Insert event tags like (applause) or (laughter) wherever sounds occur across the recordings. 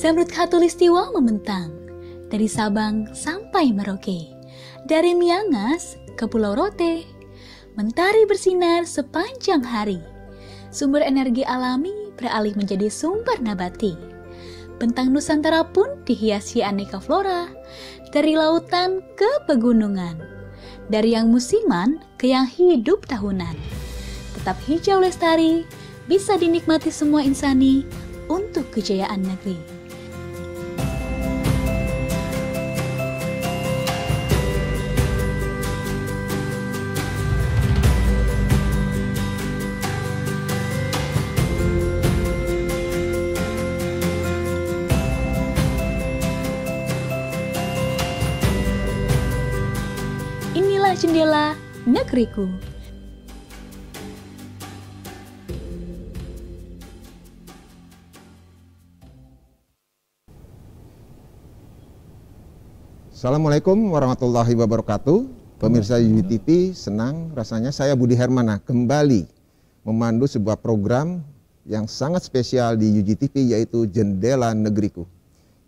Samrut Khatulistiwa membentang dari Sabang sampai Merauke, dari Miangas ke Pulau Rote, mentari bersinar sepanjang hari. Sumber energi alami beralih menjadi sumber nabati. Bentang Nusantara pun dihiasi aneka flora, dari lautan ke pegunungan, dari yang musiman ke yang hidup tahunan. Tetap hijau lestari, bisa dinikmati semua insani untuk kejayaan negeri. Inilah jendela negeriku. Assalamualaikum warahmatullahi wabarakatuh. Pemirsa UTV senang rasanya saya Budi Hermana kembali memandu sebuah program yang sangat spesial di UGTV yaitu Jendela Negeriku.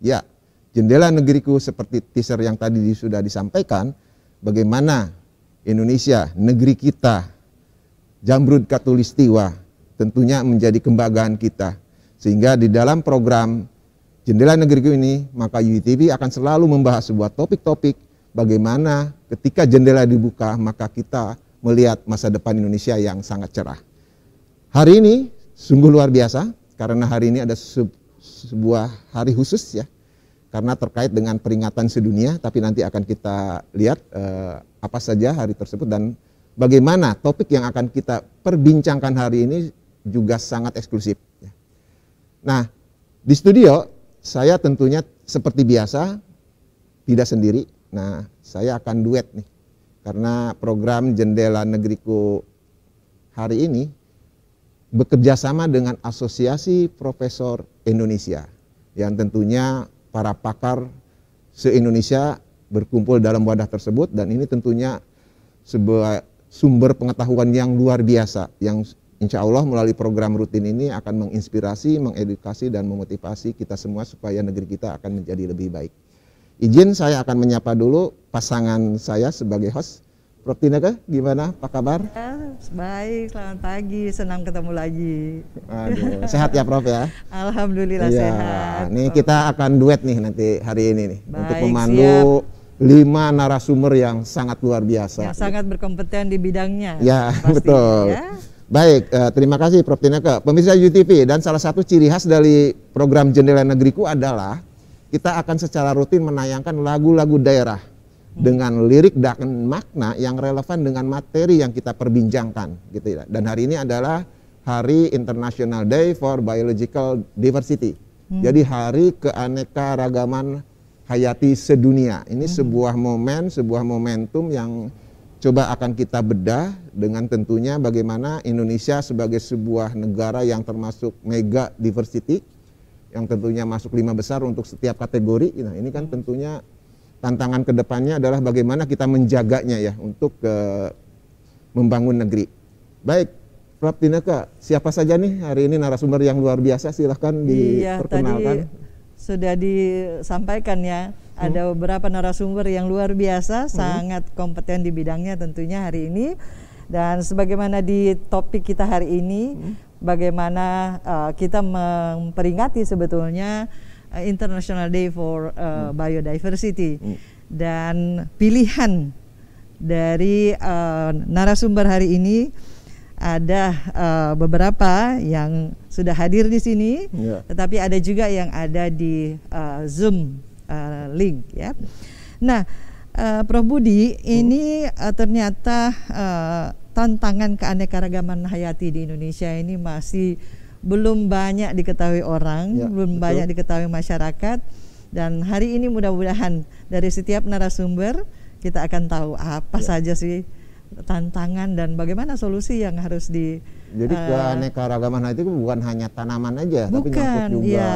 Ya, Jendela Negeriku seperti teaser yang tadi sudah disampaikan, bagaimana Indonesia, negeri kita, Jamrud Katulistiwa tentunya menjadi kebanggaan kita. Sehingga di dalam program Jendela Negeriku ini, maka UTV akan selalu membahas sebuah topik-topik bagaimana ketika jendela dibuka, maka kita melihat masa depan Indonesia yang sangat cerah. Hari ini sungguh luar biasa, karena hari ini ada sebuah hari khusus ya, karena terkait dengan peringatan sedunia, tapi nanti akan kita lihat eh, apa saja hari tersebut dan bagaimana topik yang akan kita perbincangkan hari ini juga sangat eksklusif. Ya. Nah, di studio saya tentunya seperti biasa tidak sendiri. Nah, saya akan duet nih. Karena program Jendela Negeriku hari ini bekerja sama dengan Asosiasi Profesor Indonesia yang tentunya para pakar se-Indonesia berkumpul dalam wadah tersebut dan ini tentunya sebuah sumber pengetahuan yang luar biasa yang Insya Allah melalui program rutin ini akan menginspirasi, mengedukasi, dan memotivasi kita semua supaya negeri kita akan menjadi lebih baik. Izin saya akan menyapa dulu pasangan saya sebagai host. Prof. Tineke, gimana? Apa kabar? Ya, baik, selamat pagi, senang ketemu lagi. Aduh, sehat ya Prof ya? Alhamdulillah ya, sehat. Nih kita akan duet nih nanti hari ini nih baik, untuk memandu siap lima narasumber yang sangat luar biasa. Yang sangat berkompeten di bidangnya. Ya, pasti, betul. Ya. Baik, uh, terima kasih Prof. Tineke. Pemirsa UTV, dan salah satu ciri khas dari program Jendela Negeriku adalah kita akan secara rutin menayangkan lagu-lagu daerah dengan lirik dan makna yang relevan dengan materi yang kita perbincangkan gitu ya. Dan hari ini adalah Hari International Day for Biological Diversity. Hmm. Jadi hari keanekaragaman hayati sedunia. Ini hmm. sebuah momen, sebuah momentum yang coba akan kita bedah dengan tentunya bagaimana Indonesia sebagai sebuah negara yang termasuk mega diversity yang tentunya masuk lima besar untuk setiap kategori. Nah ini kan tentunya tantangan ke depannya adalah bagaimana kita menjaganya ya untuk uh, membangun negeri. Baik, Prof. Tineka, siapa saja nih hari ini narasumber yang luar biasa silahkan diperkenalkan. Iya, tadi sudah disampaikan ya Hmm. Ada beberapa narasumber yang luar biasa, hmm. sangat kompeten di bidangnya tentunya hari ini. Dan sebagaimana di topik kita hari ini, hmm. bagaimana uh, kita memperingati sebetulnya uh, International Day for uh, hmm. Biodiversity hmm. dan pilihan dari uh, narasumber hari ini ada uh, beberapa yang sudah hadir di sini, yeah. tetapi ada juga yang ada di uh, Zoom uh, link ya. Nah, uh, Prof Budi, hmm. ini uh, ternyata uh, tantangan keanekaragaman hayati di Indonesia ini masih belum banyak diketahui orang, ya, belum betul. banyak diketahui masyarakat. Dan hari ini mudah-mudahan dari setiap narasumber kita akan tahu apa ya. saja sih tantangan dan bagaimana solusi yang harus di jadi uh, keanekaragaman itu bukan hanya tanaman aja bukan, tapi nyangkut juga ya,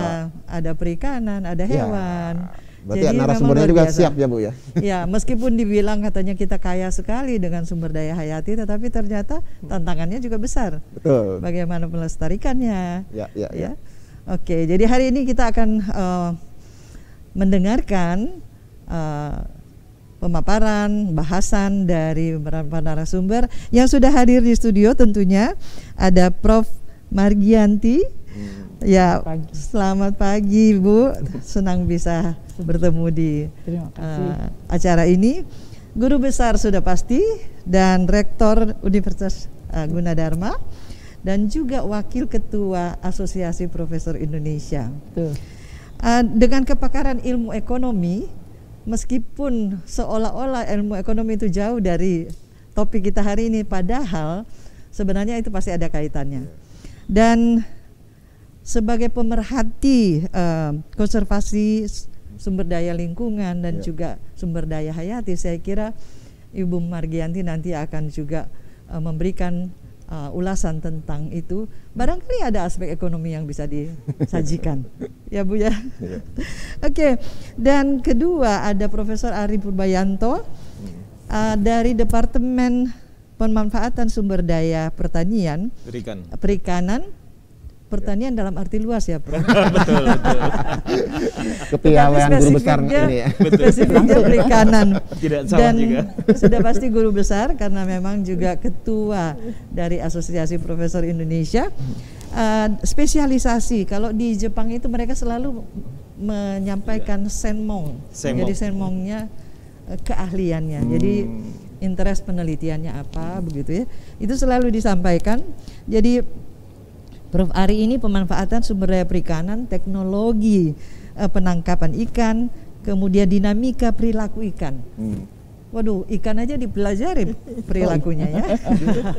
ada perikanan, ada ya. hewan. Ya Berarti Jadi narasumbernya juga biasa. siap ya Bu ya. Ya, meskipun dibilang katanya kita kaya sekali dengan sumber daya hayati tetapi ternyata tantangannya juga besar. Betul. Bagaimana melestarikannya? Ya, ya, ya. ya. Oke, jadi hari ini kita akan uh, mendengarkan uh, pemaparan bahasan dari beberapa narasumber yang sudah hadir di studio tentunya ada Prof Margianti. Hmm. Ya, pagi. selamat pagi Bu. Senang bisa bertemu di uh, acara ini. Guru besar sudah pasti dan Rektor Universitas uh, Gunadarma dan juga wakil ketua Asosiasi Profesor Indonesia. Uh, dengan kepakaran ilmu ekonomi, meskipun seolah-olah ilmu ekonomi itu jauh dari topik kita hari ini, padahal sebenarnya itu pasti ada kaitannya. Dan sebagai pemerhati uh, konservasi sumber daya lingkungan dan yeah. juga sumber daya hayati, saya kira Ibu Margianti nanti akan juga uh, memberikan uh, ulasan tentang itu, barangkali ada aspek ekonomi yang bisa disajikan, (laughs) ya Bu ya. ya. (laughs) Oke, okay. dan kedua ada Profesor Ari Purbayanto uh, dari Departemen Pemanfaatan Sumber Daya Pertanian, Perikan. Perikanan pertanian dalam arti luas ya, Prof. (laughs) betul, betul. Kepiawaian guru besar ini ya. Spesifiknya perikanan. Tidak salah Dan juga. (laughs) sudah pasti guru besar karena memang juga ketua dari Asosiasi Profesor Indonesia. Uh, spesialisasi kalau di Jepang itu mereka selalu menyampaikan ya. senmong. senmong. Jadi senmongnya uh, keahliannya. Hmm. Jadi interest penelitiannya apa begitu ya. Itu selalu disampaikan. Jadi Prof Ari ini pemanfaatan sumber daya perikanan, teknologi eh, penangkapan ikan, kemudian dinamika perilaku ikan. Hmm. Waduh, ikan aja dipelajari perilakunya ya.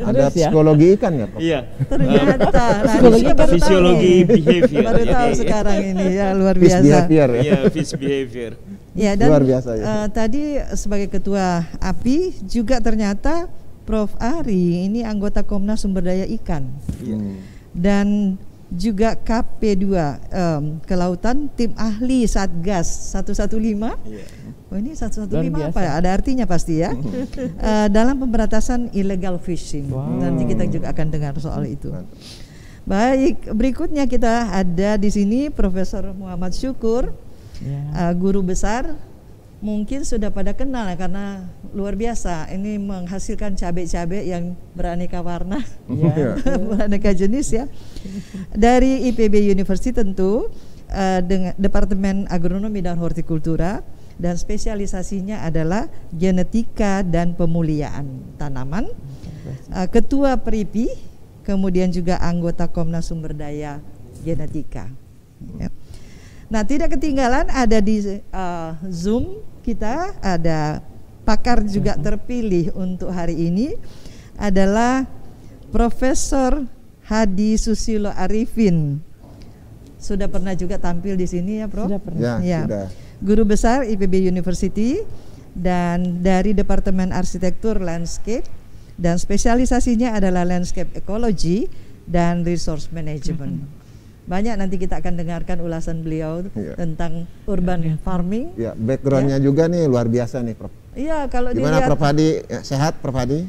Ada psikologi ikan ya, Prof? Iya. Ternyata. Nah, psikologi baru fisiologi tahu behavior. Baru tahu sekarang ini ya, luar biasa. Fish behavior ya. Iya, fish behavior. Ya, dan luar biasa ya. Uh, tadi sebagai ketua API juga ternyata Prof Ari ini anggota Komnas Sumber Daya Ikan. Hmm dan juga KP2 um, Kelautan tim ahli Satgas 115. Yeah. Oh ini 115 apa ya? Ada artinya pasti ya. uh, (laughs) dalam pemberantasan illegal fishing. Wow. Nanti kita juga akan dengar soal itu. Baik, berikutnya kita ada di sini Profesor Muhammad Syukur, yeah. uh, guru besar mungkin sudah pada kenal ya karena luar biasa. Ini menghasilkan cabai-cabai yang beraneka warna. (laughs) Ya. (laughs) beraneka jenis ya. Dari IPB University tentu uh, dengan Departemen Agronomi dan Hortikultura dan spesialisasinya adalah genetika dan pemuliaan tanaman. Uh, ketua PRIPI kemudian juga anggota Komnas Sumber Daya Genetika. Ya. Nah, tidak ketinggalan ada di uh, Zoom kita ada pakar juga terpilih untuk hari ini adalah Profesor Hadi Susilo Arifin. Sudah pernah juga tampil di sini ya, Prof? Sudah pernah. Ya, ya. Sudah. Guru besar IPB University dan dari Departemen Arsitektur Landscape dan spesialisasinya adalah Landscape Ecology dan Resource Management. Mm -hmm. Banyak nanti kita akan dengarkan ulasan beliau ya. tentang urban ya. farming. Ya, backgroundnya ya. juga nih luar biasa nih, Prof. Iya, kalau Gimana dilihat, Prof Hadi? Ya, sehat, Prof Hadi?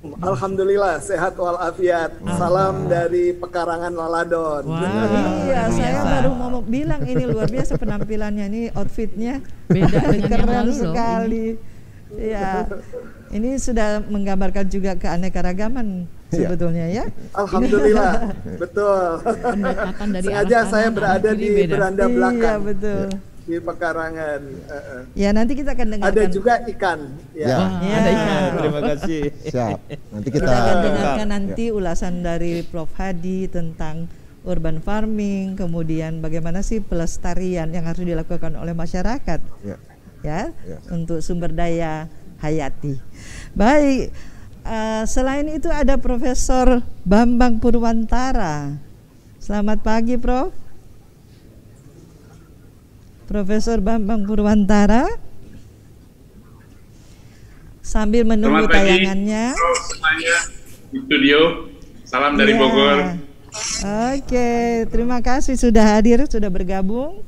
Alhamdulillah sehat walafiat. Ah. Salam dari Pekarangan Laladon. Wow. Iya, saya baru mau bilang ini luar biasa penampilannya ini outfitnya beda dengan keren yang lalu sekali. Iya. Ini sudah menggambarkan juga keanekaragaman Iya. Sebetulnya ya. Alhamdulillah, (laughs) betul. dari Sengaja saya berada di beda. beranda iya, belakang. Iya betul. Di pekarangan. Ya nanti kita akan dengarkan. Ada juga ikan. Ya. ya. ya. Ada ikan. Terima kasih. Siap. Nanti kita, kita akan dengarkan nanti ya. ulasan dari Prof Hadi tentang urban farming, kemudian bagaimana sih pelestarian yang harus dilakukan oleh masyarakat. Ya. Ya, ya. untuk sumber daya hayati. Baik, Uh, selain itu ada Profesor Bambang Purwantara. Selamat pagi, Prof. Profesor Bambang Purwantara. Sambil menunggu Selamat tayangannya. Pagi, semuanya di studio. Salam dari ya. Bogor. Oke, terima kasih sudah hadir, sudah bergabung.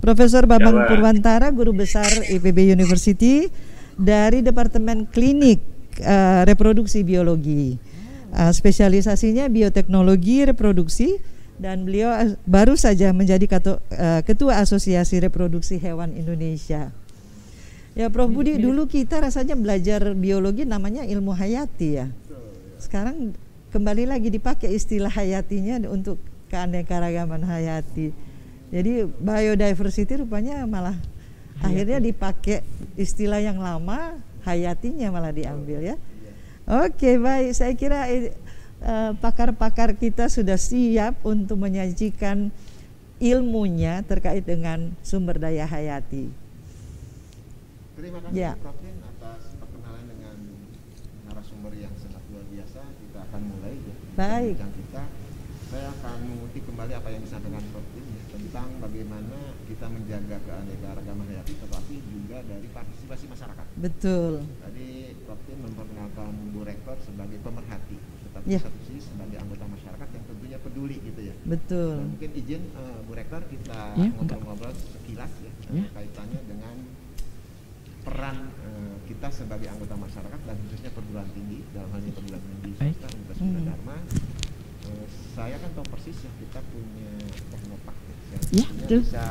Profesor Bambang ya, Purwantara, guru besar IPB University dari Departemen Klinik uh, reproduksi biologi. uh, spesialisasinya bioteknologi reproduksi dan beliau baru saja menjadi katu, uh, ketua Asosiasi Reproduksi Hewan Indonesia. Ya Prof Budi, dulu kita rasanya belajar biologi namanya ilmu hayati ya. Sekarang kembali lagi dipakai istilah hayatinya untuk keanekaragaman hayati. Jadi biodiversity rupanya malah hayati. akhirnya dipakai istilah yang lama hayatinya malah diambil ya. Oke baik, saya kira Eh, pakar-pakar uh, kita sudah siap untuk menyajikan ilmunya terkait dengan sumber daya hayati. Terima kasih ya. Prof. atas perkenalan dengan narasumber yang sangat luar biasa. Kita akan mulai ya, Baik. kita. Saya akan mengutip kembali apa yang disampaikan Prof. Ya, tentang bagaimana kita menjaga keanekaragaman hayati, tetapi juga dari partisipasi masyarakat. Betul. Tadi Prof. memperkenalkan Bu Rektor sebagai pemerhati tapi ya. satu sisi sebagai anggota masyarakat yang tentunya peduli gitu ya. Betul. Dan mungkin izin uh, Bu Rektor kita ya, ngobrol-ngobrol ya, sekilas ya, ya kaitannya dengan peran uh, kita sebagai anggota masyarakat dan khususnya perguruan tinggi dalam hal ini perguruan tinggi swasta Universitas hmm. Dharma. Uh, saya kan tahu persis ya kita punya teknopark ya, ya, bisa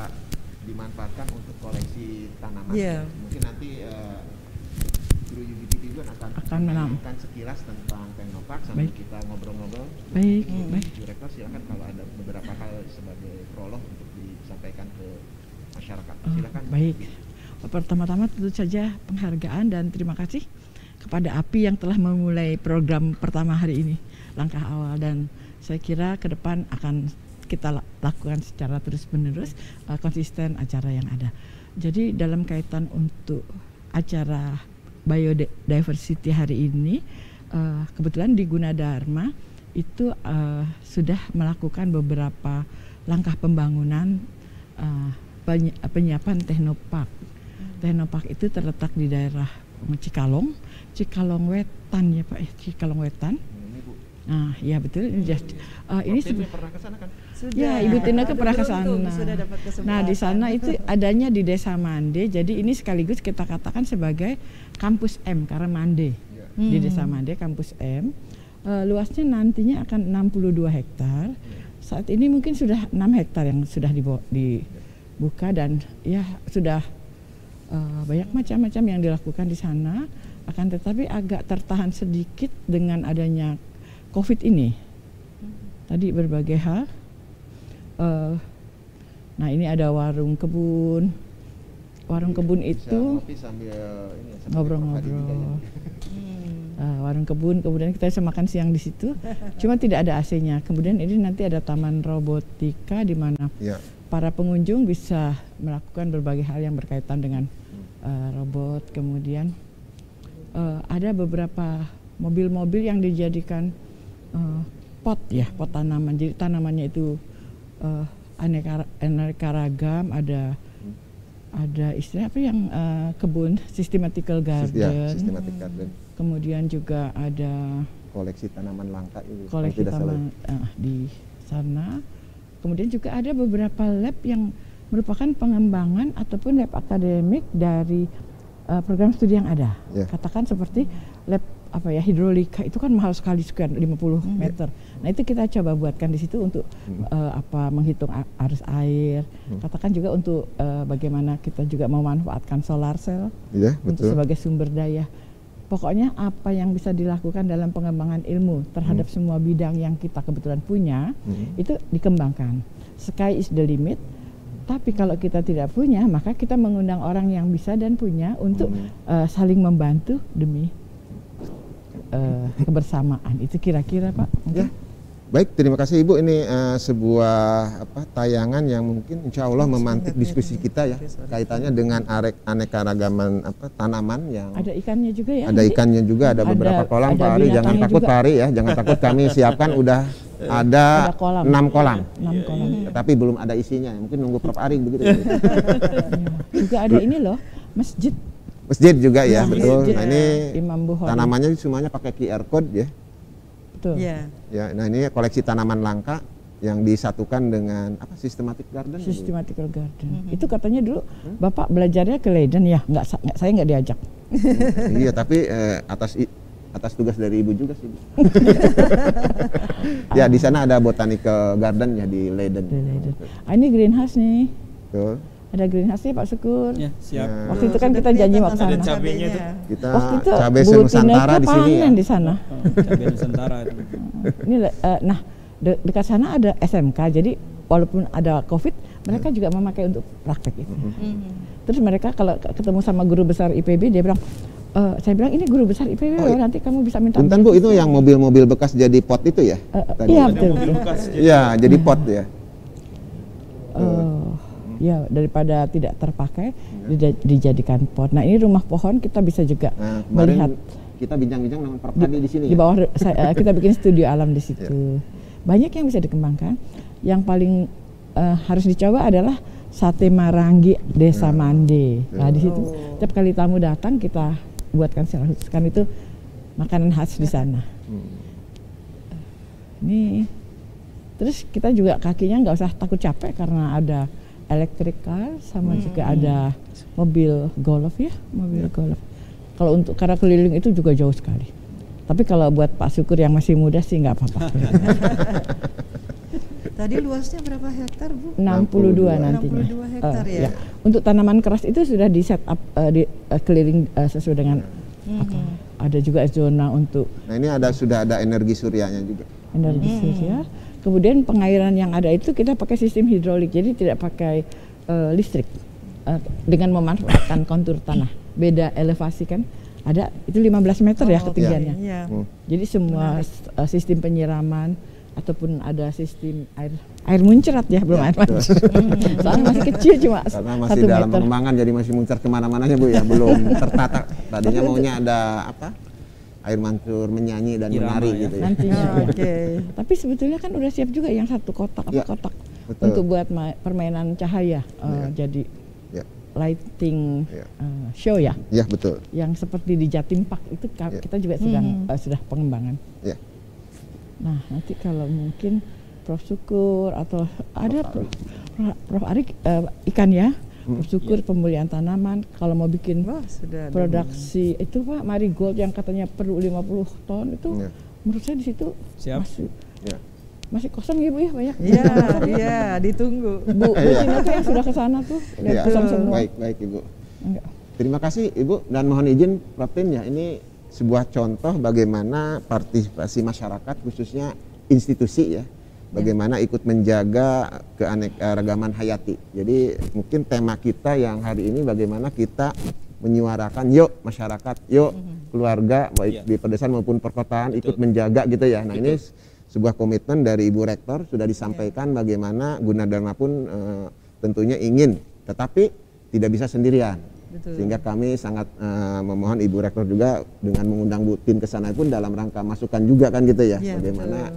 dimanfaatkan untuk koleksi tanaman. Yeah. Mungkin nanti uh, guru juga akan akan menambahkan sekilas tentang Teknopark sambil baik. kita ngobrol-ngobrol. Baik, hmm. baik. Direktur silakan kalau ada beberapa hal sebagai prolog untuk disampaikan ke masyarakat. Oh, silakan. baik. Pertama-tama tentu saja penghargaan dan terima kasih kepada API yang telah memulai program pertama hari ini, langkah awal dan saya kira ke depan akan kita lakukan secara terus-menerus uh, konsisten acara yang ada. Jadi dalam kaitan untuk acara biodiversity hari ini uh, kebetulan di Gunadarma itu uh, sudah melakukan beberapa langkah pembangunan uh, penyiapan teknopark. Teknopark itu terletak di daerah Cikalong, Cikalong Wetan ya Pak, Cikalong Wetan. Nah, ya betul. Ini, just, uh, ini pernah ke sana kan? Sudah. Ya, Ibu Tina ke pernah ke sana. Nah, di sana itu adanya di Desa Mande. Jadi ini sekaligus kita katakan sebagai kampus M karena Mande. Hmm. Di Desa Mande kampus M. Uh, luasnya nantinya akan 62 hektar. Saat ini mungkin sudah 6 hektar yang sudah dibuka dan ya sudah uh, banyak macam-macam yang dilakukan di sana. Akan tetapi agak tertahan sedikit dengan adanya COVID ini. Tadi berbagai hal uh, nah ini ada warung kebun. Warung kebun itu ngobrol-ngobrol. uh, warung kebun kemudian kita bisa makan siang di situ. (laughs) Cuma tidak ada AC-nya kemudian ini nanti ada taman robotika di mana ya. para pengunjung bisa melakukan berbagai hal yang berkaitan dengan uh, robot. Kemudian uh, ada beberapa mobil-mobil yang dijadikan uh, pot ya pot tanaman. Jadi tanamannya itu uh, aneka aneka ragam ada ada istilah apa yang uh, kebun systematical garden. Ya, systematic garden. Kemudian juga ada koleksi tanaman langka itu. Koleksi tanaman uh, di sana. Kemudian juga ada beberapa lab yang merupakan pengembangan ataupun lab akademik dari uh, program studi yang ada. Yeah. Katakan seperti lab apa ya hidrolika itu kan mahal sekali sekian 50 hmm. meter. Nah itu kita coba buatkan di situ untuk hmm. uh, apa menghitung arus air. Hmm. Katakan juga untuk uh, bagaimana kita juga memanfaatkan solar cell yeah, untuk sebagai sumber daya. Pokoknya apa yang bisa dilakukan dalam pengembangan ilmu terhadap hmm. semua bidang yang kita kebetulan punya hmm. itu dikembangkan. Sky is the limit. Tapi kalau kita tidak punya, maka kita mengundang orang yang bisa dan punya untuk hmm. uh, saling membantu demi uh, kebersamaan itu kira-kira Pak? Ya. Baik, terima kasih Ibu. Ini uh, sebuah apa tayangan yang mungkin Insya Allah memantik diskusi kita ya kaitannya dengan arek aneka ragaman apa tanaman yang ada ikannya juga ya. Ada ikannya juga, ada, ada beberapa kolam Pak Ari. Jangan takut Pak Ari ya, jangan takut kami (laughs) siapkan udah ada enam kolam. Enam kolam. Tapi belum ada isinya. Mungkin nunggu Prof Ari begitu. (laughs) ya. juga ada ini loh, masjid Masjid juga ya, Masjid, betul. Nah ini Imam tanamannya semuanya pakai QR code ya. Betul. Ya. Ya, nah ini koleksi tanaman langka yang disatukan dengan apa systematic garden systematic garden mm -hmm. itu katanya dulu hmm? bapak belajarnya ke Leiden ya nggak, nggak saya nggak diajak (laughs) iya tapi eh, atas atas tugas dari ibu juga sih. (laughs) ya di sana ada botanical garden ya di Leiden. Di Leiden. Ah, ini greenhouse nih. Betul. Ada greenhouse nih Pak Syukur. Ya, siap. Ya. Waktu itu kan kita janji mau sana. Ada cabenya tuh. Kita Waktu itu cabai Nusantara di sini ya. di sana. Oh, cabai Nusantara. (laughs) ini uh, nah de dekat sana ada SMK. Jadi walaupun ada Covid, mereka hmm. juga memakai untuk praktek itu. Hmm. Terus mereka kalau ketemu sama guru besar IPB dia bilang Uh, saya bilang ini guru besar IPB oh, nanti kamu bisa minta. Bentar Bu, itu yang mobil-mobil bekas jadi pot itu ya? Uh, iya betul. betul. Iya, jadi pot ya. Uh, ya daripada tidak terpakai ya. dijadikan pot. Nah ini rumah pohon kita bisa juga nah, melihat. Kita bincang-bincang dengan Prof Hadi di sini. Di ya? bawah saya, uh, kita bikin studio alam di (laughs) situ. Ya. Banyak yang bisa dikembangkan. Yang paling uh, harus dicoba adalah sate marangi Desa ya. Mande. Nah di situ oh. setiap kali tamu datang kita buatkan secara khusus kan itu makanan khas di sana. Hmm. Ini terus kita juga kakinya nggak usah takut capek karena ada elektrikal sama hmm. juga ada mobil golf ya mobil golf. Kalau untuk karena keliling itu juga jauh sekali. Tapi kalau buat Pak Syukur yang masih muda sih nggak apa-apa. (laughs) Tadi luasnya berapa hektar, Bu? 62, 62 nantinya. 62 hektar uh, ya. ya. Untuk tanaman keras itu sudah di set up uh, di uh, keliling uh, sesuai dengan hmm. apa? Ada juga zona untuk Nah, ini ada sudah ada energi suryanya juga. Energi hmm. surya. Kemudian pengairan yang ada itu kita pakai sistem hidrolik. Jadi tidak pakai uh, listrik. Uh, dengan memanfaatkan kontur tanah. Beda elevasi kan? Ada itu 15 meter ya oh, ya ketinggiannya. Iya. Hmm. Jadi semua uh, sistem penyiraman ataupun ada sistem air air muncrat ya belum ya, air mancur (laughs) soalnya masih kecil cuma karena masih satu dalam meter. pengembangan jadi masih muncrat ke mana-mana ya bu ya belum tertata tadinya maunya ada apa air mancur menyanyi dan Irama menari ya. gitu ya nantinya (laughs) oh, oke okay. tapi sebetulnya kan udah siap juga yang satu kotak apa ya, kotak betul. untuk buat permainan cahaya uh, ya. jadi ya. lighting ya. Uh, show ya ya betul yang seperti di Jatim Park itu ya. kita juga sedang hmm. uh, sudah pengembangan ya Nah, nanti kalau mungkin Prof Syukur atau ada Prof, Prof Arik uh, ikan ya. Hmm. Prof Syukur ya. pemulihan tanaman kalau mau bikin Wah, sudah produksi itu Pak marigold yang katanya perlu 50 ton itu ya. menurut saya di situ Siap. masih ya. masih kosong ya Bu ya banyak. Iya, iya, ditunggu. Bu, Bu Tina tuh yang sudah ke sana tuh udah ya. kosong semua. Baik, baik Ibu. Enggak. Terima kasih Ibu dan mohon izin Prof ya ini sebuah contoh bagaimana partisipasi masyarakat khususnya institusi ya bagaimana ikut menjaga keanekaragaman hayati. Jadi mungkin tema kita yang hari ini bagaimana kita menyuarakan yuk masyarakat, yuk mhm. keluarga baik yeah. di pedesaan maupun perkotaan ikut Betul. menjaga gitu ya. Nah, Betul. ini sebuah komitmen dari Ibu Rektor sudah disampaikan yeah. bagaimana Gunadarma pun e, tentunya ingin tetapi tidak bisa sendirian. Betul. Sehingga kami sangat uh, memohon Ibu Rektor juga dengan mengundang Bu Tin ke sana pun dalam rangka masukan juga kan gitu ya. ya bagaimana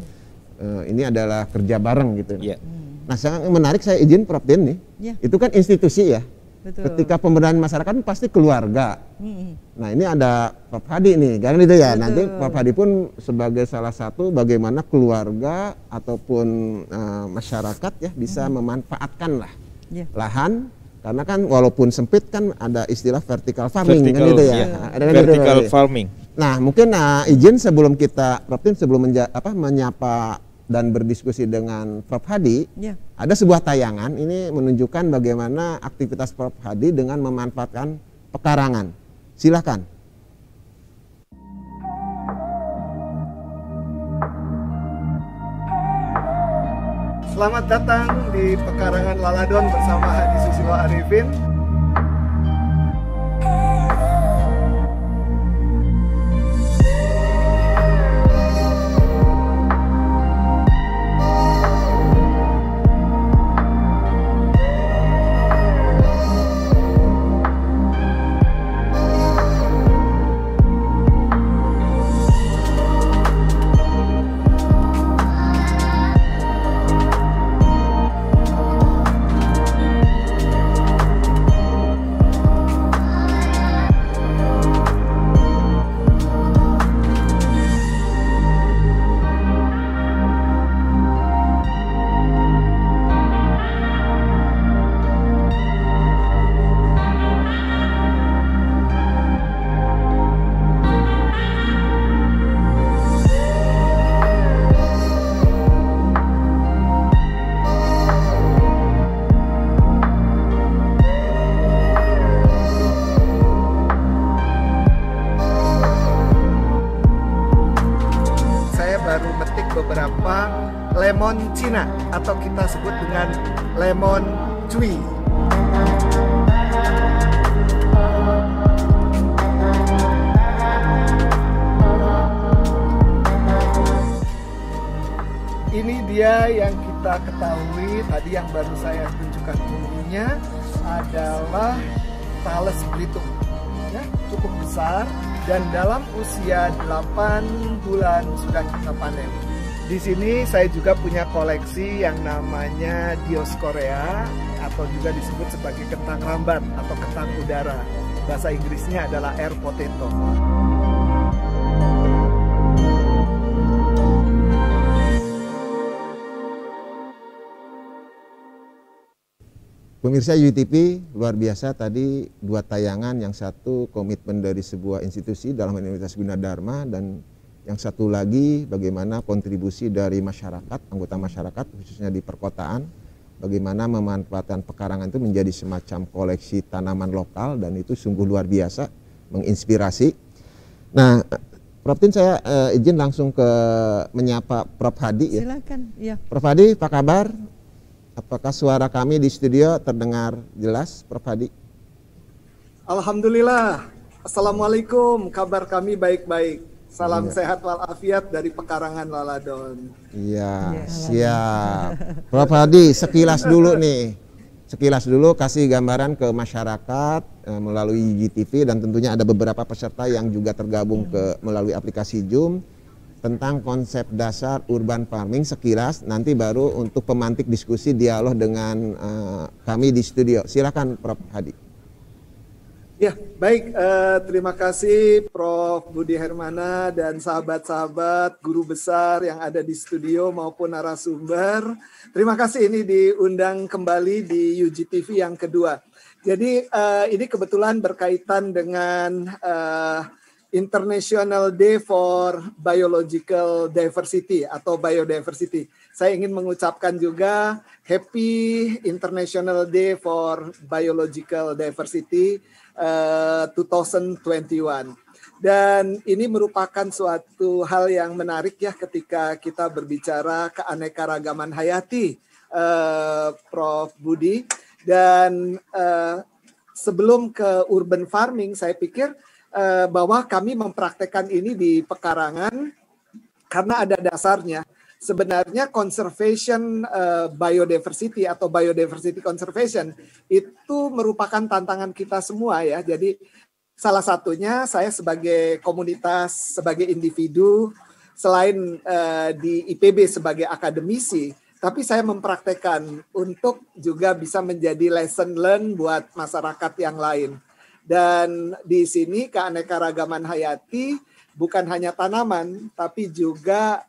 uh, ini adalah kerja bareng gitu. Ya. Hmm. Nah, sangat menarik saya izin Prof Tin nih. Ya. Itu kan institusi ya. Betul. Ketika pemberdayaan masyarakat pasti keluarga. Hmm. Nah ini ada Prof Hadi nih, kan itu ya. Betul. Nanti Prof Hadi pun sebagai salah satu bagaimana keluarga ataupun uh, masyarakat ya bisa hmm. memanfaatkan lah yeah. lahan karena kan walaupun sempit kan ada istilah vertical farming vertical, kan itu ya. Iya. Ada kan vertical farming. Nah, mungkin nah, izin sebelum kita Prof Tim sebelum menja, apa menyapa dan berdiskusi dengan Prof Hadi, ya. ada sebuah tayangan ini menunjukkan bagaimana aktivitas Prof Hadi dengan memanfaatkan pekarangan. Silahkan. Selamat datang di pekarangan Laladon bersama Haji Susilo Arifin. 8 bulan sudah kita panen. Di sini saya juga punya koleksi yang namanya Dioskorea atau juga disebut sebagai kentang rambat atau kentang udara. Bahasa Inggrisnya adalah air potato. Pemirsa UTP luar biasa tadi dua tayangan yang satu komitmen dari sebuah institusi dalam Universitas Gunadarma dan yang satu lagi bagaimana kontribusi dari masyarakat, anggota masyarakat khususnya di perkotaan bagaimana memanfaatkan pekarangan itu menjadi semacam koleksi tanaman lokal dan itu sungguh luar biasa menginspirasi. Nah, Prof Tin saya uh, izin langsung ke menyapa Prof Hadi ya. Silakan, ya. Prof Hadi, apa kabar? Apakah suara kami di studio terdengar jelas, Prof. Hadi? Alhamdulillah. Assalamualaikum. Kabar kami baik-baik. Salam ya. sehat walafiat dari Pekarangan Laladon. Iya, ya, siap. Prof. Hadi, sekilas dulu nih. Sekilas dulu kasih gambaran ke masyarakat eh, melalui GTV dan tentunya ada beberapa peserta yang juga tergabung ke melalui aplikasi Zoom tentang konsep dasar urban farming sekilas nanti baru untuk pemantik diskusi dialog dengan uh, kami di studio. Silakan Prof Hadi. Ya, baik. Uh, terima kasih Prof Budi Hermana dan sahabat-sahabat guru besar yang ada di studio maupun narasumber. Terima kasih ini diundang kembali di UGTV yang kedua. Jadi uh, ini kebetulan berkaitan dengan uh, International Day for Biological Diversity atau Biodiversity. Saya ingin mengucapkan juga Happy International Day for Biological Diversity uh, eh, 2021. Dan ini merupakan suatu hal yang menarik ya ketika kita berbicara keanekaragaman hayati, uh, Prof. Budi. Dan uh, sebelum ke urban farming, saya pikir Eh, bahwa kami mempraktekkan ini di pekarangan karena ada dasarnya. Sebenarnya conservation uh, biodiversity atau biodiversity conservation itu merupakan tantangan kita semua ya. Jadi salah satunya saya sebagai komunitas, sebagai individu, selain uh, di IPB sebagai akademisi, tapi saya mempraktekkan untuk juga bisa menjadi lesson learn buat masyarakat yang lain. Dan di sini keanekaragaman hayati bukan hanya tanaman, tapi juga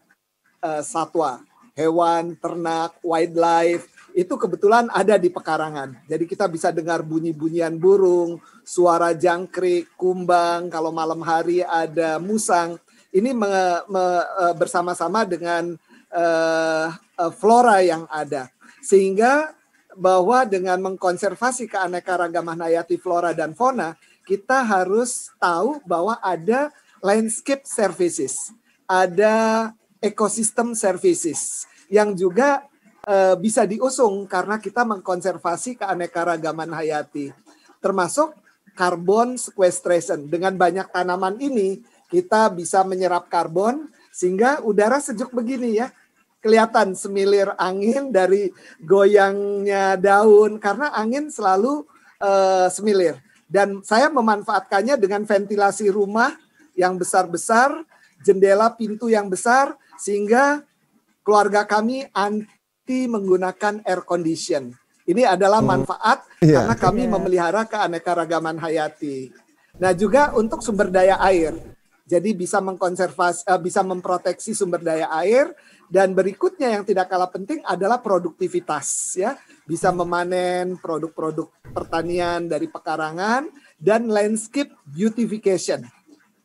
uh, satwa, hewan, ternak, wildlife, itu kebetulan ada di pekarangan. Jadi kita bisa dengar bunyi-bunyian burung, suara jangkrik, kumbang, kalau malam hari ada musang. Ini me, me, uh, bersama-sama dengan uh, flora yang ada. Sehingga bahwa dengan mengkonservasi keanekaragaman hayati flora dan fauna, kita harus tahu bahwa ada landscape services, ada ecosystem services yang juga uh, bisa diusung karena kita mengkonservasi keanekaragaman hayati, termasuk carbon sequestration. Dengan banyak tanaman ini, kita bisa menyerap karbon sehingga udara sejuk begini ya kelihatan semilir angin dari goyangnya daun karena angin selalu uh, semilir dan saya memanfaatkannya dengan ventilasi rumah yang besar-besar, jendela pintu yang besar sehingga keluarga kami anti menggunakan air condition. Ini adalah hmm. manfaat yeah. karena kami yeah. memelihara keanekaragaman hayati. Nah, juga untuk sumber daya air. Jadi bisa mengkonservasi uh, bisa memproteksi sumber daya air dan berikutnya yang tidak kalah penting adalah produktivitas ya. Bisa memanen produk-produk pertanian dari pekarangan dan landscape beautification.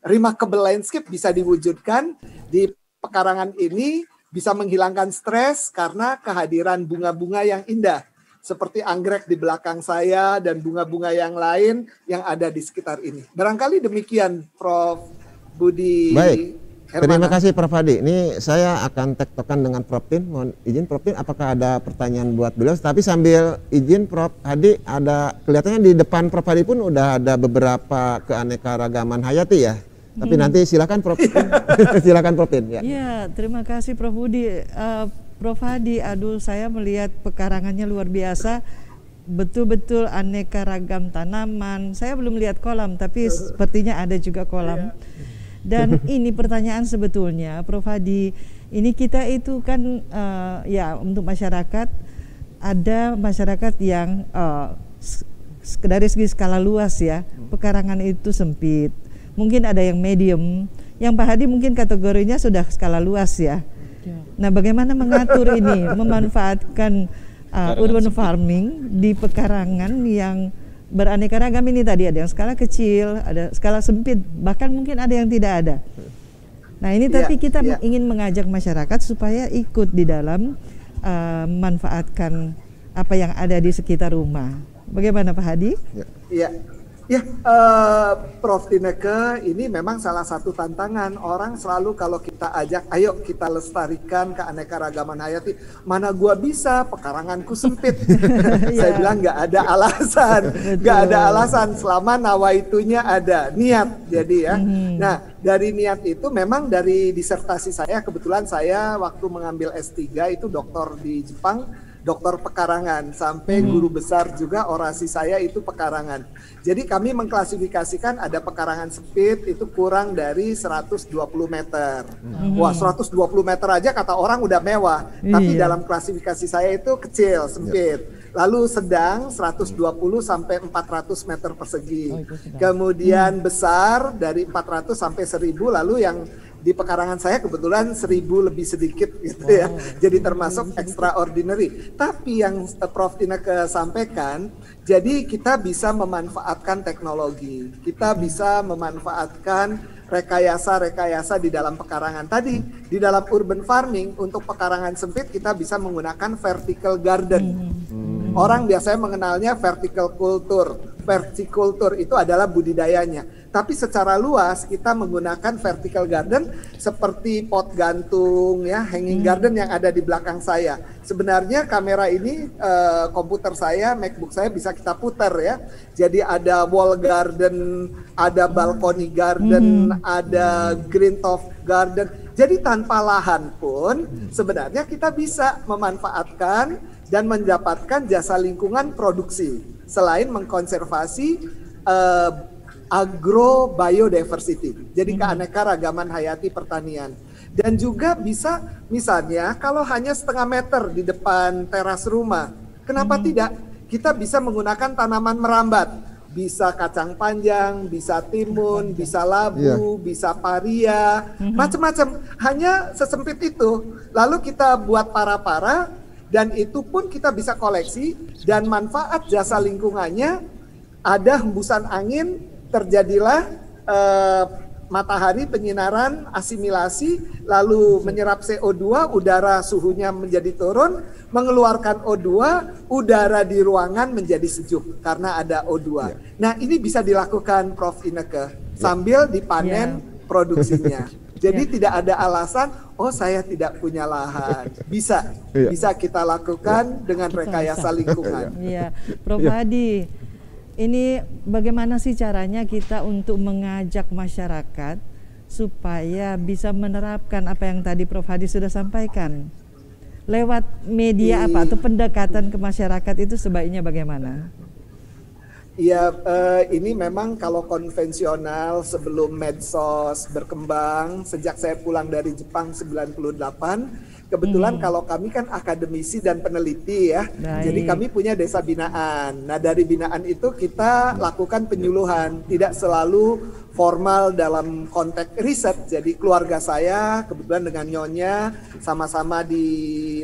Remarkable landscape bisa diwujudkan di pekarangan ini bisa menghilangkan stres karena kehadiran bunga-bunga yang indah seperti anggrek di belakang saya dan bunga-bunga yang lain yang ada di sekitar ini. Barangkali demikian Prof Budi Baik. Hermana. Terima kasih Prof Hadi. Ini saya akan tektokan dengan Prof Tin. Mohon izin Prof Tin, apakah ada pertanyaan buat beliau? Tapi sambil izin Prof Hadi, ada kelihatannya di depan Prof Hadi pun udah ada beberapa keanekaragaman hayati ya. Tapi Hmm. nanti silakan Prof Tin. (laughs) silakan Prof Tin. Ya. Iya, terima kasih Prof Budi. Eh, Prof Hadi, aduh saya melihat pekarangannya luar biasa. Betul-betul aneka ragam tanaman. Saya belum lihat kolam, tapi sepertinya ada juga kolam. Dan (laughs) ini pertanyaan sebetulnya, Prof Hadi. Ini kita itu kan eh, ya untuk masyarakat ada masyarakat yang s- dari segi skala luas ya, pekarangan itu sempit. Mungkin ada yang medium, yang Pak Hadi mungkin kategorinya sudah skala luas ya. Nah, bagaimana mengatur ini, (laughs) memanfaatkan uh, urban farming di pekarangan yang beraneka ragam ini tadi ada yang skala kecil, ada skala sempit, bahkan mungkin ada yang tidak ada. Nah, ini Iya, tapi kita iya. ingin mengajak masyarakat supaya ikut di dalam uh, manfaatkan apa yang ada di sekitar rumah. Bagaimana Pak Hadi? Iya, ya eh, Prof. Tineke ini memang salah satu tantangan. Orang selalu kalau kita ajak, ayo kita lestarikan keanekaragaman hayati. Mana gua bisa, pekaranganku sempit. (laughs) (laughs) Saya bilang nggak ada alasan, nggak ada alasan. Selama nawaitunya ada niat. Jadi ya, nah dari niat itu memang dari disertasi saya kebetulan saya waktu mengambil S3 itu doktor di Jepang dokter pekarangan sampai guru besar juga orasi saya itu pekarangan. Jadi kami mengklasifikasikan ada pekarangan sempit itu kurang dari 120 meter. Wah, 120 meter aja kata orang udah mewah, tapi Iya. dalam klasifikasi saya itu kecil, sempit. Lalu sedang 120 sampai 400 meter persegi. Kemudian besar dari 400 sampai 1000 lalu yang di pekarangan saya kebetulan seribu lebih sedikit gitu ya. Jadi termasuk extraordinary. Tapi yang eh, Prof Tineke sampaikan, jadi kita bisa memanfaatkan teknologi. Kita bisa memanfaatkan rekayasa-rekayasa di dalam pekarangan. Tadi di dalam urban farming untuk pekarangan sempit kita bisa menggunakan vertical garden. Orang biasanya mengenalnya vertical culture. Verticulture itu adalah budidayanya. Tapi secara luas kita menggunakan vertical garden seperti pot gantung ya, hanging garden yang ada di belakang saya. Sebenarnya kamera ini eh, komputer saya, MacBook saya bisa kita putar ya. Jadi ada wall garden, ada balcony garden, ada green top garden. Jadi tanpa lahan pun sebenarnya kita bisa memanfaatkan dan mendapatkan jasa lingkungan produksi selain mengkonservasi eh, agro biodiversity. Jadi keanekaragaman hayati pertanian. Dan juga bisa misalnya kalau hanya setengah meter di depan teras rumah, kenapa tidak kita bisa menggunakan tanaman merambat? Bisa kacang panjang, bisa timun, bisa labu, bisa paria, macam-macam. Hanya sesempit itu. Lalu kita buat para-para dan itu pun kita bisa koleksi dan manfaat jasa lingkungannya ada hembusan angin terjadilah eh, matahari penyinaran asimilasi lalu menyerap CO2 udara suhunya menjadi turun mengeluarkan O2 udara di ruangan menjadi sejuk karena ada O2 nah ini bisa dilakukan Prof. Ineke sambil dipanen produksinya. (laughs) Jadi tidak ada alasan oh saya tidak punya lahan. Bisa Iya. bisa kita lakukan dengan rekayasa lingkungan. (laughs) Iya, Prof. Hadi. Ini bagaimana sih caranya kita untuk mengajak masyarakat supaya bisa menerapkan apa yang tadi Prof. Hadi sudah sampaikan? Lewat media apa atau pendekatan ke masyarakat itu sebaiknya bagaimana? Ya, eh, ini memang kalau konvensional sebelum medsos berkembang, sejak saya pulang dari Jepang 98, kebetulan kalau kami kan akademisi dan peneliti ya, Baik. jadi kami punya desa binaan. Nah dari binaan itu kita lakukan penyuluhan, tidak selalu formal dalam konteks riset. Jadi keluarga saya kebetulan dengan nyonya sama-sama di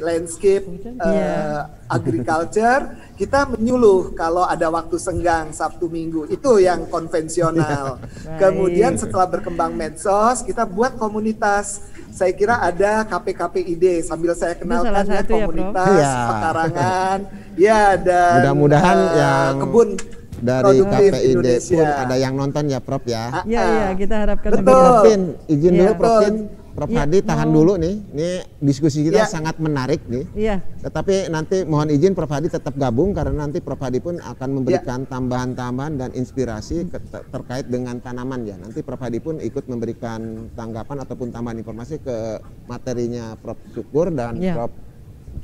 landscape eh, agriculture, kita menyuluh kalau ada waktu senggang Sabtu Minggu. Itu yang konvensional. (laughs) Kemudian setelah berkembang medsos, kita buat komunitas. Saya kira ada KPKPID sambil saya kenalkan ya ya, komunitas Iya. pekarangan. Ya dan Mudah-mudahan eh, yang kebun Dari KPID pun Indonesia. ada yang nonton ya Prof ya. Ah, Ya, ya, kita harapkan Betul. Prof Tin, izin dulu Iya. Prof. Prof ya, Hadi tahan dulu nih. Ini diskusi kita ya. sangat menarik nih. Iya. Tetapi nanti mohon izin Prof Hadi tetap gabung karena nanti Prof Hadi pun akan memberikan ya. tambahan-tambahan dan inspirasi ke, terkait dengan tanaman ya. Nanti Prof Hadi pun ikut memberikan tanggapan ataupun tambahan informasi ke materinya Prof Syukur dan ya. Prof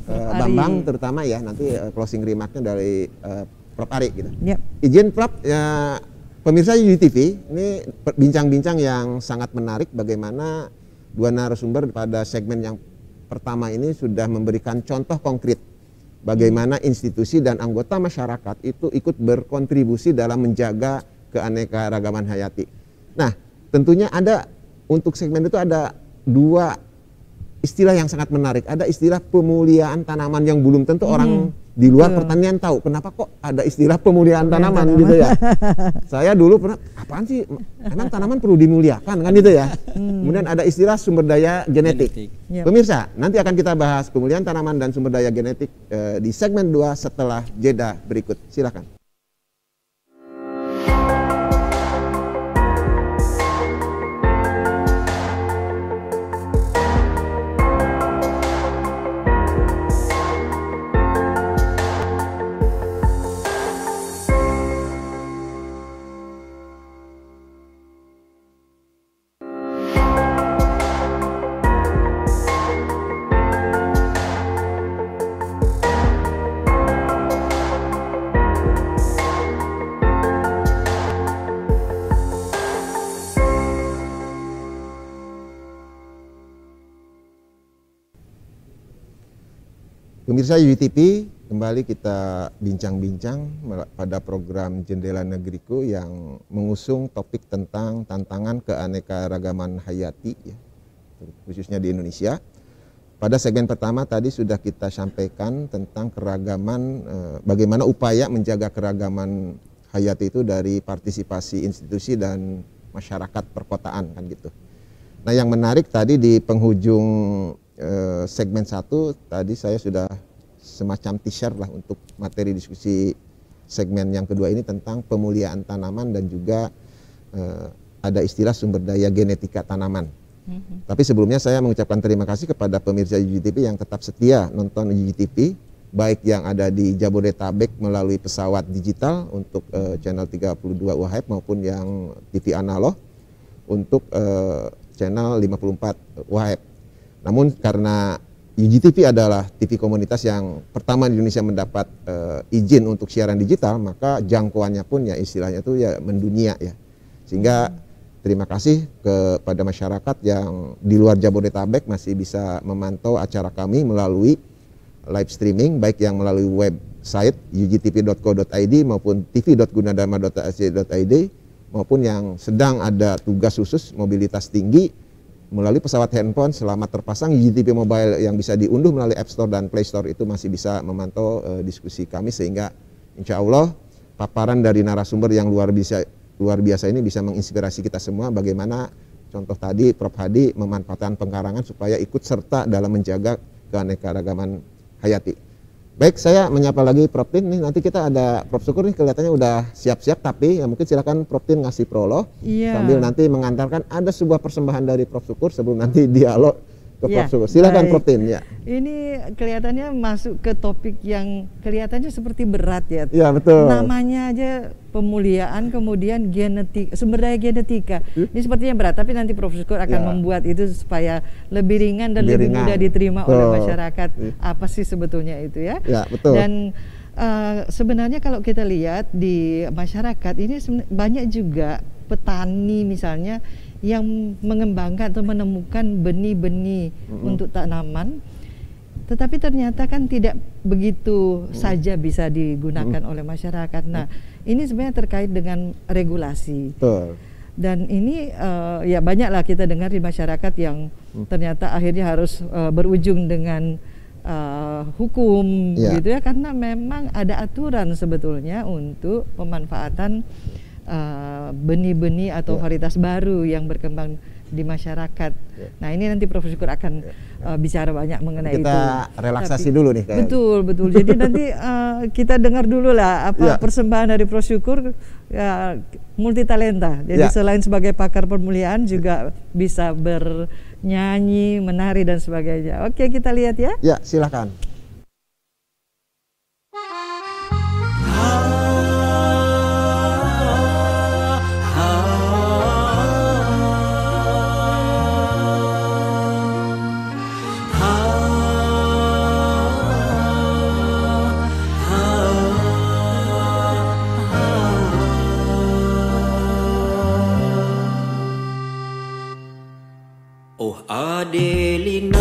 uh, Bambang terutama ya nanti uh, closing remarknya dari uh, Prof Ari gitu. Ya. Izin Prof ya Pemirsa TV, ini bincang-bincang yang sangat menarik bagaimana dua narasumber pada segmen yang pertama ini sudah memberikan contoh konkret bagaimana institusi dan anggota masyarakat itu ikut berkontribusi dalam menjaga keanekaragaman hayati. Nah, tentunya ada untuk segmen itu ada dua istilah yang sangat menarik. Ada istilah pemuliaan tanaman yang belum tentu hmm. orang di luar pertanian tahu kenapa kok ada istilah pemuliaan tanaman, tanaman gitu ya. Saya dulu pernah apaan sih? Emang tanaman perlu dimuliakan kan gitu ya. Hmm. Kemudian ada istilah sumber daya genetik. genetik. Yep. Pemirsa, nanti akan kita bahas pemulihan tanaman dan sumber daya genetik eh, di segmen 2 setelah jeda berikut. Silakan. Pemirsa UTP, kembali kita bincang-bincang pada program Jendela Negeriku yang mengusung topik tentang tantangan keanekaragaman hayati, ya, khususnya di Indonesia. Pada segmen pertama tadi sudah kita sampaikan tentang keragaman, eh, bagaimana upaya menjaga keragaman hayati itu dari partisipasi institusi dan masyarakat perkotaan kan gitu. Nah yang menarik tadi di penghujung eh, segmen satu tadi saya sudah semacam teaser lah untuk materi diskusi segmen yang kedua ini tentang pemuliaan tanaman dan juga eh, ada istilah sumber daya genetika tanaman. Mm-hmm. Tapi sebelumnya saya mengucapkan terima kasih kepada pemirsa UGTV yang tetap setia nonton UGTV baik yang ada di Jabodetabek melalui pesawat digital untuk eh, channel 32 UHF maupun yang TV analog untuk eh, channel 54 UHF. Namun karena UGTV adalah TV komunitas yang pertama di Indonesia mendapat uh, izin untuk siaran digital, maka jangkauannya pun ya istilahnya itu ya mendunia ya. Sehingga terima kasih kepada masyarakat yang di luar Jabodetabek masih bisa memantau acara kami melalui live streaming baik yang melalui website ugtv.co.id maupun tv.gunadharma.ac.id maupun yang sedang ada tugas khusus mobilitas tinggi melalui pesawat handphone selama terpasang. UGTV Mobile yang bisa diunduh melalui App Store dan Play Store itu masih bisa memantau uh, diskusi kami sehingga insya Allah paparan dari narasumber yang luar biasa luar biasa ini bisa menginspirasi kita semua. Bagaimana contoh tadi Prof. Hadi memanfaatkan pengkarangan supaya ikut serta dalam menjaga keanekaragaman hayati. Baik, saya menyapa lagi Prof. Tin. Nih. Nanti kita ada Prof. Syukur nih kelihatannya udah siap-siap tapi ya mungkin silakan Prof. Tin ngasih prolog iya. sambil nanti mengantarkan. Ada sebuah persembahan dari Prof. Syukur sebelum nanti dialog ke ya, Prof. Silakan Prof Tin ya. Ini kelihatannya masuk ke topik yang kelihatannya seperti berat ya. Iya, betul. Namanya aja pemuliaan kemudian genetik sumber daya genetika. Hmm? Ini sepertinya berat tapi nanti Prof Syukur akan ya. membuat itu supaya lebih ringan dan lebih, lebih mudah diterima betul. oleh masyarakat. Hmm. Apa sih sebetulnya itu ya? Ya, betul. Dan uh, sebenarnya kalau kita lihat di masyarakat ini banyak juga petani misalnya yang mengembangkan atau menemukan benih-benih mm-hmm. untuk tanaman tetapi ternyata kan tidak begitu mm. saja bisa digunakan mm. oleh masyarakat. Nah, mm. ini sebenarnya terkait dengan regulasi. Betul. Dan ini uh, ya banyaklah kita dengar di masyarakat yang mm. ternyata akhirnya harus uh, berujung dengan uh, hukum yeah. gitu ya karena memang ada aturan sebetulnya untuk pemanfaatan benih-benih uh, atau yeah. varietas baru yang berkembang di masyarakat. Yeah. Nah ini nanti Prof Syukur akan yeah. uh, bicara banyak mengenai kita itu. Kita relaksasi Tapi, dulu nih. Kayak. Betul betul. Jadi (laughs) nanti uh, kita dengar dulu lah apa yeah. persembahan dari Prof Syukur ya, multi talenta. Jadi yeah. selain sebagai pakar pemuliaan juga bisa ber nyanyi, menari dan sebagainya. Oke, kita lihat ya. Ya, silakan.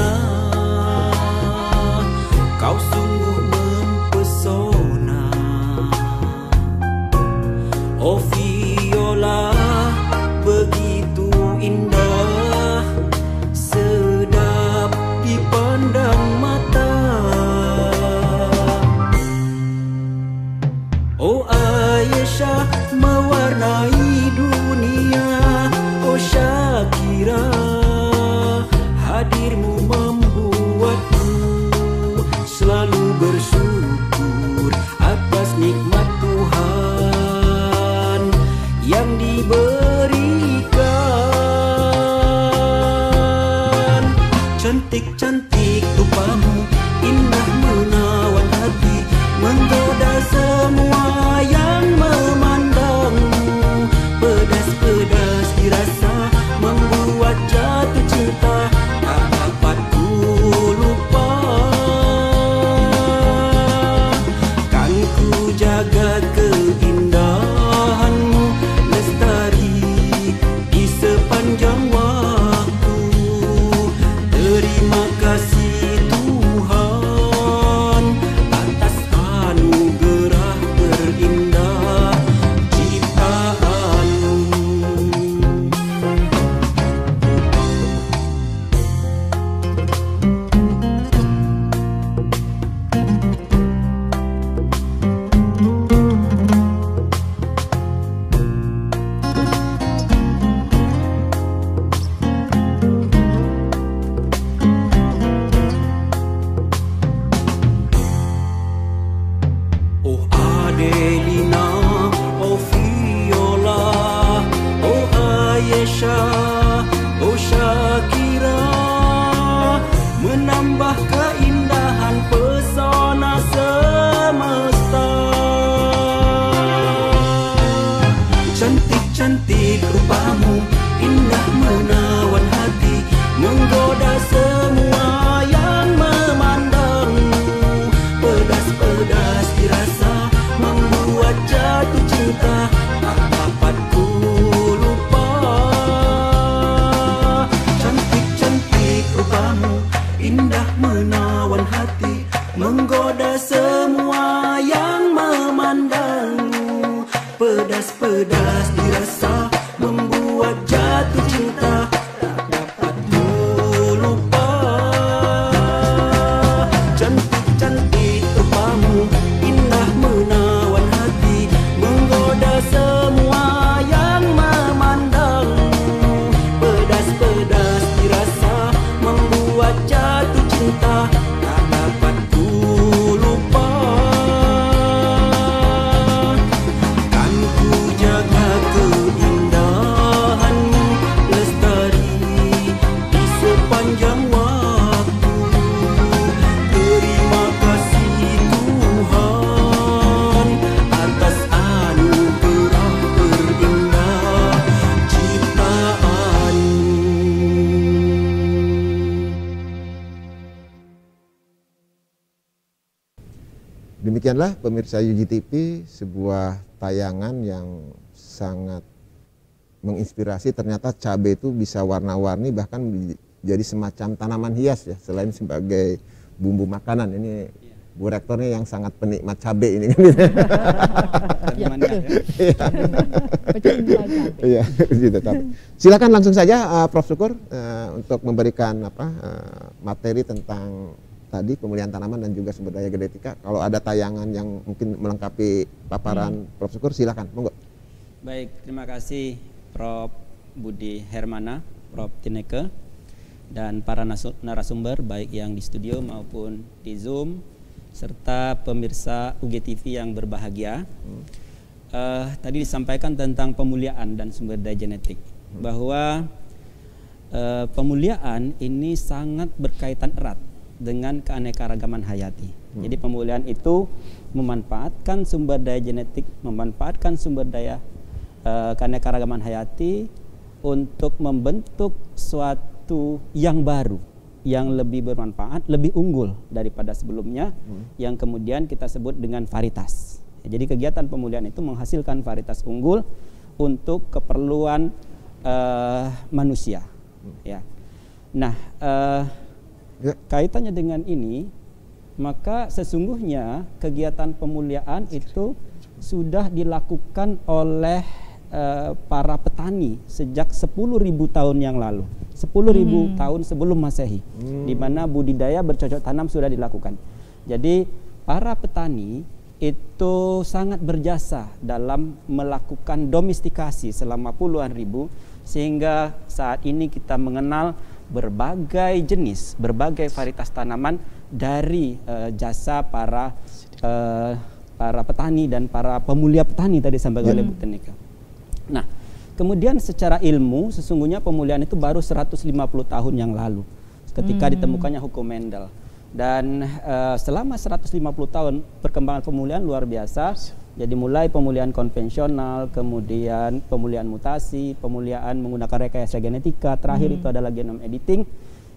Demikianlah pemirsa UGTV sebuah tayangan yang sangat menginspirasi. Ternyata cabai itu bisa warna-warni bahkan jadi semacam tanaman hias ya selain sebagai bumbu makanan. Ini Bu Rektor ini yang sangat penikmat cabai ini. Kan. (laughs) Iya, gitu (laughs) Silakan langsung saja uh, Prof. Syukur uh, untuk memberikan apa uh, materi tentang tadi pemulihan tanaman dan juga sumber daya genetika. Kalau ada tayangan yang mungkin melengkapi paparan hmm. Prof Syukur silakan, monggo. Baik, terima kasih Prof Budi Hermana, Prof Tineke dan para narasumber baik yang di studio maupun di Zoom serta pemirsa UGTV yang berbahagia. Hmm. Uh, tadi disampaikan tentang pemuliaan dan sumber daya genetik hmm. bahwa uh, pemuliaan ini sangat berkaitan erat dengan keanekaragaman hayati. Hmm. Jadi pemulihan itu memanfaatkan sumber daya genetik, memanfaatkan sumber daya uh, keanekaragaman hayati untuk membentuk suatu yang baru, yang lebih bermanfaat, lebih unggul daripada sebelumnya, hmm. yang kemudian kita sebut dengan varietas. Jadi kegiatan pemulihan itu menghasilkan varietas unggul untuk keperluan uh, manusia. Hmm. Ya. Nah, uh, ya. kaitannya dengan ini, maka sesungguhnya kegiatan pemuliaan itu sudah dilakukan oleh uh, para petani sejak 10.000 tahun yang lalu. 10.000 hmm. tahun sebelum Masehi, hmm. di mana budidaya bercocok tanam sudah dilakukan. Jadi para petani itu sangat berjasa dalam melakukan domestikasi selama puluhan ribu sehingga saat ini kita mengenal berbagai jenis, berbagai varietas tanaman dari uh, jasa para uh, para petani dan para pemulia petani tadi sampai oleh Bu Tenika. Nah, kemudian secara ilmu sesungguhnya pemulihan itu baru 150 tahun yang lalu ketika hmm. ditemukannya hukum Mendel dan uh, selama 150 tahun perkembangan pemulihan luar biasa jadi mulai pemulihan konvensional kemudian pemulihan mutasi pemulihan menggunakan rekayasa genetika terakhir hmm. itu adalah genome editing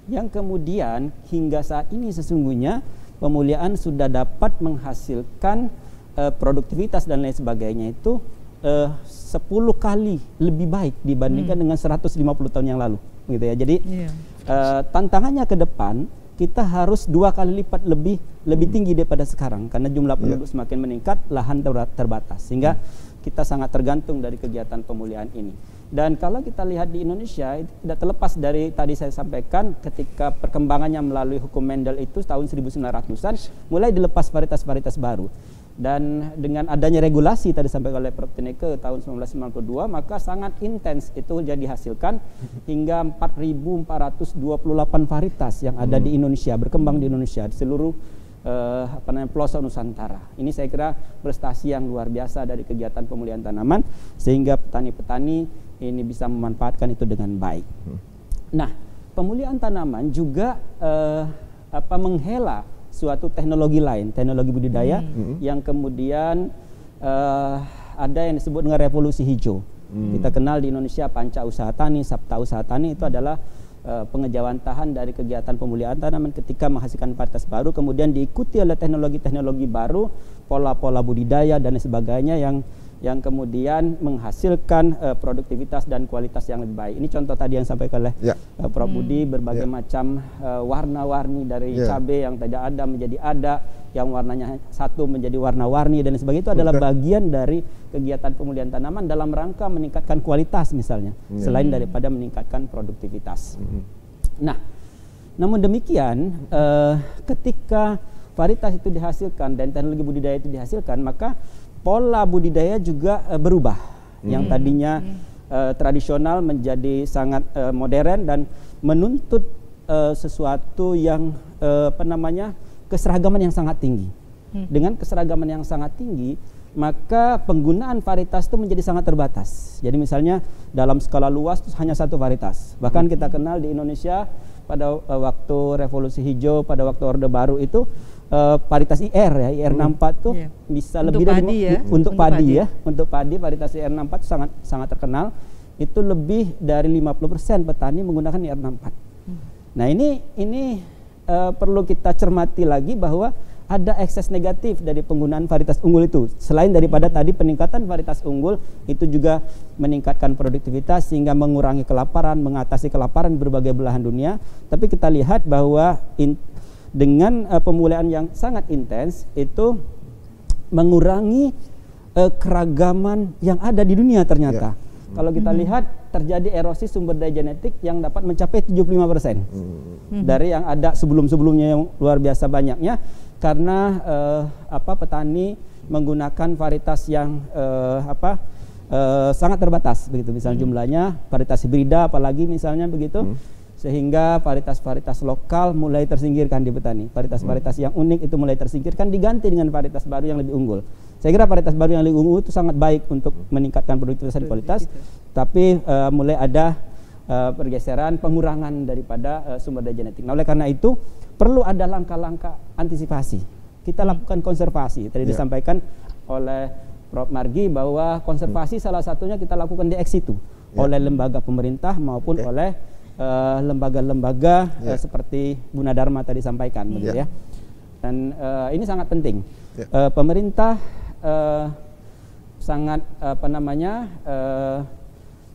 yang kemudian hingga saat ini sesungguhnya pemulihan sudah dapat menghasilkan uh, produktivitas dan lain sebagainya itu uh, 10 kali lebih baik dibandingkan hmm. dengan 150 tahun yang lalu gitu ya jadi yeah. Iya. uh, tantangannya ke depan kita harus dua kali lipat lebih lebih tinggi daripada sekarang karena jumlah iya. penduduk yeah. semakin meningkat, lahan terbatas sehingga kita sangat tergantung dari kegiatan pemulihan ini. Dan kalau kita lihat di Indonesia itu tidak terlepas dari tadi saya sampaikan ketika perkembangannya melalui hukum Mendel itu tahun 1900-an mulai dilepas varietas-varietas baru dan dengan adanya regulasi tadi sampai oleh Prof. Tineke tahun 1992 maka sangat intens itu jadi dihasilkan hingga 4.428 varietas yang ada di Indonesia berkembang di Indonesia di seluruh uh, apa namanya pelosok Nusantara. Ini saya kira prestasi yang luar biasa dari kegiatan pemulihan tanaman sehingga petani-petani ini bisa memanfaatkan itu dengan baik. Nah, pemulihan tanaman juga uh, apa menghela suatu teknologi lain, teknologi budidaya hmm. hmm. yang kemudian uh, ada yang disebut dengan revolusi hijau. Hmm. Kita kenal di Indonesia panca usaha tani, sabta usaha tani itu adalah uh, pengejauhan tahan dari kegiatan pemulihan tanaman ketika menghasilkan varietas baru, kemudian diikuti oleh teknologi-teknologi baru, pola-pola budidaya dan sebagainya yang yang kemudian menghasilkan uh, produktivitas dan kualitas yang lebih baik. Ini contoh tadi yang sampai oleh ya. uh, Prof hmm. Budi berbagai ya. macam uh, warna-warni dari ya. cabai yang tidak ada menjadi ada, yang warnanya satu menjadi warna-warni dan sebagainya itu adalah bagian dari kegiatan pemulihan tanaman dalam rangka meningkatkan kualitas misalnya, ya. selain daripada meningkatkan produktivitas. Hmm. Nah, namun demikian uh, ketika varietas itu dihasilkan dan teknologi budidaya itu dihasilkan, maka pola budidaya juga uh, berubah. Hmm. Yang tadinya uh, tradisional menjadi sangat uh, modern dan menuntut uh, sesuatu yang uh, apa namanya keseragaman yang sangat tinggi. Hmm. Dengan keseragaman yang sangat tinggi, maka penggunaan varietas itu menjadi sangat terbatas. Jadi misalnya dalam skala luas itu hanya satu varietas. Bahkan kita kenal di Indonesia pada uh, waktu revolusi hijau, pada waktu orde baru itu uh, varietas IR ya IR64 hmm. tuh yeah. bisa untuk lebih dari ya. untuk, untuk padi, padi ya untuk padi varietas IR64 itu sangat sangat terkenal itu lebih dari 50% petani menggunakan IR64. Hmm. Nah, ini ini uh, perlu kita cermati lagi bahwa ada ekses negatif dari penggunaan varietas unggul itu. Selain daripada tadi peningkatan varietas unggul itu juga meningkatkan produktivitas sehingga mengurangi kelaparan, mengatasi kelaparan berbagai belahan dunia. Tapi kita lihat bahwa in, dengan uh, pemulihan yang sangat intens itu mengurangi uh, keragaman yang ada di dunia ternyata. Yeah. Kalau kita hmm. lihat terjadi erosi sumber daya genetik yang dapat mencapai 75% hmm. dari yang ada sebelum-sebelumnya yang luar biasa banyaknya karena uh, apa petani menggunakan varietas yang uh, apa uh, sangat terbatas begitu misalnya hmm. jumlahnya varietas hibrida apalagi misalnya begitu hmm sehingga varietas-varietas lokal mulai tersingkirkan di petani. Varietas-varietas yang unik itu mulai tersingkirkan diganti dengan varietas baru yang lebih unggul. Saya kira varietas baru yang lebih unggul itu sangat baik untuk meningkatkan produktivitas dan kualitas, tapi uh, mulai ada uh, pergeseran pengurangan daripada uh, sumber daya genetik. Nah, oleh karena itu perlu ada langkah-langkah antisipasi. Kita hmm. lakukan konservasi. Tadi yeah. disampaikan oleh Prof Margi bahwa konservasi hmm. salah satunya kita lakukan di ex situ yeah. oleh lembaga pemerintah maupun okay. oleh lembaga-lembaga uh, yeah. uh, seperti Dharma tadi sampaikan, yeah. begitu ya. Dan uh, ini sangat penting. Yeah. Uh, pemerintah uh, sangat apa namanya uh,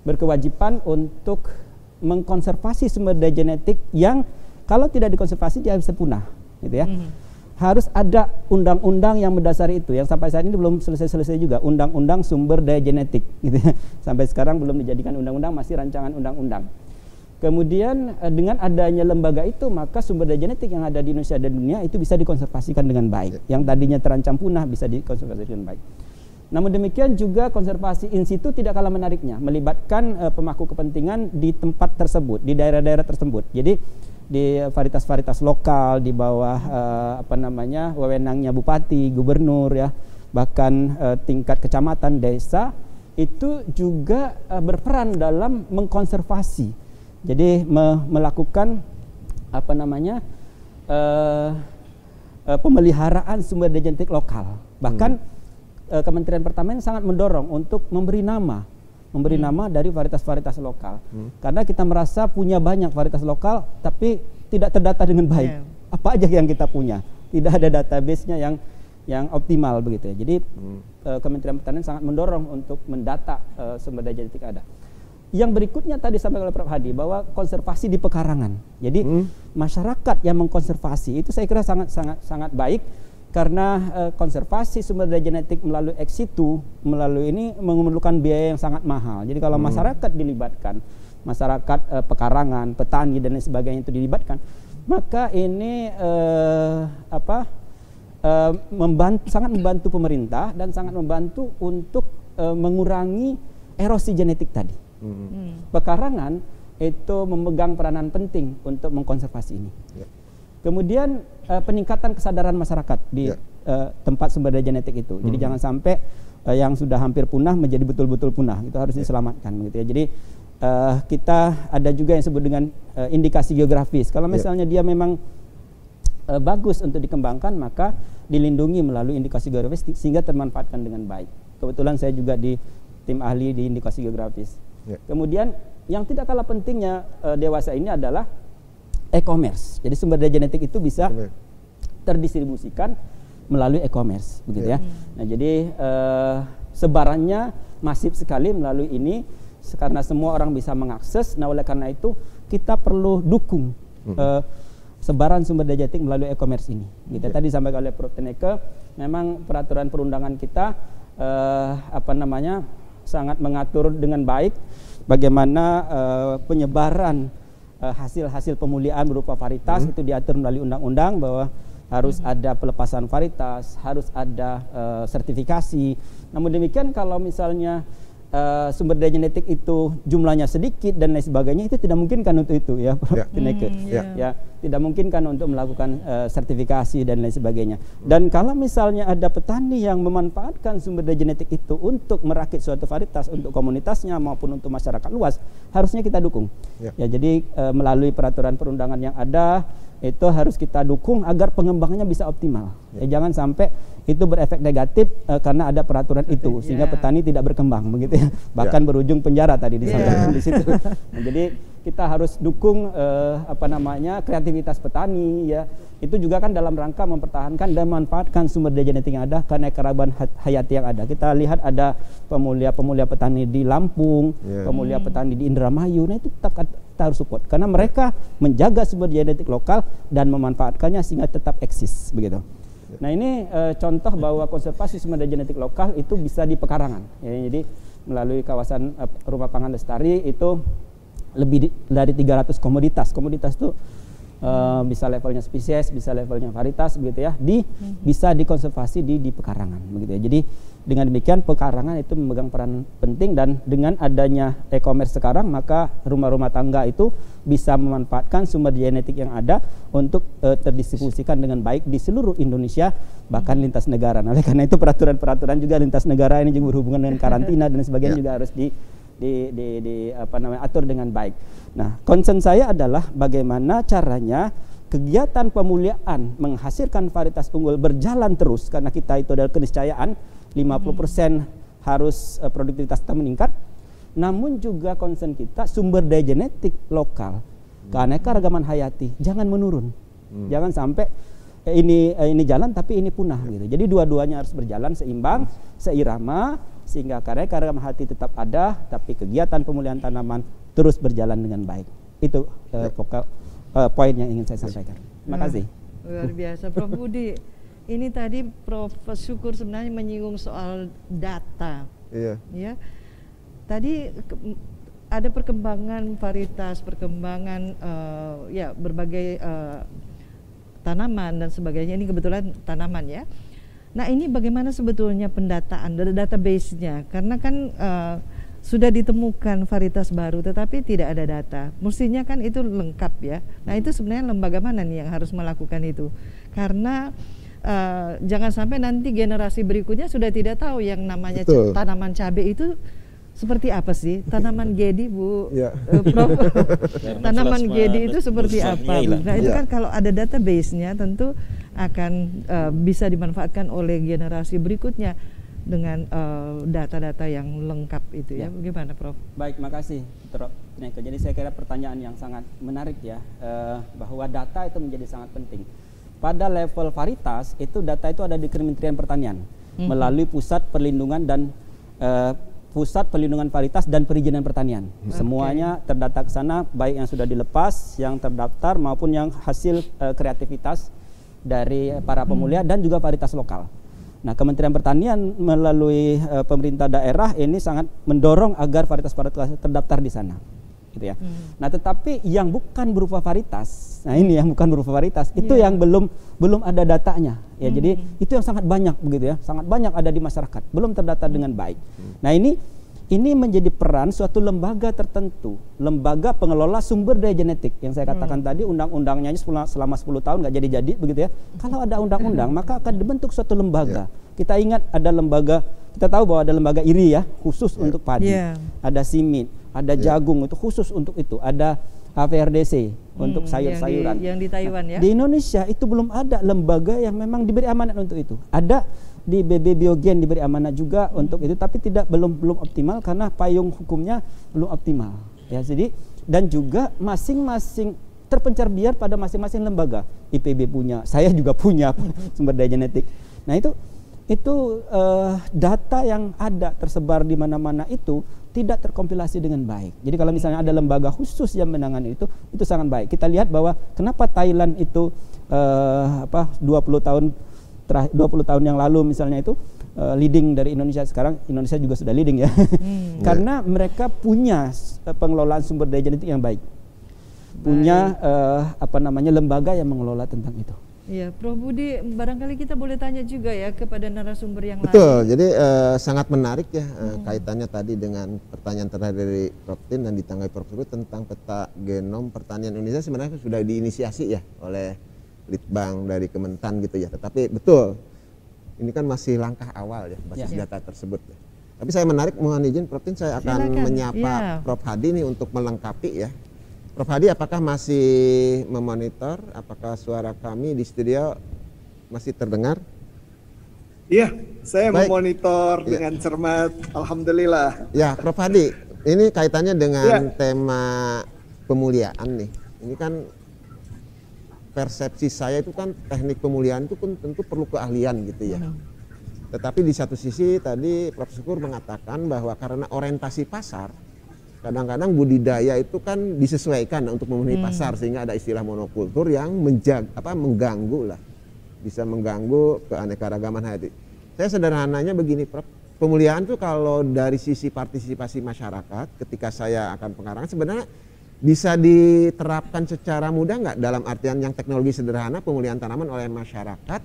berkewajiban untuk mengkonservasi sumber daya genetik yang kalau tidak dikonservasi dia bisa punah, gitu ya. Hmm. Harus ada undang-undang yang mendasari itu. Yang sampai saat ini belum selesai-selesai juga undang-undang sumber daya genetik, gitu ya. (laughs) Sampai sekarang belum dijadikan undang-undang, masih rancangan undang-undang. Kemudian eh, dengan adanya lembaga itu maka sumber daya genetik yang ada di Indonesia dan dunia itu bisa dikonservasikan dengan baik. Ya. Yang tadinya terancam punah bisa dikonservasikan dengan baik. Namun demikian juga konservasi in situ tidak kalah menariknya, melibatkan uh, pemangku kepentingan di tempat tersebut, di daerah-daerah tersebut. Jadi di varietas-varietas lokal di bawah uh, apa namanya wewenangnya bupati, gubernur ya, bahkan uh, tingkat kecamatan, desa itu juga uh, berperan dalam mengkonservasi. Jadi me melakukan apa namanya uh, uh, pemeliharaan sumber daya genetik lokal. Bahkan hmm uh, Kementerian Pertanian sangat mendorong untuk memberi nama memberi hmm. nama dari varietas-varietas lokal. Hmm. Karena kita merasa punya banyak varietas lokal tapi tidak terdata dengan baik. Yeah. Apa aja yang kita punya? Tidak ada database-nya yang yang optimal begitu ya. Jadi hmm. uh, Kementerian Pertanian sangat mendorong untuk mendata uh, sumber daya genetik ada. Yang berikutnya tadi sampai oleh Prof Hadi bahwa konservasi di pekarangan. Jadi hmm. masyarakat yang mengkonservasi itu saya kira sangat sangat sangat baik karena uh, konservasi sumber daya genetik melalui ex situ melalui ini memerlukan biaya yang sangat mahal. Jadi kalau hmm. masyarakat dilibatkan, masyarakat uh, pekarangan, petani dan lain sebagainya itu dilibatkan, maka ini uh, apa membantu sangat membantu pemerintah dan sangat membantu untuk mengurangi erosi genetik tadi. Hmm. Pekarangan itu memegang peranan penting untuk mengkonservasi ini. Yeah. Kemudian uh, peningkatan kesadaran masyarakat di ya. uh, tempat sumber daya genetik itu. Jadi hmm. jangan sampai uh, yang sudah hampir punah menjadi betul-betul punah. Itu harus ya. diselamatkan gitu ya. Jadi uh, kita ada juga yang disebut dengan uh, indikasi geografis. Kalau ya. misalnya ya. dia memang uh, bagus untuk dikembangkan, maka dilindungi melalui indikasi geografis sehingga termanfaatkan dengan baik. Kebetulan saya juga di tim ahli di indikasi geografis. Ya. Kemudian yang tidak kalah pentingnya uh, dewasa ini adalah e-commerce. Jadi sumber daya genetik itu bisa terdistribusikan melalui e-commerce, begitu ya. Nah, jadi uh, sebarannya masif sekali melalui ini karena semua orang bisa mengakses. Nah, oleh karena itu kita perlu dukung uh, sebaran sumber daya genetik melalui e-commerce ini. Gitu. Okay. Tadi sampai oleh Prof. Teneke, memang peraturan perundangan kita uh, apa namanya sangat mengatur dengan baik bagaimana uh, penyebaran Eh, hasil-hasil pemulihan berupa varietas hmm. itu diatur melalui undang-undang bahwa harus hmm. ada pelepasan varietas, harus ada uh, sertifikasi. Namun demikian kalau misalnya uh, sumber daya genetik itu jumlahnya sedikit dan lain sebagainya itu tidak mungkin kan untuk itu ya Prof. Ya. Hmm, yeah. ya tidak mungkin kan untuk melakukan uh, sertifikasi dan lain sebagainya. Dan kalau misalnya ada petani yang memanfaatkan sumber daya genetik itu untuk merakit suatu varietas untuk komunitasnya maupun untuk masyarakat luas, harusnya kita dukung. Ya, ya jadi uh, melalui peraturan perundangan yang ada itu harus kita dukung agar pengembangannya bisa optimal. Ya, ya jangan sampai itu berefek negatif uh, karena ada peraturan itu yeah. sehingga petani tidak berkembang begitu ya. Bahkan yeah. berujung penjara tadi disampaikan yeah. di situ. (laughs) Nah, jadi kita harus dukung uh, apa namanya kreativitas petani ya. Itu juga kan dalam rangka mempertahankan dan memanfaatkan sumber daya genetik yang ada karena keraban hayati yang ada. Kita lihat ada pemulia-pemulia petani di Lampung, yeah. pemulia petani di Indramayu. Nah itu tetap kita harus support karena mereka menjaga sumber genetik lokal dan memanfaatkannya sehingga tetap eksis begitu. Nah ini e, contoh bahwa konservasi sumber daya genetik lokal itu bisa di pekarangan. Ya, jadi melalui kawasan e, rumah pangan lestari itu lebih di, dari 300 komoditas. Komoditas itu uh, bisa levelnya spesies, bisa levelnya varietas begitu ya, di hmm. bisa dikonservasi di di pekarangan begitu ya. Jadi dengan demikian pekarangan itu memegang peran penting dan dengan adanya e-commerce sekarang maka rumah-rumah tangga itu bisa memanfaatkan sumber genetik yang ada untuk uh, terdistribusikan dengan baik di seluruh Indonesia bahkan lintas negara. Nah, oleh karena itu peraturan-peraturan juga lintas negara ini juga berhubungan dengan karantina dan sebagainya yeah. juga harus di di, di, di apa namanya atur dengan baik. Nah, concern saya adalah bagaimana caranya kegiatan pemuliaan menghasilkan varietas unggul berjalan terus karena kita itu adalah keniscayaan 50% hmm. harus uh, produktivitas kita meningkat. Namun juga concern kita sumber daya genetik lokal, hmm. keanekaragaman hayati jangan menurun. Hmm. Jangan sampai eh, ini eh, ini jalan tapi ini punah gitu. Jadi dua-duanya harus berjalan seimbang, seirama sehingga karya karya hati tetap ada tapi kegiatan pemulihan tanaman terus berjalan dengan baik. Itu uh, pokok uh, poin yang ingin saya sampaikan. Terima kasih. Luar biasa Prof Budi. Ini tadi Prof Syukur sebenarnya menyinggung soal data. Iya. Ya. Tadi ada perkembangan varietas, perkembangan uh, ya berbagai uh, tanaman dan sebagainya. Ini kebetulan tanaman ya. Nah ini bagaimana sebetulnya pendataan dari database-nya? Karena kan uh, sudah ditemukan varietas baru tetapi tidak ada data. Mestinya kan itu lengkap ya. Nah itu sebenarnya lembaga mana nih yang harus melakukan itu? Karena uh, jangan sampai nanti generasi berikutnya sudah tidak tahu yang namanya tanaman cabai itu seperti apa sih tanaman (laughs) gedi bu ya. uh, prof (laughs) tanaman gedi itu seperti apa nah itu ya. kan kalau ada database-nya tentu akan uh, bisa dimanfaatkan oleh generasi berikutnya dengan eh, data-data uh, yang lengkap itu ya. ya. Bagaimana, Prof? Baik, makasih, Prof. Jadi saya kira pertanyaan yang sangat menarik ya, uh, bahwa data itu menjadi sangat penting. Pada level varietas itu data itu ada di Kementerian Pertanian hmm. melalui Pusat Perlindungan dan uh, Pusat Perlindungan Varietas dan Perizinan Pertanian. Okay. Semuanya terdata ke sana, baik yang sudah dilepas, yang terdaftar maupun yang hasil uh, kreativitas dari para pemulia hmm. dan juga varietas lokal. Nah, Kementerian Pertanian melalui uh, pemerintah daerah ini sangat mendorong agar varietas-varietas terdaftar di sana. Gitu ya. Hmm. Nah, tetapi yang bukan berupa varietas, nah ini yang bukan berupa varietas, itu yeah. yang belum belum ada datanya. Ya, hmm. jadi itu yang sangat banyak begitu ya, sangat banyak ada di masyarakat, belum terdata hmm. dengan baik. Hmm. Nah, ini ini menjadi peran suatu lembaga tertentu, lembaga pengelola sumber daya genetik yang saya katakan hmm. tadi undang-undangnya selama 10 tahun nggak jadi-jadi begitu ya. Kalau ada undang-undang maka akan dibentuk suatu lembaga. Yeah. Kita ingat ada lembaga, kita tahu bahwa ada lembaga IRI ya khusus yeah. untuk padi, yeah. ada simit, ada yeah. jagung itu khusus untuk itu, ada AVRDC hmm, untuk sayur-sayuran. Yang, yang di Taiwan ya. Di Indonesia itu belum ada lembaga yang memang diberi amanat untuk itu. Ada di BB Biogen diberi amanah juga hmm. untuk itu tapi tidak belum belum optimal karena payung hukumnya belum optimal ya jadi dan juga masing-masing terpencar biar pada masing-masing lembaga IPB punya (laughs) saya juga punya sumber daya genetik nah itu itu uh, data yang ada tersebar di mana-mana itu tidak terkompilasi dengan baik. Jadi kalau misalnya ada lembaga khusus yang menangani itu, itu sangat baik. Kita lihat bahwa kenapa Thailand itu uh, apa 20 tahun terakhir 20 tahun yang lalu misalnya itu uh, leading dari Indonesia sekarang Indonesia juga sudah leading ya hmm. (laughs) karena mereka punya eh, pengelolaan sumber daya genetik yang baik punya uh, apa namanya lembaga yang mengelola tentang itu Iya, Prof Budi, barangkali kita boleh tanya juga ya kepada narasumber yang Betul, lain. Betul, jadi uh, sangat menarik ya uh, hmm. kaitannya tadi dengan pertanyaan terakhir dari Prof Tin dan ditanggapi Prof Budi tentang peta genom pertanian Indonesia sebenarnya sudah diinisiasi ya oleh litbang dari Kementan gitu ya. Tetapi betul, ini kan masih langkah awal ya basis ya. data tersebut. Tapi saya menarik mohon izin Prof Tin saya akan Silakan. menyapa ya. Prof Hadi nih untuk melengkapi ya. Prof Hadi apakah masih memonitor? Apakah suara kami di studio masih terdengar? Iya, saya Baik. memonitor ya. dengan cermat. Alhamdulillah. Ya, Prof Hadi, ini kaitannya dengan ya. tema pemuliaan nih. Ini kan persepsi saya itu kan teknik pemulihan itu pun tentu perlu keahlian gitu ya. Hmm. Tetapi di satu sisi tadi Prof. Syukur mengatakan bahwa karena orientasi pasar, kadang-kadang budidaya itu kan disesuaikan untuk memenuhi hmm. pasar sehingga ada istilah monokultur yang menjag, apa mengganggu lah, bisa mengganggu keanekaragaman hayati. Saya sederhananya begini, Prof. Pemulihan itu kalau dari sisi partisipasi masyarakat, ketika saya akan pengarangan sebenarnya bisa diterapkan secara mudah nggak dalam artian yang teknologi sederhana pemulihan tanaman oleh masyarakat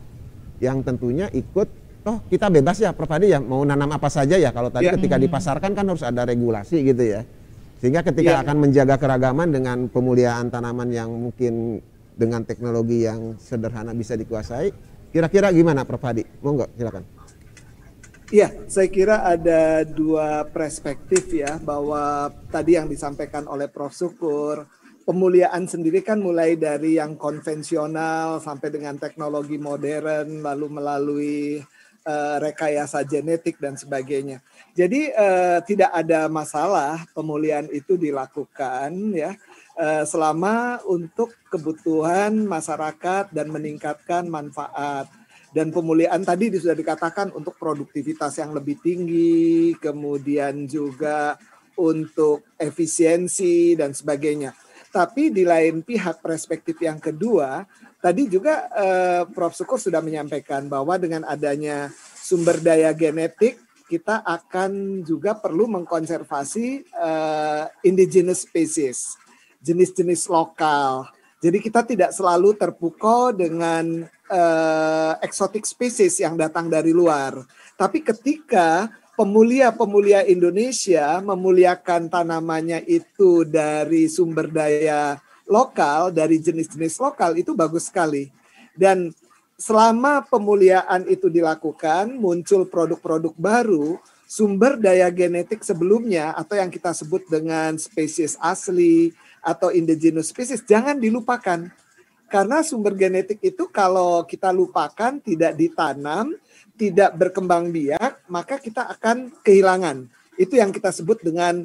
yang tentunya ikut toh kita bebas ya Prof Adi ya mau nanam apa saja ya kalau tadi ya. ketika dipasarkan kan harus ada regulasi gitu ya sehingga ketika ya. akan menjaga keragaman dengan pemulihan tanaman yang mungkin dengan teknologi yang sederhana bisa dikuasai kira-kira gimana Prof Adi mau nggak silakan Iya, saya kira ada dua perspektif ya bahwa tadi yang disampaikan oleh Prof. Sukur, pemuliaan sendiri kan mulai dari yang konvensional sampai dengan teknologi modern, lalu melalui uh, rekayasa genetik dan sebagainya. Jadi uh, tidak ada masalah pemulihan itu dilakukan ya uh, selama untuk kebutuhan masyarakat dan meningkatkan manfaat dan pemulihan tadi sudah dikatakan untuk produktivitas yang lebih tinggi, kemudian juga untuk efisiensi dan sebagainya. Tapi di lain pihak perspektif yang kedua, tadi juga eh, Prof. Sukur sudah menyampaikan bahwa dengan adanya sumber daya genetik kita akan juga perlu mengkonservasi eh, indigenous species, jenis-jenis lokal. Jadi kita tidak selalu terpukau dengan uh, exotic species yang datang dari luar. Tapi ketika pemulia-pemulia Indonesia memuliakan tanamannya itu dari sumber daya lokal, dari jenis-jenis lokal itu bagus sekali. Dan selama pemuliaan itu dilakukan, muncul produk-produk baru, sumber daya genetik sebelumnya atau yang kita sebut dengan spesies asli atau indigenous species jangan dilupakan karena sumber genetik itu kalau kita lupakan, tidak ditanam, tidak berkembang biak, maka kita akan kehilangan. Itu yang kita sebut dengan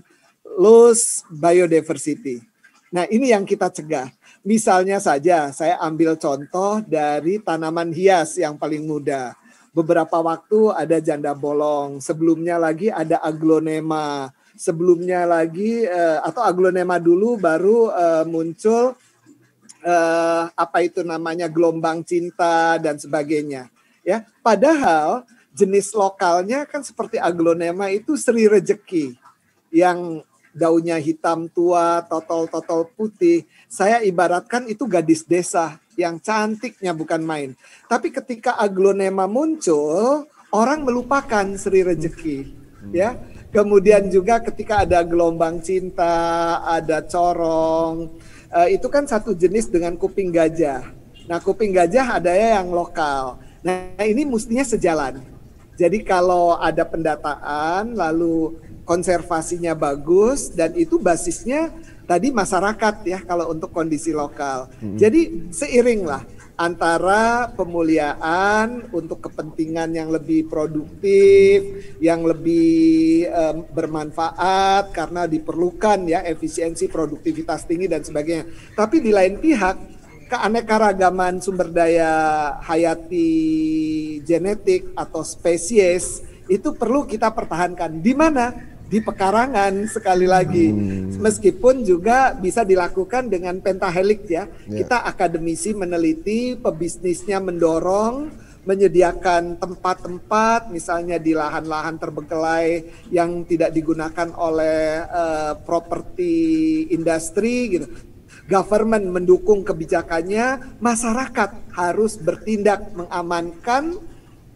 loss biodiversity. Nah, ini yang kita cegah. Misalnya saja, saya ambil contoh dari tanaman hias yang paling mudah. Beberapa waktu ada janda bolong, sebelumnya lagi ada aglonema, sebelumnya lagi eh, atau aglonema dulu baru eh, muncul uh, apa itu namanya gelombang cinta dan sebagainya ya padahal jenis lokalnya kan seperti aglonema itu seri rejeki yang daunnya hitam tua totol-totol putih saya ibaratkan itu gadis desa yang cantiknya bukan main tapi ketika aglonema muncul orang melupakan seri rejeki ya kemudian juga ketika ada gelombang cinta ada corong uh, itu kan satu jenis dengan kuping gajah. Nah, kuping gajah ada yang lokal. Nah, ini mestinya sejalan. Jadi kalau ada pendataan lalu konservasinya bagus dan itu basisnya tadi masyarakat ya kalau untuk kondisi lokal. Hmm. Jadi seiring lah antara pemuliaan untuk kepentingan yang lebih produktif, yang lebih um, bermanfaat karena diperlukan ya efisiensi, produktivitas tinggi dan sebagainya. Tapi di lain pihak keanekaragaman sumber daya hayati genetik atau spesies itu perlu kita pertahankan. Di mana? Di pekarangan sekali lagi. Hmm. Meskipun juga bisa dilakukan dengan pentahelik ya. Yeah. Kita akademisi meneliti, pebisnisnya mendorong menyediakan tempat-tempat misalnya di lahan-lahan terbengkelai yang tidak digunakan oleh uh, properti industri gitu. Government mendukung kebijakannya, masyarakat harus bertindak mengamankan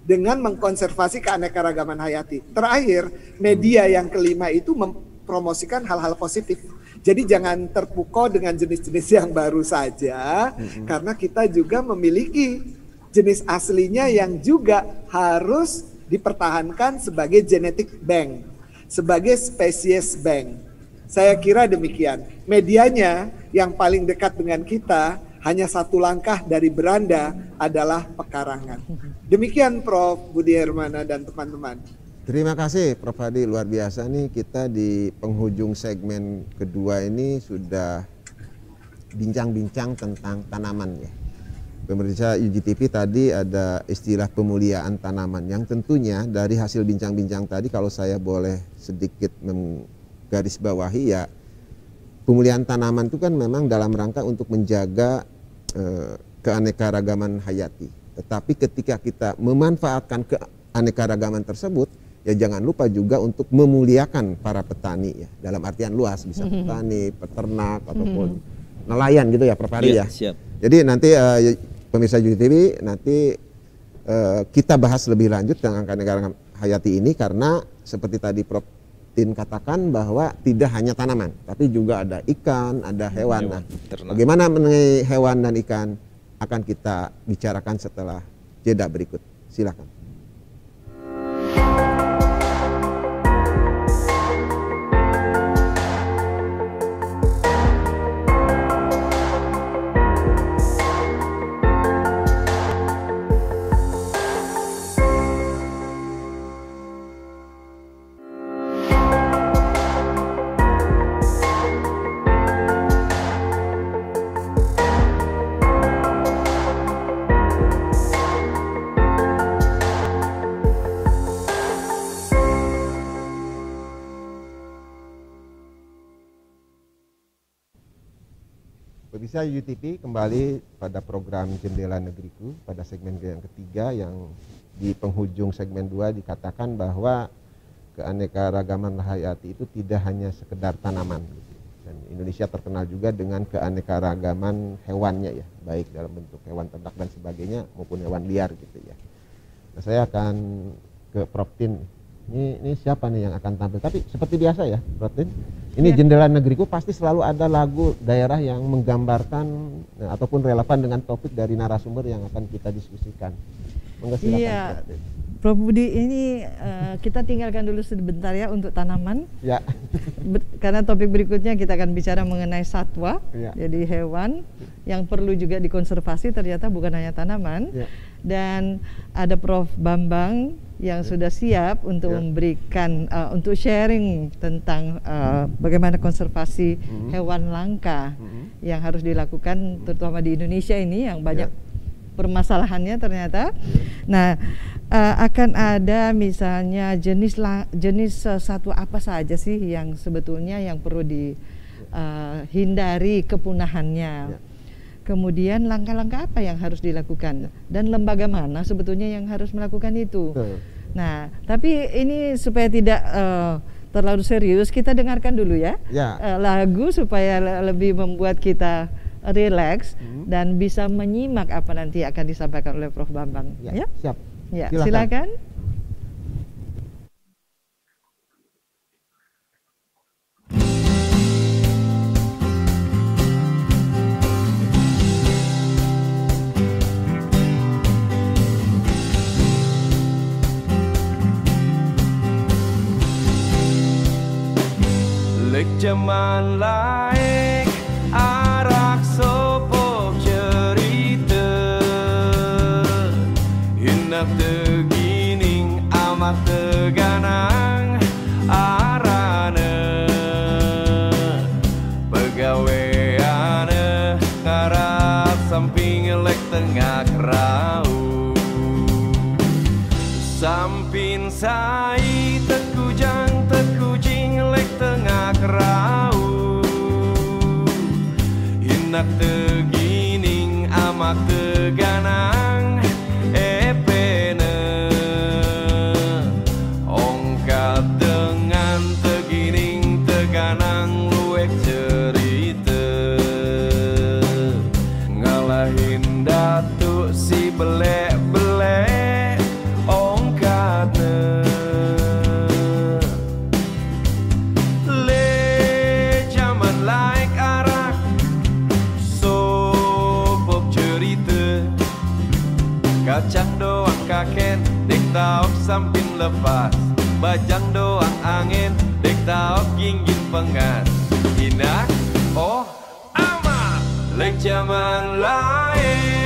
dengan mengkonservasi keanekaragaman hayati. Terakhir, media yang kelima itu mempromosikan hal-hal positif. Jadi jangan terpukau dengan jenis-jenis yang baru saja, mm-hmm. karena kita juga memiliki jenis aslinya yang juga harus dipertahankan sebagai genetic bank, sebagai spesies bank. Saya kira demikian. Medianya yang paling dekat dengan kita hanya satu langkah dari beranda adalah pekarangan. Demikian Prof. Budi Hermana dan teman-teman. Terima kasih Prof. Hadi, luar biasa nih kita di penghujung segmen kedua ini sudah bincang-bincang tentang tanaman ya. Pemirsa UGTV tadi ada istilah pemuliaan tanaman yang tentunya dari hasil bincang-bincang tadi kalau saya boleh sedikit menggarisbawahi ya pemulihan tanaman itu kan memang dalam rangka untuk menjaga Eh, keanekaragaman hayati. Tetapi ketika kita memanfaatkan keanekaragaman tersebut, ya jangan lupa juga untuk memuliakan para petani ya dalam artian luas bisa (laughs) petani, peternak ataupun mhm. nelayan gitu ya Prof Ari iya, ya. Siap. Jadi nanti uh, pemirsa Juti TV nanti uh, kita bahas lebih lanjut tentang keanekaragaman hayati ini karena seperti tadi Prof Tin katakan bahwa tidak hanya tanaman, tapi juga ada ikan, ada hewan. Nah, bagaimana mengenai hewan dan ikan akan kita bicarakan setelah jeda berikut. Silakan. UTP kembali pada program Jendela Negeriku pada segmen yang ketiga yang di penghujung segmen 2 dikatakan bahwa keanekaragaman hayati itu tidak hanya sekedar tanaman. Dan Indonesia terkenal juga dengan keanekaragaman hewannya ya, baik dalam bentuk hewan ternak dan sebagainya maupun hewan liar gitu ya. Nah, saya akan ke Prof. Tin ini, ini siapa nih yang akan tampil? Tapi seperti biasa ya, Rotin. Ini ya. jendela negeriku pasti selalu ada lagu daerah yang menggambarkan nah, ataupun relevan dengan topik dari narasumber yang akan kita diskusikan. Iya. Prof Budi ini uh, kita tinggalkan dulu sebentar ya untuk tanaman. Ya. karena topik berikutnya kita akan bicara mengenai satwa, ya. jadi hewan yang perlu juga dikonservasi ternyata bukan hanya tanaman. Ya. Dan ada Prof Bambang yang ya. sudah siap untuk ya. memberikan uh, untuk sharing tentang uh, bagaimana konservasi -hmm. hewan langka -hmm. yang harus dilakukan terutama di Indonesia ini yang banyak ya permasalahannya ternyata. Nah, uh, akan ada misalnya jenis la, jenis uh, satu apa saja sih yang sebetulnya yang perlu dihindari uh, kepunahannya. Ya. Kemudian langkah-langkah apa yang harus dilakukan dan lembaga mana sebetulnya yang harus melakukan itu. Betul. Nah, tapi ini supaya tidak uh, terlalu serius, kita dengarkan dulu ya, ya. Uh, lagu supaya lebih membuat kita relax hmm. dan bisa menyimak apa nanti akan disampaikan oleh Prof Bambang. Ya, ya? siap. Ya, silakan. silakan. Hinak Bajang doang angin Dek taok ginggin pengas Inak oh amat Lek zaman laik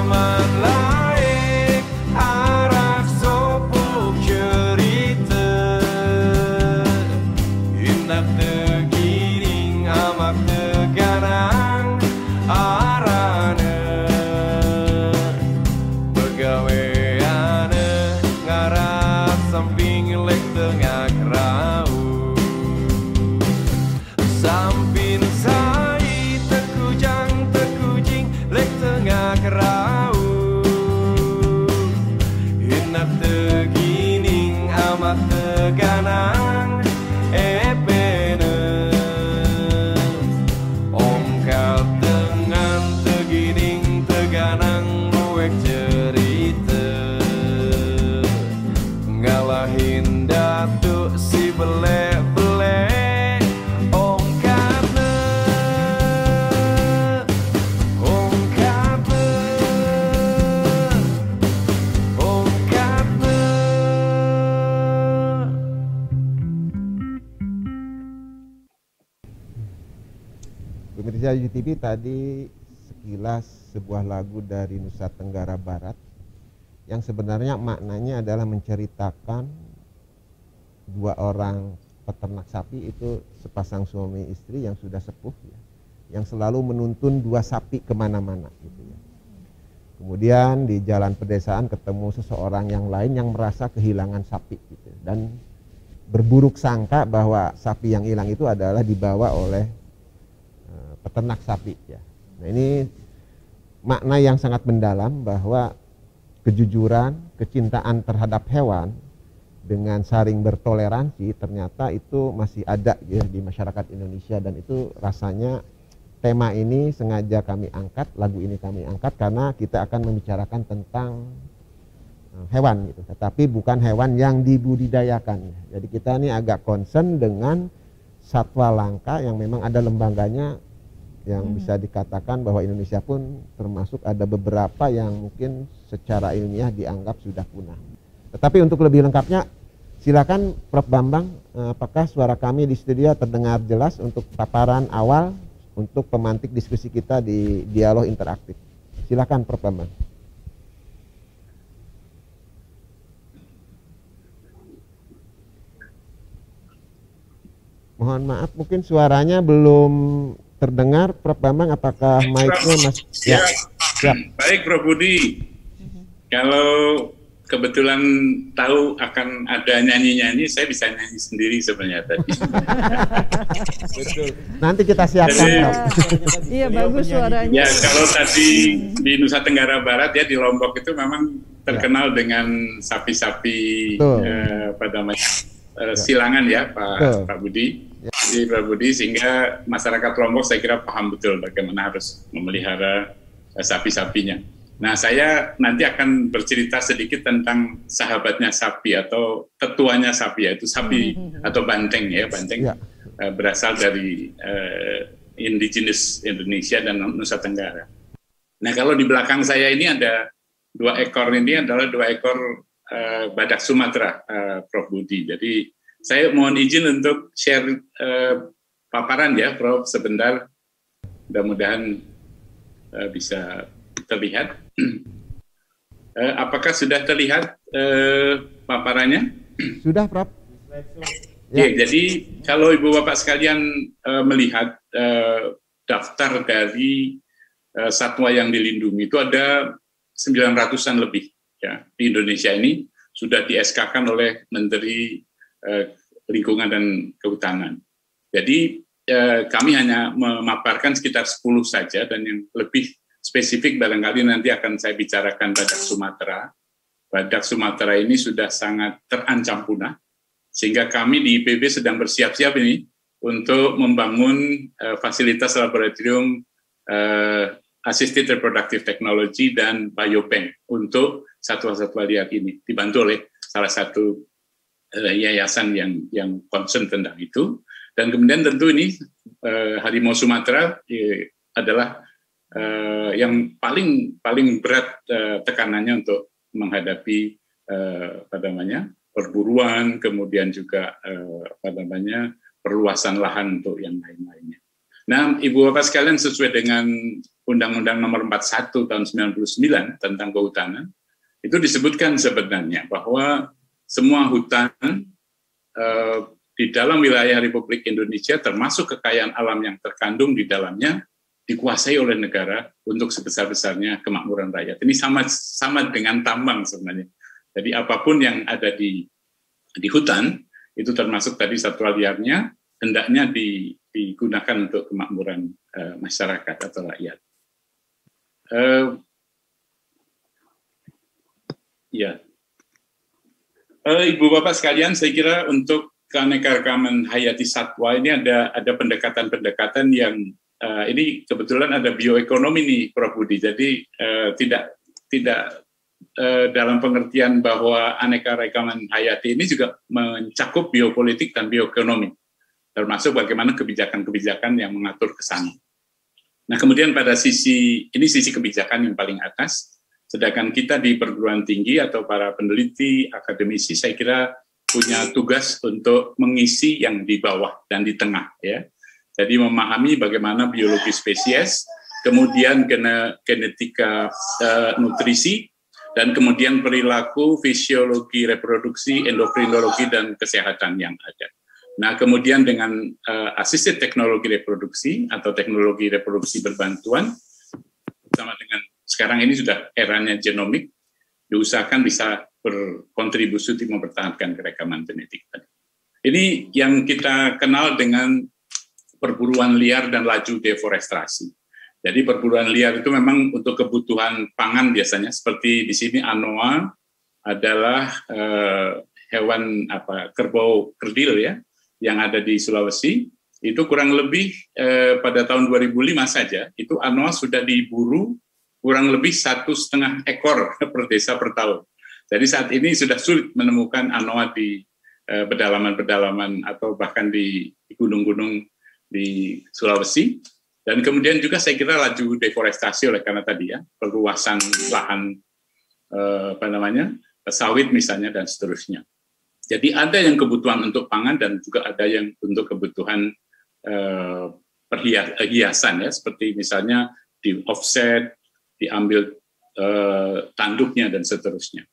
Lek tadi sekilas sebuah lagu dari Nusa Tenggara Barat yang sebenarnya maknanya adalah menceritakan dua orang peternak sapi itu sepasang suami istri yang sudah sepuh ya, yang selalu menuntun dua sapi ke mana-mana gitu ya. Kemudian di jalan pedesaan ketemu seseorang yang lain yang merasa kehilangan sapi gitu dan berburuk sangka bahwa sapi yang hilang itu adalah dibawa oleh peternak sapi ya. Nah ini makna yang sangat mendalam bahwa kejujuran, kecintaan terhadap hewan dengan saring bertoleransi ternyata itu masih ada ya di masyarakat Indonesia dan itu rasanya tema ini sengaja kami angkat, lagu ini kami angkat karena kita akan membicarakan tentang eh, hewan gitu, tetapi bukan hewan yang dibudidayakan. Jadi kita ini agak concern dengan satwa langka yang memang ada lembaganya yang hmm. bisa dikatakan bahwa Indonesia pun termasuk ada beberapa yang mungkin secara ilmiah dianggap sudah punah. Tetapi untuk lebih lengkapnya Silakan Prof Bambang, eh, apakah suara kami di studio terdengar jelas untuk paparan awal untuk pemantik diskusi kita di dialog interaktif. Silakan Prof Bambang. Mohon maaf, mungkin suaranya belum terdengar, Prof Bambang. Apakah mic-nya masih? Ya. ya. Baik, Prof Budi. Kalau kebetulan tahu akan ada nyanyi-nyanyi, saya bisa nyanyi sendiri sebenarnya tadi. Betul. Nanti kita siapkan. iya bagus suaranya. Ya kalau tadi di Nusa Tenggara Barat ya di Lombok itu memang terkenal ya. dengan sapi-sapi eh, pada eh, silangan ya Pak Pak Budi. Jadi Pak Budi sehingga masyarakat Lombok saya kira paham betul bagaimana harus memelihara eh, sapi-sapinya. Nah, saya nanti akan bercerita sedikit tentang sahabatnya sapi atau tetuanya sapi, yaitu sapi hmm. atau banteng ya, banteng ya. Uh, berasal dari uh, indigenous Indonesia dan Nusa Tenggara. Nah, kalau di belakang saya ini ada dua ekor ini adalah dua ekor uh, badak Sumatera, uh, Prof Budi. Jadi saya mohon izin untuk share uh, paparan ya, Prof, sebentar. Mudah-mudahan uh, bisa terlihat. Uh, (clears throat) apakah sudah terlihat uh, paparannya? Sudah, Prof. Ya. ya, jadi kalau Ibu Bapak sekalian uh, melihat uh, daftar dari uh, satwa yang dilindungi itu ada 900-an lebih ya di Indonesia ini sudah di SK-kan oleh Menteri uh, Lingkungan dan Kehutanan. Jadi uh, kami hanya memaparkan sekitar 10 saja dan yang lebih spesifik barangkali nanti akan saya bicarakan badak Sumatera. Badak Sumatera ini sudah sangat terancam punah, sehingga kami di IPB sedang bersiap-siap ini untuk membangun uh, fasilitas laboratorium uh, assisted reproductive technology dan biobank untuk satwa-satwa liar ini dibantu oleh salah satu yayasan yang yang concern tentang itu dan kemudian tentu ini uh, harimau Sumatera uh, adalah uh, yang paling paling berat uh, tekanannya untuk menghadapi uh, apa namanya perburuan, kemudian juga uh, apa namanya perluasan lahan untuk yang lain-lainnya. Nah, Ibu Bapak sekalian sesuai dengan Undang-Undang Nomor 41 tahun 99 tentang kehutanan, itu disebutkan sebenarnya bahwa semua hutan uh, di dalam wilayah Republik Indonesia termasuk kekayaan alam yang terkandung di dalamnya dikuasai oleh negara untuk sebesar-besarnya kemakmuran rakyat. Ini sama sama dengan tambang sebenarnya. Jadi apa pun yang ada di di hutan itu termasuk tadi satwa liarnya hendaknya di, digunakan untuk kemakmuran uh, masyarakat atau rakyat. Uh, ya, uh, ibu bapak sekalian, saya kira untuk keanekaragaman hayati satwa ini ada ada pendekatan-pendekatan yang uh, ini kebetulan ada bioekonomi nih Prof Budi. Jadi uh, tidak tidak dalam pengertian bahwa aneka ragaman hayati ini juga mencakup biopolitik dan bioekonomi, termasuk bagaimana kebijakan-kebijakan yang mengatur ke sana. Nah, kemudian pada sisi ini sisi kebijakan yang paling atas, sedangkan kita di perguruan tinggi atau para peneliti, akademisi, saya kira punya tugas untuk mengisi yang di bawah dan di tengah ya Jadi memahami bagaimana biologi spesies, kemudian genetika uh, nutrisi, dan kemudian perilaku, fisiologi reproduksi, endokrinologi, dan kesehatan yang ada. Nah, kemudian dengan uh, assisted teknologi reproduksi atau teknologi reproduksi berbantuan, sama dengan sekarang ini sudah eranya genomik, diusahakan bisa berkontribusi untuk mempertahankan keragaman genetik tadi. Ini yang kita kenal dengan perburuan liar dan laju deforestasi. Jadi perburuan liar itu memang untuk kebutuhan pangan biasanya seperti di sini anoa adalah eh, hewan apa kerbau kerdil ya yang ada di Sulawesi itu kurang lebih eh, pada tahun 2005 saja itu anoa sudah diburu kurang lebih satu setengah ekor (laughs) per desa per tahun. Jadi saat ini sudah sulit menemukan anoa di eh, pedalaman-pedalaman atau bahkan di gunung-gunung di Sulawesi. Dan kemudian juga saya kira laju deforestasi oleh karena tadi ya perluasan lahan eh, apa namanya sawit misalnya dan seterusnya. Jadi ada yang kebutuhan untuk pangan dan juga ada yang untuk kebutuhan eh, perhiasan ya seperti misalnya di offset, diambil eh, tanduknya dan seterusnya.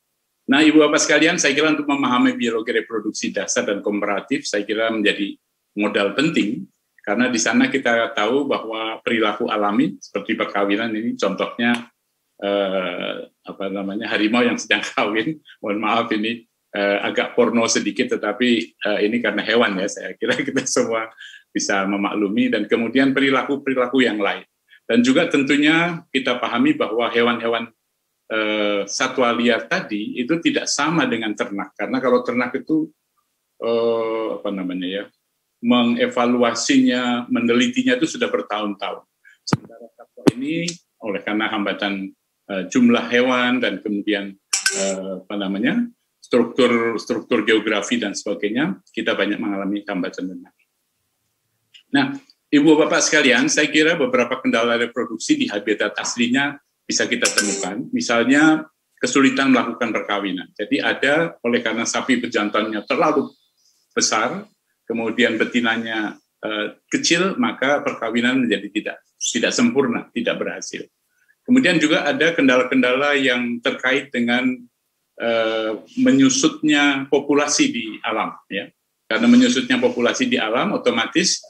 Nah, Ibu Bapak sekalian, saya kira untuk memahami biologi reproduksi dasar dan komparatif, saya kira menjadi modal penting karena di sana kita tahu bahwa perilaku alami seperti perkawinan ini contohnya eh, apa namanya harimau yang sedang (laughs) kawin mohon maaf ini eh, agak porno sedikit tetapi eh, ini karena hewan ya saya kira kita semua bisa memaklumi dan kemudian perilaku perilaku yang lain dan juga tentunya kita pahami bahwa hewan-hewan eh, satwa liar tadi itu tidak sama dengan ternak karena kalau ternak itu eh, apa namanya ya mengevaluasinya, menelitinya itu sudah bertahun-tahun. Sementara satwa ini oleh karena hambatan uh, jumlah hewan dan kemudian uh, apa namanya struktur struktur geografi dan sebagainya, kita banyak mengalami hambatan dan Nah, ibu bapak sekalian, saya kira beberapa kendala reproduksi di habitat aslinya bisa kita temukan. Misalnya kesulitan melakukan perkawinan. Jadi ada oleh karena sapi pejantannya terlalu besar, kemudian betinanya uh, kecil, maka perkawinan menjadi tidak tidak sempurna, tidak berhasil. Kemudian juga ada kendala-kendala yang terkait dengan uh, menyusutnya populasi di alam, ya. Karena menyusutnya populasi di alam, otomatis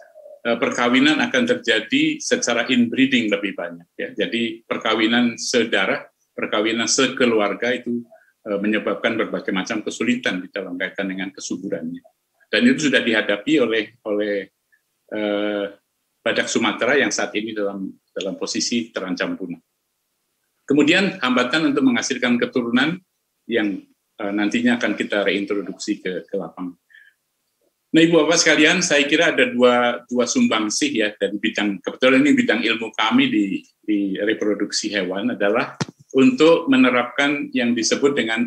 perkawinan akan terjadi secara inbreeding lebih banyak. Ya. Jadi perkawinan sedarah, perkawinan sekeluarga itu menyebabkan berbagai macam kesulitan di dalam kaitan dengan kesuburannya dan itu sudah dihadapi oleh oleh eh, badak Sumatera yang saat ini dalam dalam posisi terancam punah. Kemudian hambatan untuk menghasilkan keturunan yang eh, nantinya akan kita reintroduksi ke, ke lapangan. Nah, Ibu Bapak sekalian, saya kira ada dua dua sumbangsih ya dari bidang kebetulan ini bidang ilmu kami di di reproduksi hewan adalah untuk menerapkan yang disebut dengan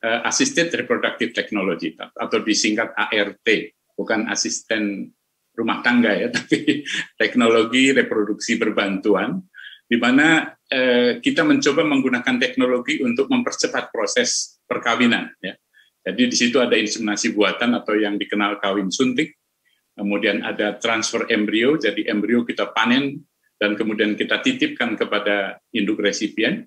uh, Assisted Reproductive Technology atau disingkat ART, bukan asisten rumah tangga ya, (laughs) tapi teknologi reproduksi berbantuan, di mana uh, kita mencoba menggunakan teknologi untuk mempercepat proses perkawinan. Ya. Jadi di situ ada inseminasi buatan atau yang dikenal kawin suntik, kemudian ada transfer embrio, jadi embrio kita panen dan kemudian kita titipkan kepada induk resipien.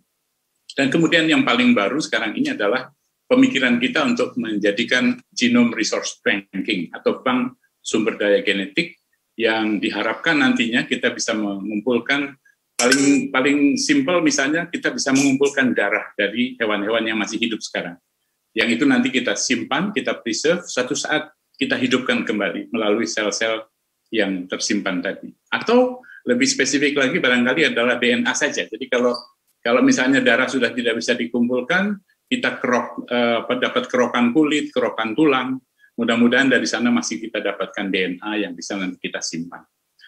Dan kemudian yang paling baru sekarang ini adalah pemikiran kita untuk menjadikan genome resource banking atau bank sumber daya genetik yang diharapkan nantinya kita bisa mengumpulkan paling paling simpel misalnya kita bisa mengumpulkan darah dari hewan-hewan yang masih hidup sekarang. Yang itu nanti kita simpan, kita preserve, suatu saat kita hidupkan kembali melalui sel-sel yang tersimpan tadi. Atau lebih spesifik lagi barangkali adalah DNA saja. Jadi kalau kalau misalnya darah sudah tidak bisa dikumpulkan, kita kerok uh, dapat kerokan kulit, kerokan tulang. Mudah-mudahan dari sana masih kita dapatkan DNA yang bisa nanti kita simpan.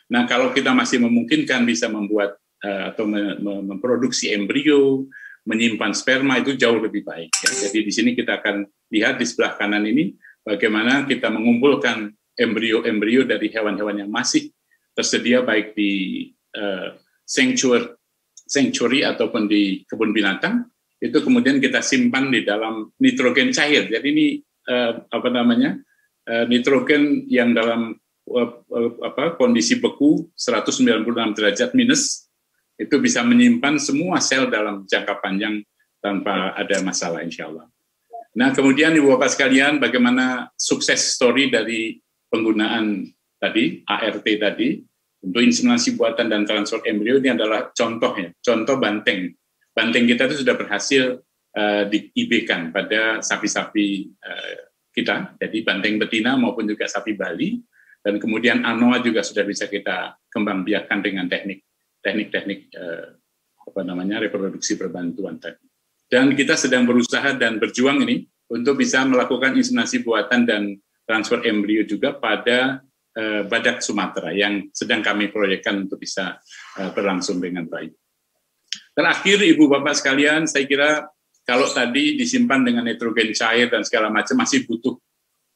Nah, kalau kita masih memungkinkan bisa membuat uh, atau memproduksi embrio, menyimpan sperma itu jauh lebih baik. Ya. Jadi di sini kita akan lihat di sebelah kanan ini bagaimana kita mengumpulkan embrio-embrio dari hewan-hewan yang masih tersedia baik di uh, sanctuary, sanctuary ataupun di kebun binatang itu kemudian kita simpan di dalam nitrogen cair. Jadi ini uh, apa namanya uh, nitrogen yang dalam uh, uh, apa, kondisi beku 196 derajat minus itu bisa menyimpan semua sel dalam jangka panjang tanpa ada masalah insya Allah. Nah kemudian Ibu Bapak sekalian bagaimana sukses story dari penggunaan tadi, ART tadi, untuk inseminasi buatan dan transfer embrio ini adalah contohnya, contoh banteng. Banteng kita itu sudah berhasil uh, di IB kan pada sapi-sapi uh, kita, jadi banteng betina maupun juga sapi Bali, dan kemudian anoa juga sudah bisa kita kembang biakan dengan teknik teknik-teknik uh, apa namanya reproduksi perbantuan tadi. Dan kita sedang berusaha dan berjuang ini untuk bisa melakukan inseminasi buatan dan transfer embrio juga pada uh, badak Sumatera yang sedang kami proyekkan untuk bisa uh, berlangsung dengan baik. Terakhir, Ibu Bapak sekalian, saya kira kalau tadi disimpan dengan nitrogen cair dan segala macam masih butuh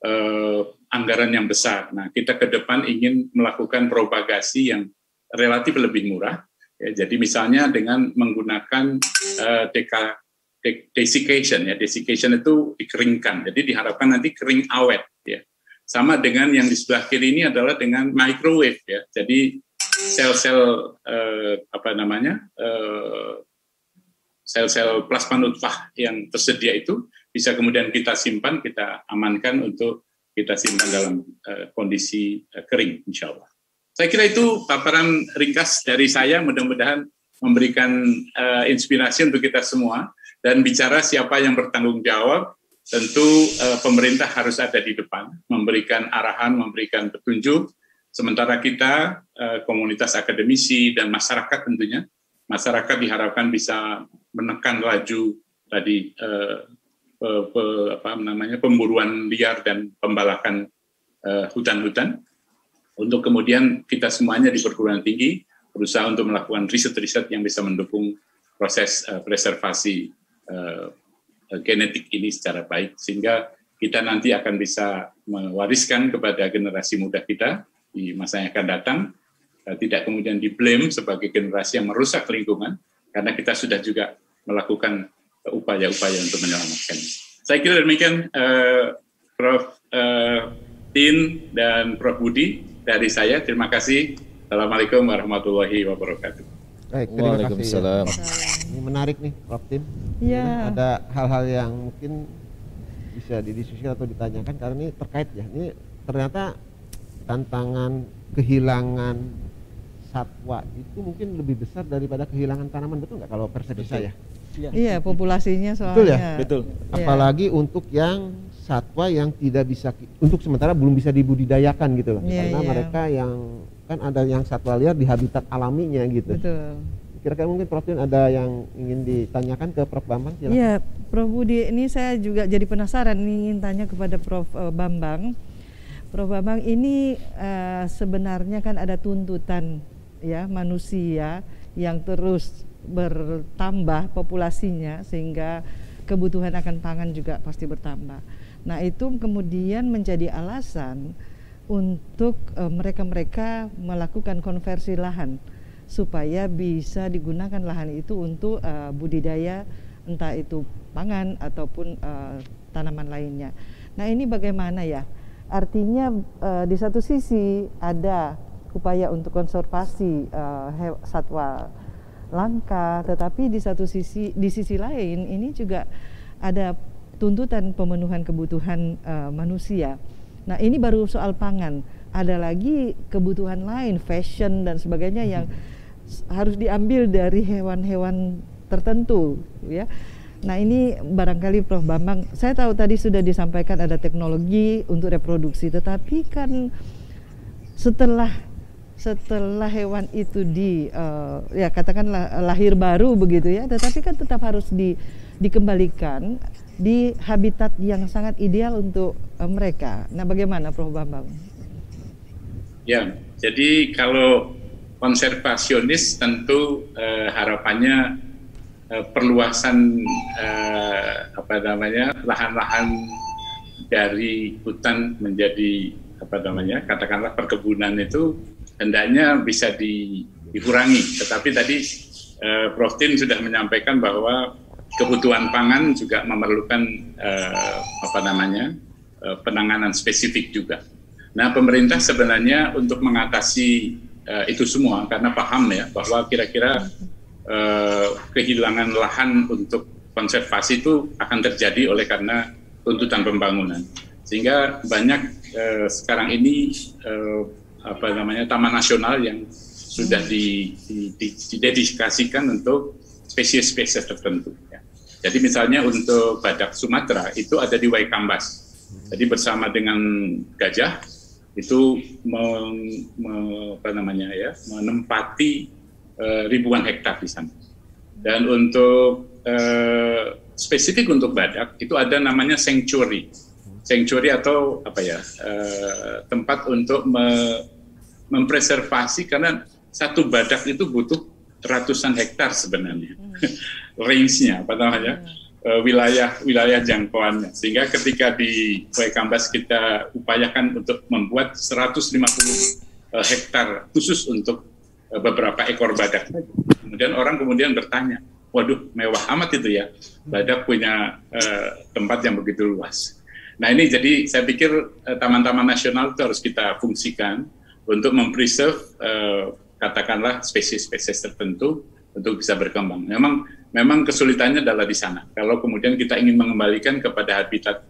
uh, anggaran yang besar. Nah, kita ke depan ingin melakukan propagasi yang relatif lebih murah. Ya, jadi misalnya dengan menggunakan uh, DK, desiccation ya, desiccation itu dikeringkan. Jadi diharapkan nanti kering awet ya. Sama dengan yang di sebelah kiri ini adalah dengan microwave ya. Jadi sel-sel uh, apa namanya uh, sel-sel plasma nutfah yang tersedia itu bisa kemudian kita simpan, kita amankan untuk kita simpan dalam uh, kondisi uh, kering, insya Allah. Saya kira itu paparan ringkas dari saya, mudah-mudahan memberikan uh, inspirasi untuk kita semua dan bicara siapa yang bertanggung jawab. Tentu uh, pemerintah harus ada di depan, memberikan arahan, memberikan petunjuk. Sementara kita uh, komunitas akademisi dan masyarakat tentunya, masyarakat diharapkan bisa menekan laju tadi uh, pe, pe, apa namanya pemburuan liar dan pembalakan hutan-hutan untuk kemudian kita semuanya di perguruan tinggi berusaha untuk melakukan riset-riset yang bisa mendukung proses uh, preservasi uh, genetik ini secara baik sehingga kita nanti akan bisa mewariskan kepada generasi muda kita di masa yang akan datang uh, tidak kemudian diblame sebagai generasi yang merusak lingkungan karena kita sudah juga melakukan upaya-upaya untuk menyelamatkan. Saya kira demikian uh, Prof. Uh, Tin dan Prof. Budi dari saya. Terima kasih. Assalamualaikum warahmatullahi wabarakatuh. Baik, terima kasih. Ya, ini menarik nih, Prof. Tim. Iya. Ada hal-hal yang mungkin bisa didiskusikan atau ditanyakan karena ini terkait ya. Ini ternyata tantangan kehilangan satwa itu mungkin lebih besar daripada kehilangan tanaman betul nggak kalau persepsi saya? Iya, iya populasinya soalnya. Betul ya? Betul. Apalagi ya. untuk yang satwa yang tidak bisa untuk sementara belum bisa dibudidayakan gitu loh. Yeah, Karena yeah. mereka yang kan ada yang satwa liar di habitat alaminya gitu. Betul. Kira-kira mungkin Prof Din ada yang ingin ditanyakan ke Prof Bambang? Iya, Prof Budi, ini saya juga jadi penasaran ingin tanya kepada Prof uh, Bambang. Prof Bambang ini uh, sebenarnya kan ada tuntutan ya manusia yang terus bertambah populasinya sehingga kebutuhan akan pangan juga pasti bertambah. Nah, itu kemudian menjadi alasan untuk mereka-mereka uh, melakukan konversi lahan supaya bisa digunakan lahan itu untuk uh, budidaya entah itu pangan ataupun uh, tanaman lainnya. Nah, ini bagaimana ya? Artinya di satu sisi ada upaya untuk konservasi uh, satwa langka, tetapi di satu sisi di sisi lain ini juga ada tuntutan pemenuhan kebutuhan uh, manusia. Nah, ini baru soal pangan. Ada lagi kebutuhan lain, fashion dan sebagainya yang harus diambil dari hewan-hewan tertentu, ya. Nah, ini barangkali Prof Bambang, saya tahu tadi sudah disampaikan ada teknologi untuk reproduksi, tetapi kan setelah setelah hewan itu di uh, ya katakanlah lahir baru begitu ya, tetapi kan tetap harus di dikembalikan di habitat yang sangat ideal untuk uh, mereka. Nah, bagaimana Prof Bambang? Ya, jadi kalau konservasionis tentu uh, harapannya uh, perluasan uh, apa namanya lahan-lahan dari hutan menjadi apa namanya katakanlah perkebunan itu hendaknya bisa di, dikurangi. Tetapi tadi uh, Prof Tin sudah menyampaikan bahwa kebutuhan pangan juga memerlukan uh, apa namanya uh, penanganan spesifik juga. Nah, pemerintah sebenarnya untuk mengatasi uh, itu semua karena paham ya bahwa kira-kira uh, kehilangan lahan untuk konservasi itu akan terjadi oleh karena tuntutan pembangunan. Sehingga banyak uh, sekarang ini uh, apa namanya taman nasional yang sudah di, di, di, didedikasikan untuk spesies-spesies tertentu. Jadi misalnya untuk badak Sumatera itu ada di Waikambas. Jadi bersama dengan gajah itu meng, me, apa namanya ya menempati uh, ribuan hektar di sana. Dan untuk uh, spesifik untuk badak itu ada namanya sanctuary, sanctuary atau apa ya uh, tempat untuk me, mempreservasi karena satu badak itu butuh ratusan hektar sebenarnya hmm. (laughs) range-nya apa namanya. Hmm uh, wilayah wilayah jangkauannya sehingga ketika di Waikambas kita upayakan untuk membuat 150 uh, eh, hektar khusus untuk uh, beberapa ekor badak kemudian orang kemudian bertanya waduh mewah amat itu ya badak punya uh, tempat yang begitu luas nah ini jadi saya pikir taman-taman uh, nasional itu harus kita fungsikan untuk mempreserve uh, katakanlah spesies-spesies tertentu untuk bisa berkembang. Memang memang kesulitannya adalah di sana. Kalau kemudian kita ingin mengembalikan kepada habitat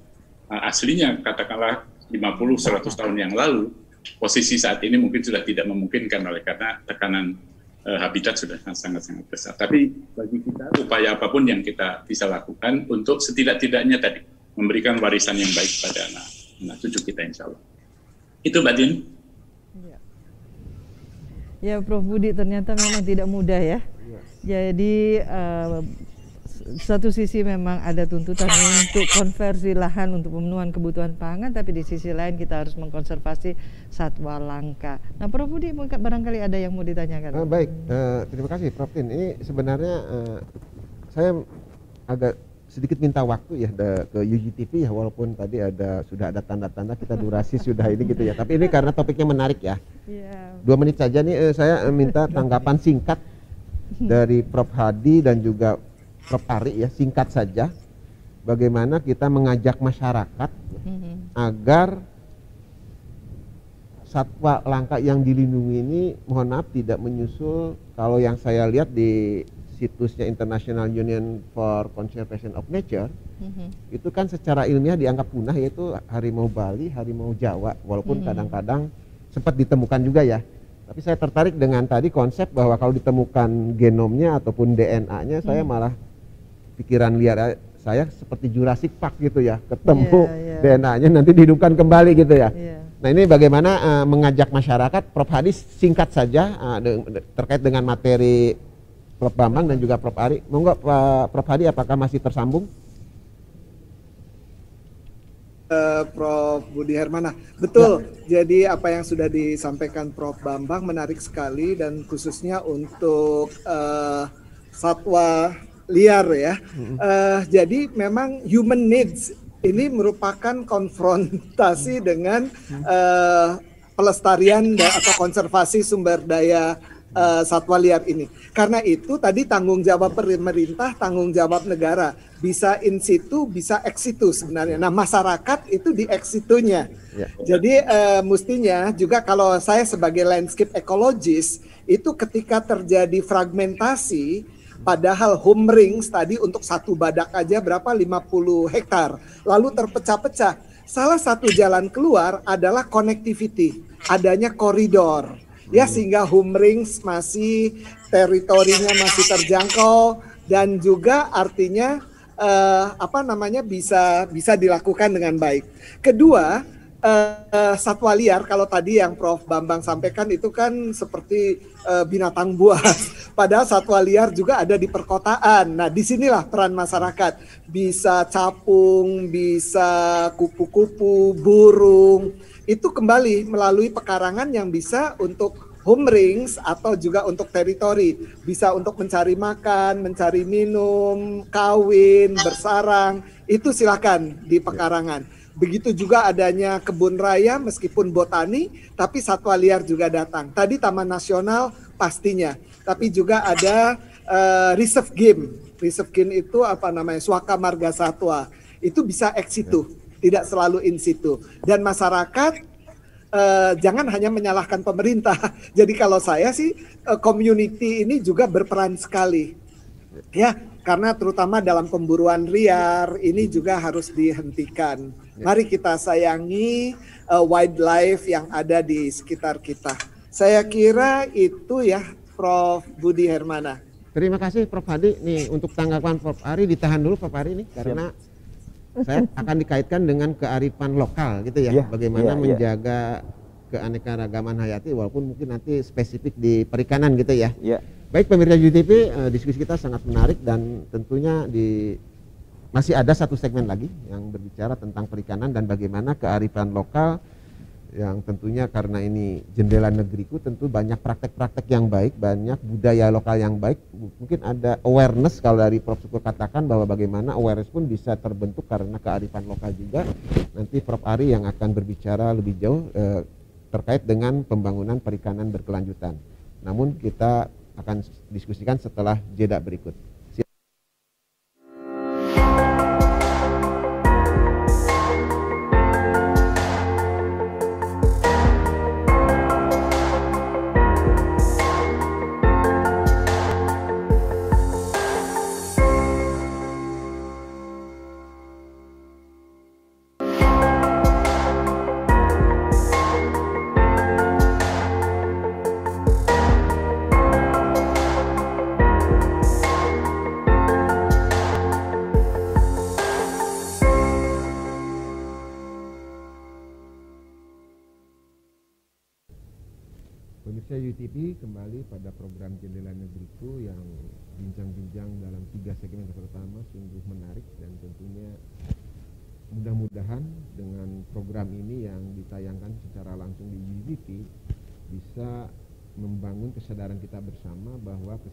uh, aslinya, katakanlah 50-100 tahun yang lalu, posisi saat ini mungkin sudah tidak memungkinkan oleh karena tekanan uh, habitat sudah sangat-sangat besar. Tapi bagi kita, upaya apa pun yang kita bisa lakukan untuk setidak-tidaknya tadi, memberikan warisan yang baik pada anak, anak cucu kita insya Allah. Itu Mbak Din. Ya. ya Prof Budi ternyata memang tidak mudah ya jadi uh, satu sisi memang ada tuntutan untuk konversi lahan untuk pemenuhan kebutuhan pangan, tapi di sisi lain kita harus mengkonservasi satwa langka. Nah, Prof Budi barangkali ada yang mau ditanyakan. Uh, baik, uh, terima kasih Prof Tin. Ini sebenarnya uh, saya agak sedikit minta waktu ya ke UGTV ya walaupun tadi ada sudah ada tanda-tanda kita (laughs) durasi sudah ini gitu ya tapi ini karena topiknya menarik ya yeah. dua menit saja nih saya minta tanggapan singkat dari Prof Hadi dan juga Prof Ari ya singkat saja bagaimana kita mengajak masyarakat mm-hmm. agar satwa langka yang dilindungi ini mohon maaf tidak menyusul kalau yang saya lihat di situsnya International Union for Conservation of Nature mm-hmm. itu kan secara ilmiah dianggap punah yaitu harimau Bali, harimau Jawa walaupun mm-hmm. kadang-kadang sempat ditemukan juga ya tapi saya tertarik dengan tadi konsep bahwa kalau ditemukan genomnya ataupun DNA-nya, hmm. saya malah pikiran liar saya seperti Jurassic Park gitu ya, ketemu yeah, yeah. DNA-nya nanti dihidupkan kembali gitu ya. Yeah. Nah ini bagaimana uh, mengajak masyarakat, Prof Hadis singkat saja uh, de de terkait dengan materi Prof Bambang dan juga Prof Ari. Monggo uh, Prof Hadi apakah masih tersambung? Uh, Prof Budi Hermana. Betul. Ya. Jadi apa yang sudah disampaikan Prof Bambang menarik sekali dan khususnya untuk uh, satwa liar ya. Uh, jadi memang human needs ini merupakan konfrontasi dengan uh, pelestarian atau konservasi sumber daya uh, satwa liar ini. Karena itu tadi tanggung jawab pemerintah, tanggung jawab negara bisa in situ, bisa ex situ sebenarnya. Nah masyarakat itu di ex situnya. Ya. Jadi uh, mestinya juga kalau saya sebagai landscape ekologis itu ketika terjadi fragmentasi, padahal home rings tadi untuk satu badak aja berapa 50 hektar, lalu terpecah-pecah. Salah satu jalan keluar adalah connectivity, adanya koridor ya sehingga home rings masih teritorinya masih terjangkau dan juga artinya uh, apa namanya bisa bisa dilakukan dengan baik. Kedua, uh, satwa liar kalau tadi yang Prof Bambang sampaikan itu kan seperti uh, binatang buas. (laughs) Padahal satwa liar juga ada di perkotaan. Nah, di sinilah peran masyarakat bisa capung, bisa kupu-kupu, burung itu kembali melalui pekarangan yang bisa untuk home rings atau juga untuk teritori bisa untuk mencari makan, mencari minum, kawin, bersarang itu silakan di pekarangan. Begitu juga adanya kebun raya meskipun botani tapi satwa liar juga datang. Tadi Taman Nasional pastinya, tapi juga ada uh, reserve game. Reserve game itu apa namanya? Suaka marga satwa. Itu bisa ex situ tidak selalu in situ. Dan masyarakat uh, jangan hanya menyalahkan pemerintah. (laughs) Jadi kalau saya sih uh, community ini juga berperan sekali. Ya, karena terutama dalam pemburuan liar ini juga harus dihentikan. Mari kita sayangi uh, wildlife yang ada di sekitar kita. Saya kira itu ya Prof Budi Hermana. Terima kasih Prof Hadi. Nih untuk tanggapan Prof Ari ditahan dulu Prof Ari ini karena saya akan dikaitkan dengan kearifan lokal gitu ya. ya Bagaimana ya, menjaga ya keanekaragaman hayati walaupun mungkin nanti spesifik di perikanan gitu ya. Ya. Baik pemirsa UTV, uh, diskusi kita sangat menarik dan tentunya di masih ada satu segmen lagi yang berbicara tentang perikanan dan bagaimana kearifan lokal yang tentunya karena ini jendela negeriku tentu banyak praktek-praktek yang baik, banyak budaya lokal yang baik. Mungkin ada awareness kalau dari Prof Sukur katakan bahwa bagaimana awareness pun bisa terbentuk karena kearifan lokal juga. Nanti Prof Ari yang akan berbicara lebih jauh eh, terkait dengan pembangunan perikanan berkelanjutan. Namun kita akan diskusikan setelah jeda berikut.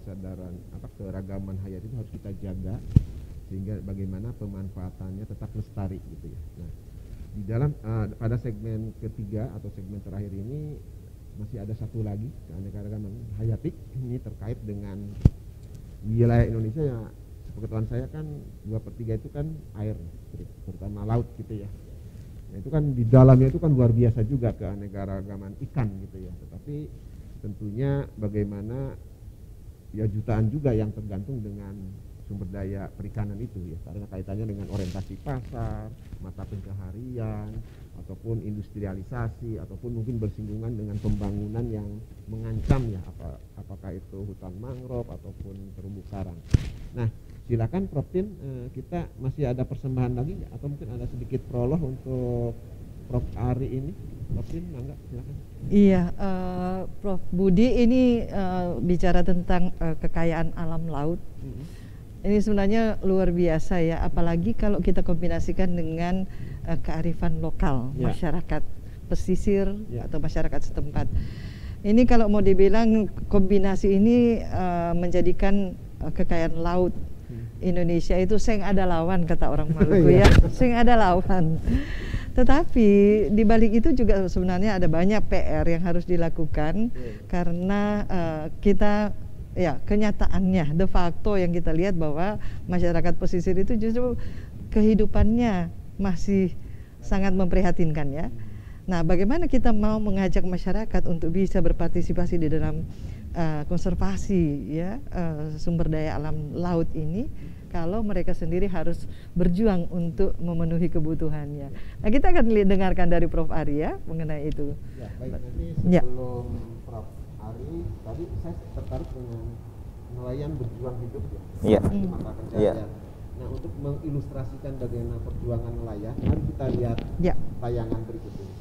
Kesadaran apa keragaman hayat itu harus kita jaga sehingga bagaimana pemanfaatannya tetap lestari gitu ya. Nah, di dalam uh, pada segmen ketiga atau segmen terakhir ini masih ada satu lagi keanekaragaman hayatik ini terkait dengan wilayah Indonesia ya. Pengetahuan saya kan dua per tiga itu kan air terutama laut gitu ya. Nah, itu kan di dalamnya itu kan luar biasa juga keanekaragaman ikan gitu ya. Tetapi tentunya bagaimana ya jutaan juga yang tergantung dengan sumber daya perikanan itu ya karena kaitannya dengan orientasi pasar mata pencaharian ataupun industrialisasi ataupun mungkin bersinggungan dengan pembangunan yang mengancam ya apa apakah itu hutan mangrove ataupun terumbu karang. Nah, silakan Prof Tin eh, kita masih ada persembahan lagi atau mungkin ada sedikit prolog untuk Prof Ari ini. Prof Tin, enggak silakan. Iya, uh, Prof Budi ini uh, bicara tentang uh, kekayaan alam laut. Mm. Ini sebenarnya luar biasa ya, apalagi kalau kita kombinasikan dengan uh, kearifan lokal yeah. masyarakat pesisir yeah. atau masyarakat setempat. Ini kalau mau dibilang kombinasi ini uh, menjadikan uh, kekayaan laut hmm. Indonesia itu seng ada lawan kata orang (laughs) Maluku ya, seng ada lawan. Tetapi di balik itu juga sebenarnya ada banyak PR yang harus dilakukan yeah. karena uh, kita ya kenyataannya de facto yang kita lihat bahwa masyarakat pesisir itu justru kehidupannya masih sangat memprihatinkan ya. Nah, bagaimana kita mau mengajak masyarakat untuk bisa berpartisipasi di dalam uh, konservasi ya uh, sumber daya alam laut ini kalau mereka sendiri harus berjuang untuk memenuhi kebutuhannya. Nah, kita akan dengarkan dari Prof Ari ya mengenai itu. Ya, baik. Nanti ya. sebelum ya. Prof Ari, tadi saya tertarik dengan nelayan berjuang hidup ya. Iya. Iya. Nah, untuk mengilustrasikan bagaimana perjuangan nelayan, mari kita lihat ya. tayangan berikut ini.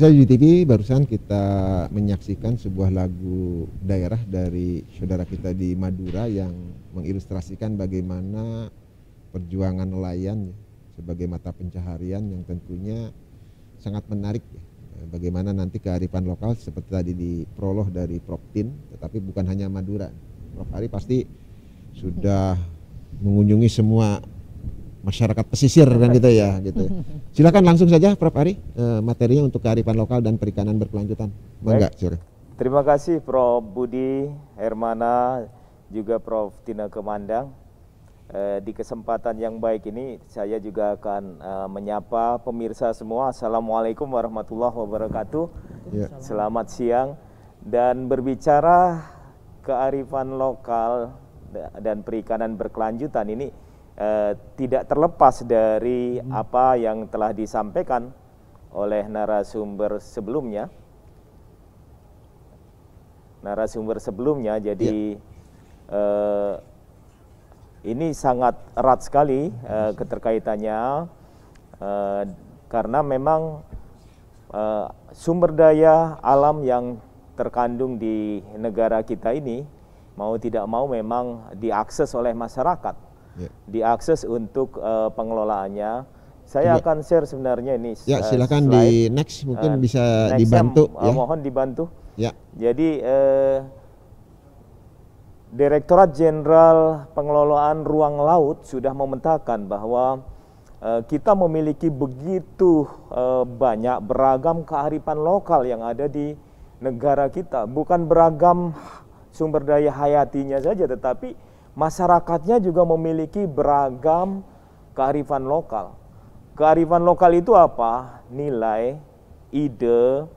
Pemirsa UTV barusan kita menyaksikan sebuah lagu daerah dari saudara kita di Madura yang mengilustrasikan bagaimana perjuangan nelayan ya, sebagai mata pencaharian yang tentunya sangat menarik ya. Bagaimana nanti kearifan lokal seperti tadi di prolog dari Prof Tin, tetapi bukan hanya Madura. Prof Ari pasti sudah mengunjungi semua masyarakat pesisir kan gitu ya gitu. Silakan langsung saja Prof Ari eh, materinya untuk kearifan lokal dan perikanan berkelanjutan. Mangga. Terima kasih Prof Budi Hermana juga Prof Tina Kemandang. Eh, di kesempatan yang baik ini saya juga akan eh, menyapa pemirsa semua. Assalamualaikum warahmatullahi wabarakatuh. Ya. Selamat siang dan berbicara kearifan lokal da- dan perikanan berkelanjutan ini eh, tidak terlepas dari apa yang telah disampaikan oleh narasumber sebelumnya. Narasumber sebelumnya, jadi eh, ini sangat erat sekali eh, keterkaitannya eh, karena memang eh, sumber daya alam yang terkandung di negara kita ini mau tidak mau memang diakses oleh masyarakat, Ya. diakses untuk eh, pengelolaannya. Saya Coba. akan share sebenarnya ini. Ya, eh, silakan slide. di next mungkin Eh, bisa next-nya, dibantu ya. Mohon dibantu. Ya. Jadi eh, Direktorat Jenderal Pengelolaan Ruang Laut sudah memetakan bahwa kita memiliki begitu banyak beragam kearifan lokal yang ada di negara kita. Bukan beragam sumber daya hayatinya saja, tetapi masyarakatnya juga memiliki beragam kearifan lokal. Kearifan lokal itu apa? Nilai, ide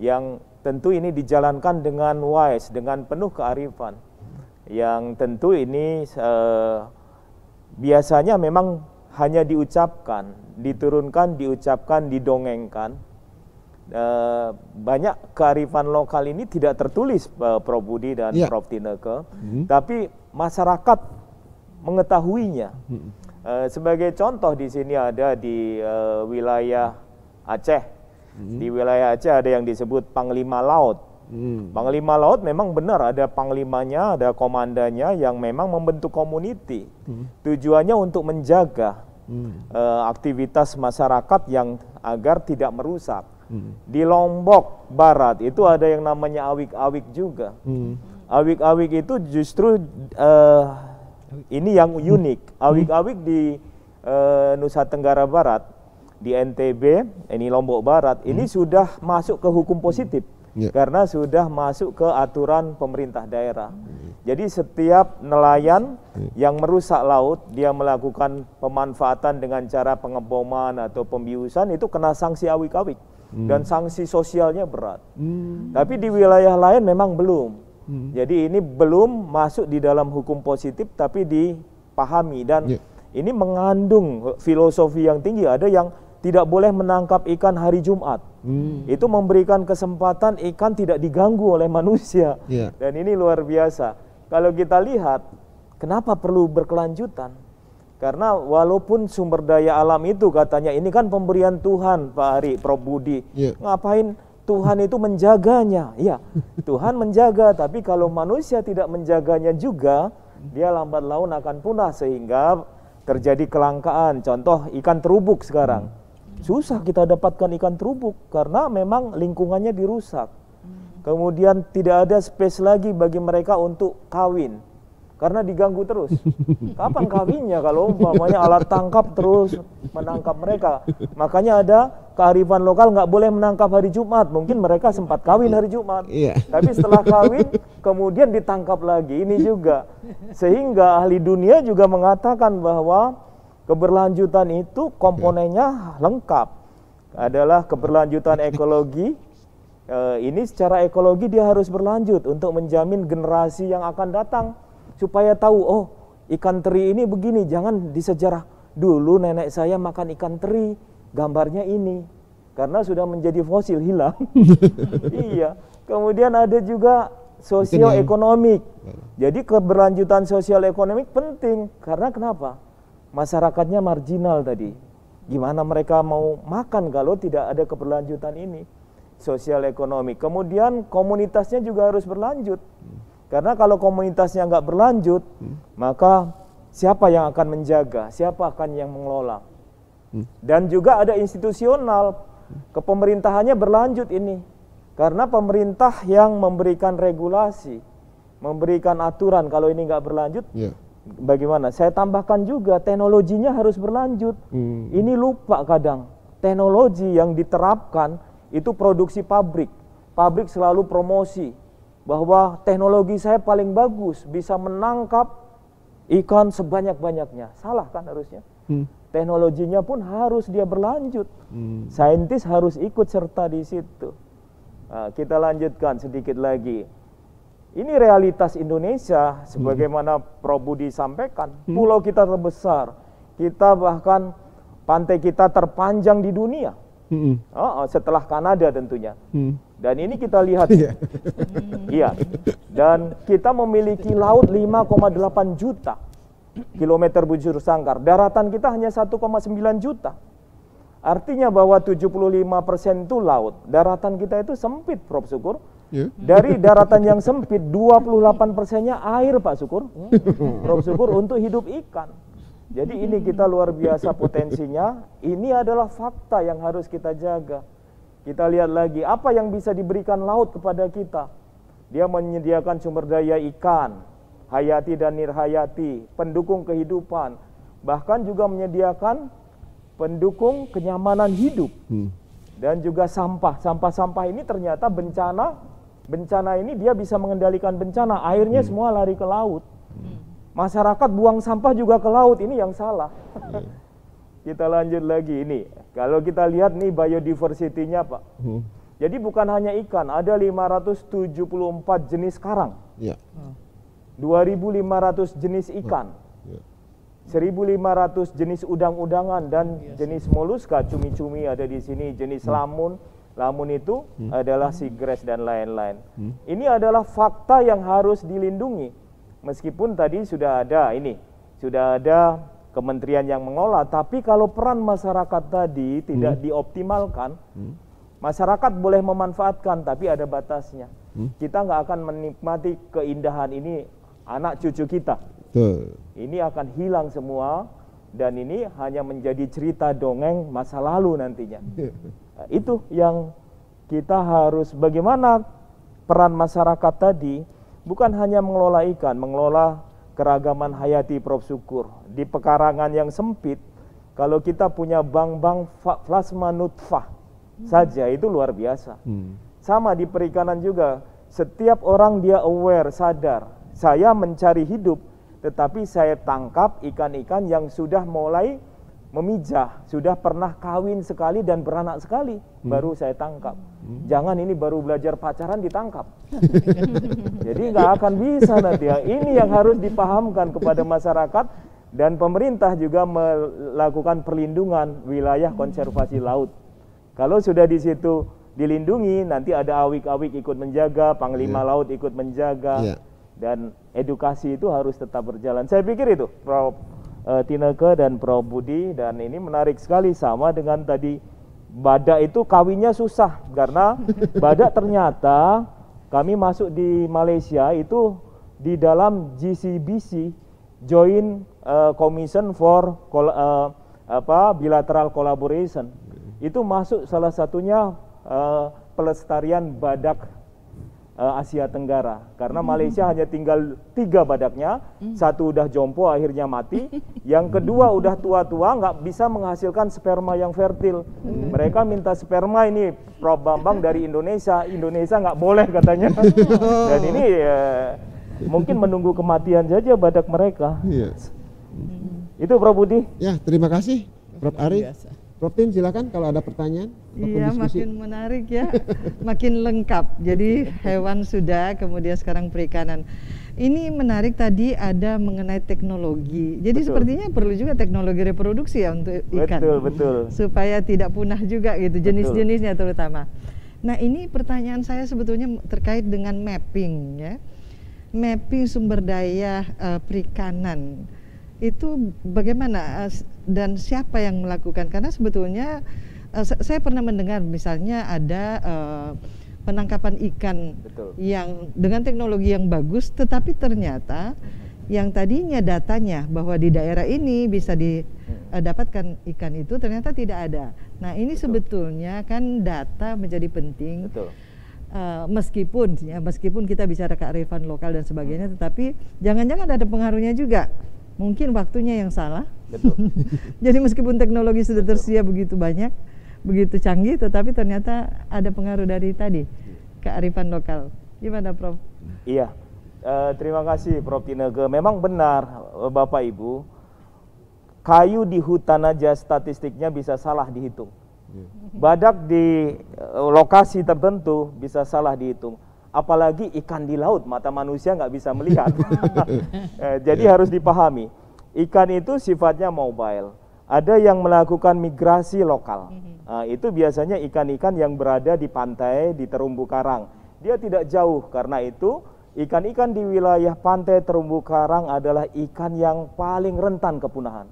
yang tentu ini dijalankan dengan wise, dengan penuh kearifan. Yang tentu ini eh, biasanya memang hanya diucapkan, diturunkan, diucapkan, didongengkan. Eh, banyak kearifan lokal ini tidak tertulis eh, Prof Budi dan Ya. Prof Tineke, Hmm. tapi masyarakat mengetahuinya. Hmm. Eh, sebagai contoh di sini ada di eh, wilayah Aceh. Hmm. Di wilayah Aceh ada yang disebut Panglima Laut. Hmm. Panglima Laut memang benar ada panglimanya, ada komandannya yang memang membentuk community. Tujuannya untuk menjaga Hmm. eh, aktivitas masyarakat yang agar tidak merusak. Hmm. Di Lombok Barat itu ada yang namanya awik-awik juga. Hmm. Awik-awik itu justru eh, ini yang unik. Awik-awik di eh, Nusa Tenggara Barat, di NTB, ini Lombok Barat, ini sudah masuk ke hukum positif. Ya. Karena sudah masuk ke aturan pemerintah daerah. Jadi setiap nelayan yang merusak laut, dia melakukan pemanfaatan dengan cara pengeboman atau pembiusan itu kena sanksi awik-awik dan sanksi sosialnya berat. Hmm. Tapi di wilayah lain memang belum. Jadi ini belum masuk di dalam hukum positif tapi dipahami dan Ya. ini mengandung filosofi yang tinggi. Ada yang tidak boleh menangkap ikan hari Jumat. Hmm. Itu memberikan kesempatan ikan tidak diganggu oleh manusia. Ya. Dan ini luar biasa. Kalau kita lihat, kenapa perlu berkelanjutan? Karena walaupun sumber daya alam itu katanya ini kan pemberian Tuhan, Pak Ari, Prof Budi. Ya. Ngapain Tuhan itu menjaganya? Iya, Tuhan menjaga, tapi kalau manusia tidak menjaganya juga, dia lambat laun akan punah sehingga terjadi kelangkaan. Contoh ikan terubuk sekarang. Susah kita dapatkan ikan terubuk karena memang lingkungannya dirusak. Kemudian tidak ada space lagi bagi mereka untuk kawin karena diganggu terus. Kapan kawinnya kalau umpamanya alat tangkap terus menangkap mereka? Makanya ada kearifan lokal nggak boleh menangkap hari Jumat. Mungkin mereka sempat kawin hari Jumat. Iya. Tapi setelah kawin kemudian ditangkap lagi. Ini juga sehingga ahli dunia juga mengatakan bahwa keberlanjutan itu komponennya lengkap. Adalah keberlanjutan ekologi, Eh, ini secara ekologi dia harus berlanjut untuk menjamin generasi yang akan datang supaya tahu oh ikan teri ini begini jangan di sejarah dulu nenek saya makan ikan teri gambarnya ini karena sudah menjadi fosil hilang (laughs) iya kemudian ada juga sosioekonomik jadi keberlanjutan sosial ekonomik penting karena kenapa masyarakatnya marginal tadi gimana mereka mau makan kalau tidak ada keberlanjutan ini sosial ekonomi. Kemudian komunitasnya juga harus berlanjut. Karena kalau komunitasnya nggak berlanjut, maka siapa yang akan menjaga? Siapa akan yang mengelola? Dan juga ada institusional, kepemerintahannya berlanjut ini. Karena pemerintah yang memberikan regulasi, memberikan aturan kalau ini nggak berlanjut, Ya. bagaimana? Saya tambahkan juga teknologinya harus berlanjut. Hmm. Ini lupa kadang. Teknologi yang diterapkan itu produksi pabrik. Pabrik selalu promosi bahwa teknologi saya paling bagus, bisa menangkap ikan sebanyak-banyaknya. Salah kan harusnya? Hmm. Teknologinya pun harus dia berlanjut. Hmm. Saintis harus ikut serta di situ. Nah, kita lanjutkan sedikit lagi. Ini realitas Indonesia sebagaimana Prof Budi sampaikan. Pulau kita terbesar. Kita bahkan pantai kita terpanjang di dunia. Hmm. Oh, oh, setelah Kanada tentunya. Hmm. Dan ini kita lihat. Iya. Iya. Dan kita memiliki laut 5,8 juta kilometer bujur sangkar. Daratan kita hanya 1,9 juta. Artinya bahwa 75 persen itu laut. Daratan kita itu sempit, Prof. Syukur. Ya. Dari daratan yang sempit, 28 persennya air, Pak Syukur. Prof. Syukur untuk hidup ikan. Jadi ini kita luar biasa potensinya. Ini adalah fakta yang harus kita jaga. Kita lihat lagi apa yang bisa diberikan laut kepada kita. Dia menyediakan sumber daya ikan, hayati dan nirhayati, pendukung kehidupan, bahkan juga menyediakan pendukung kenyamanan hidup Hmm. dan juga sampah. Sampah-sampah ini ternyata bencana, bencana ini dia bisa mengendalikan bencana. Airnya semua lari ke laut. Masyarakat buang sampah juga ke laut. Ini yang salah. (laughs) kita lanjut lagi ini. Kalau kita lihat nih biodiversity-nya, Pak. Hmm. Jadi bukan hanya ikan, ada 574 jenis karang, Ya. 2.500 jenis ikan, Ya. 1.500 jenis udang-udangan dan jenis moluska, cumi-cumi ada di sini, jenis lamun. Lamun itu adalah seagrass dan lain-lain. Ini adalah fakta yang harus dilindungi. Meskipun tadi sudah ada ini, sudah ada kementerian yang mengolah, tapi kalau peran masyarakat tadi tidak dioptimalkan, masyarakat boleh memanfaatkan, tapi ada batasnya. Kita nggak akan menikmati keindahan ini anak cucu kita. Betul. Ini akan hilang semua dan ini hanya menjadi cerita dongeng masa lalu nantinya. Nah, (laughs) Itu yang kita harus bagaimana peran masyarakat tadi bukan hanya mengelola ikan, mengelola keragaman hayati Prof Syukur di pekarangan yang sempit. Kalau kita punya bank-bank plasma nutfah saja itu luar biasa. Hmm. Sama di perikanan juga, setiap orang dia aware, sadar. Saya mencari hidup, tetapi saya tangkap ikan-ikan yang sudah mulai memijah, sudah pernah kawin sekali dan beranak sekali, baru saya tangkap. Jangan ini baru belajar pacaran ditangkap. (laughs) Jadi nggak akan bisa nanti. ya. Ini yang harus dipahamkan kepada masyarakat dan pemerintah juga melakukan perlindungan wilayah konservasi laut. Kalau sudah di situ dilindungi, nanti ada awik-awik ikut menjaga, panglima laut ikut menjaga, Iya. Dan edukasi itu harus tetap berjalan. Saya pikir itu, Prof. eh, Tineke dan Prof. Budi, dan ini menarik sekali sama dengan tadi badak itu kawinnya susah karena (laughs) badak ternyata kami masuk di Malaysia itu di dalam GCBC Joint eh, Commission for Col- eh, apa bilateral collaboration itu masuk salah satunya eh, pelestarian badak eh, Asia Tenggara. Karena Malaysia hanya tinggal tiga badaknya. Satu udah jompo akhirnya mati. (laughs) Yang kedua udah tua-tua nggak bisa menghasilkan sperma yang fertil. Mereka minta sperma ini Prof. Bambang dari Indonesia. Indonesia nggak boleh katanya. (laughs) Dan ini eh, mungkin menunggu kematian saja badak mereka. Iya. itu Prof. Budi. Ya, terima kasih Prof. Ari. Prof Tin silakan kalau ada pertanyaan Iya, diskusi. makin menarik ya, (laughs) makin lengkap. Jadi hewan sudah, kemudian sekarang perikanan. Ini menarik tadi ada mengenai teknologi. Jadi Betul. sepertinya perlu juga teknologi reproduksi ya untuk ikan. betul betul Supaya tidak punah juga gitu jenis-jenisnya terutama. Nah, ini pertanyaan saya sebetulnya terkait dengan mapping ya. Mapping sumber daya eh, perikanan itu bagaimana eh, dan siapa yang melakukan? Karena sebetulnya eh, sa- saya pernah mendengar misalnya ada eh, penangkapan ikan Betul. yang dengan teknologi yang bagus, tetapi ternyata yang tadinya datanya bahwa di daerah ini bisa didapatkan ikan itu ternyata tidak ada. Nah ini sebetulnya kan data menjadi penting. betul Eh, meskipun ya meskipun kita bicara kearifan lokal dan sebagainya, tetapi jangan-jangan ada pengaruhnya juga. Mungkin waktunya yang salah. betul (laughs) Jadi meskipun teknologi sudah tersedia begitu banyak, begitu canggih, tetapi ternyata ada pengaruh dari tadi kearifan lokal. Gimana, Prof? Iya, Eh, terima kasih Prof. Tineke. Memang benar eh, Bapak Ibu, kayu di hutan aja statistiknya bisa salah dihitung. Badak di eh, lokasi tertentu bisa salah dihitung. Apalagi ikan di laut, mata manusia nggak bisa melihat. (laughs) (laughs) Eh, Jadi harus dipahami, ikan itu sifatnya mobile. Ada yang melakukan migrasi lokal. Nah, itu biasanya ikan-ikan yang berada di pantai, di terumbu karang. Dia tidak jauh karena itu ikan-ikan di wilayah pantai terumbu karang adalah ikan yang paling rentan kepunahan.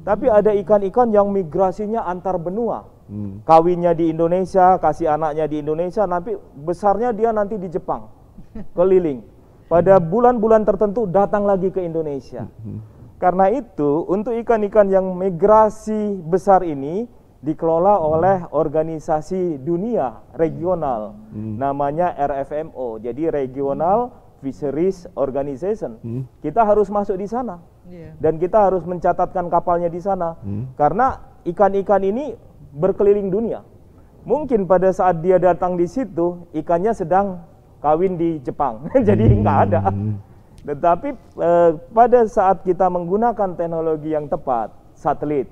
Tapi ada ikan-ikan yang migrasinya antar benua. Hmm. Kawinnya di Indonesia, kasih anaknya di Indonesia, nanti besarnya dia nanti di Jepang. (laughs) Keliling. Pada bulan-bulan tertentu datang lagi ke Indonesia. Karena itu, untuk ikan-ikan yang migrasi besar ini dikelola oleh organisasi dunia regional, namanya RFMO. Jadi Regional Fisheries Organization. Hmm. Kita harus masuk di sana. Iya. Dan kita harus mencatatkan kapalnya di sana. Karena ikan-ikan ini berkeliling dunia. Mungkin pada saat dia datang di situ, ikannya sedang kawin di Jepang. (laughs) Jadi nggak ada. Tetapi eh, pada saat kita menggunakan teknologi yang tepat, satelit,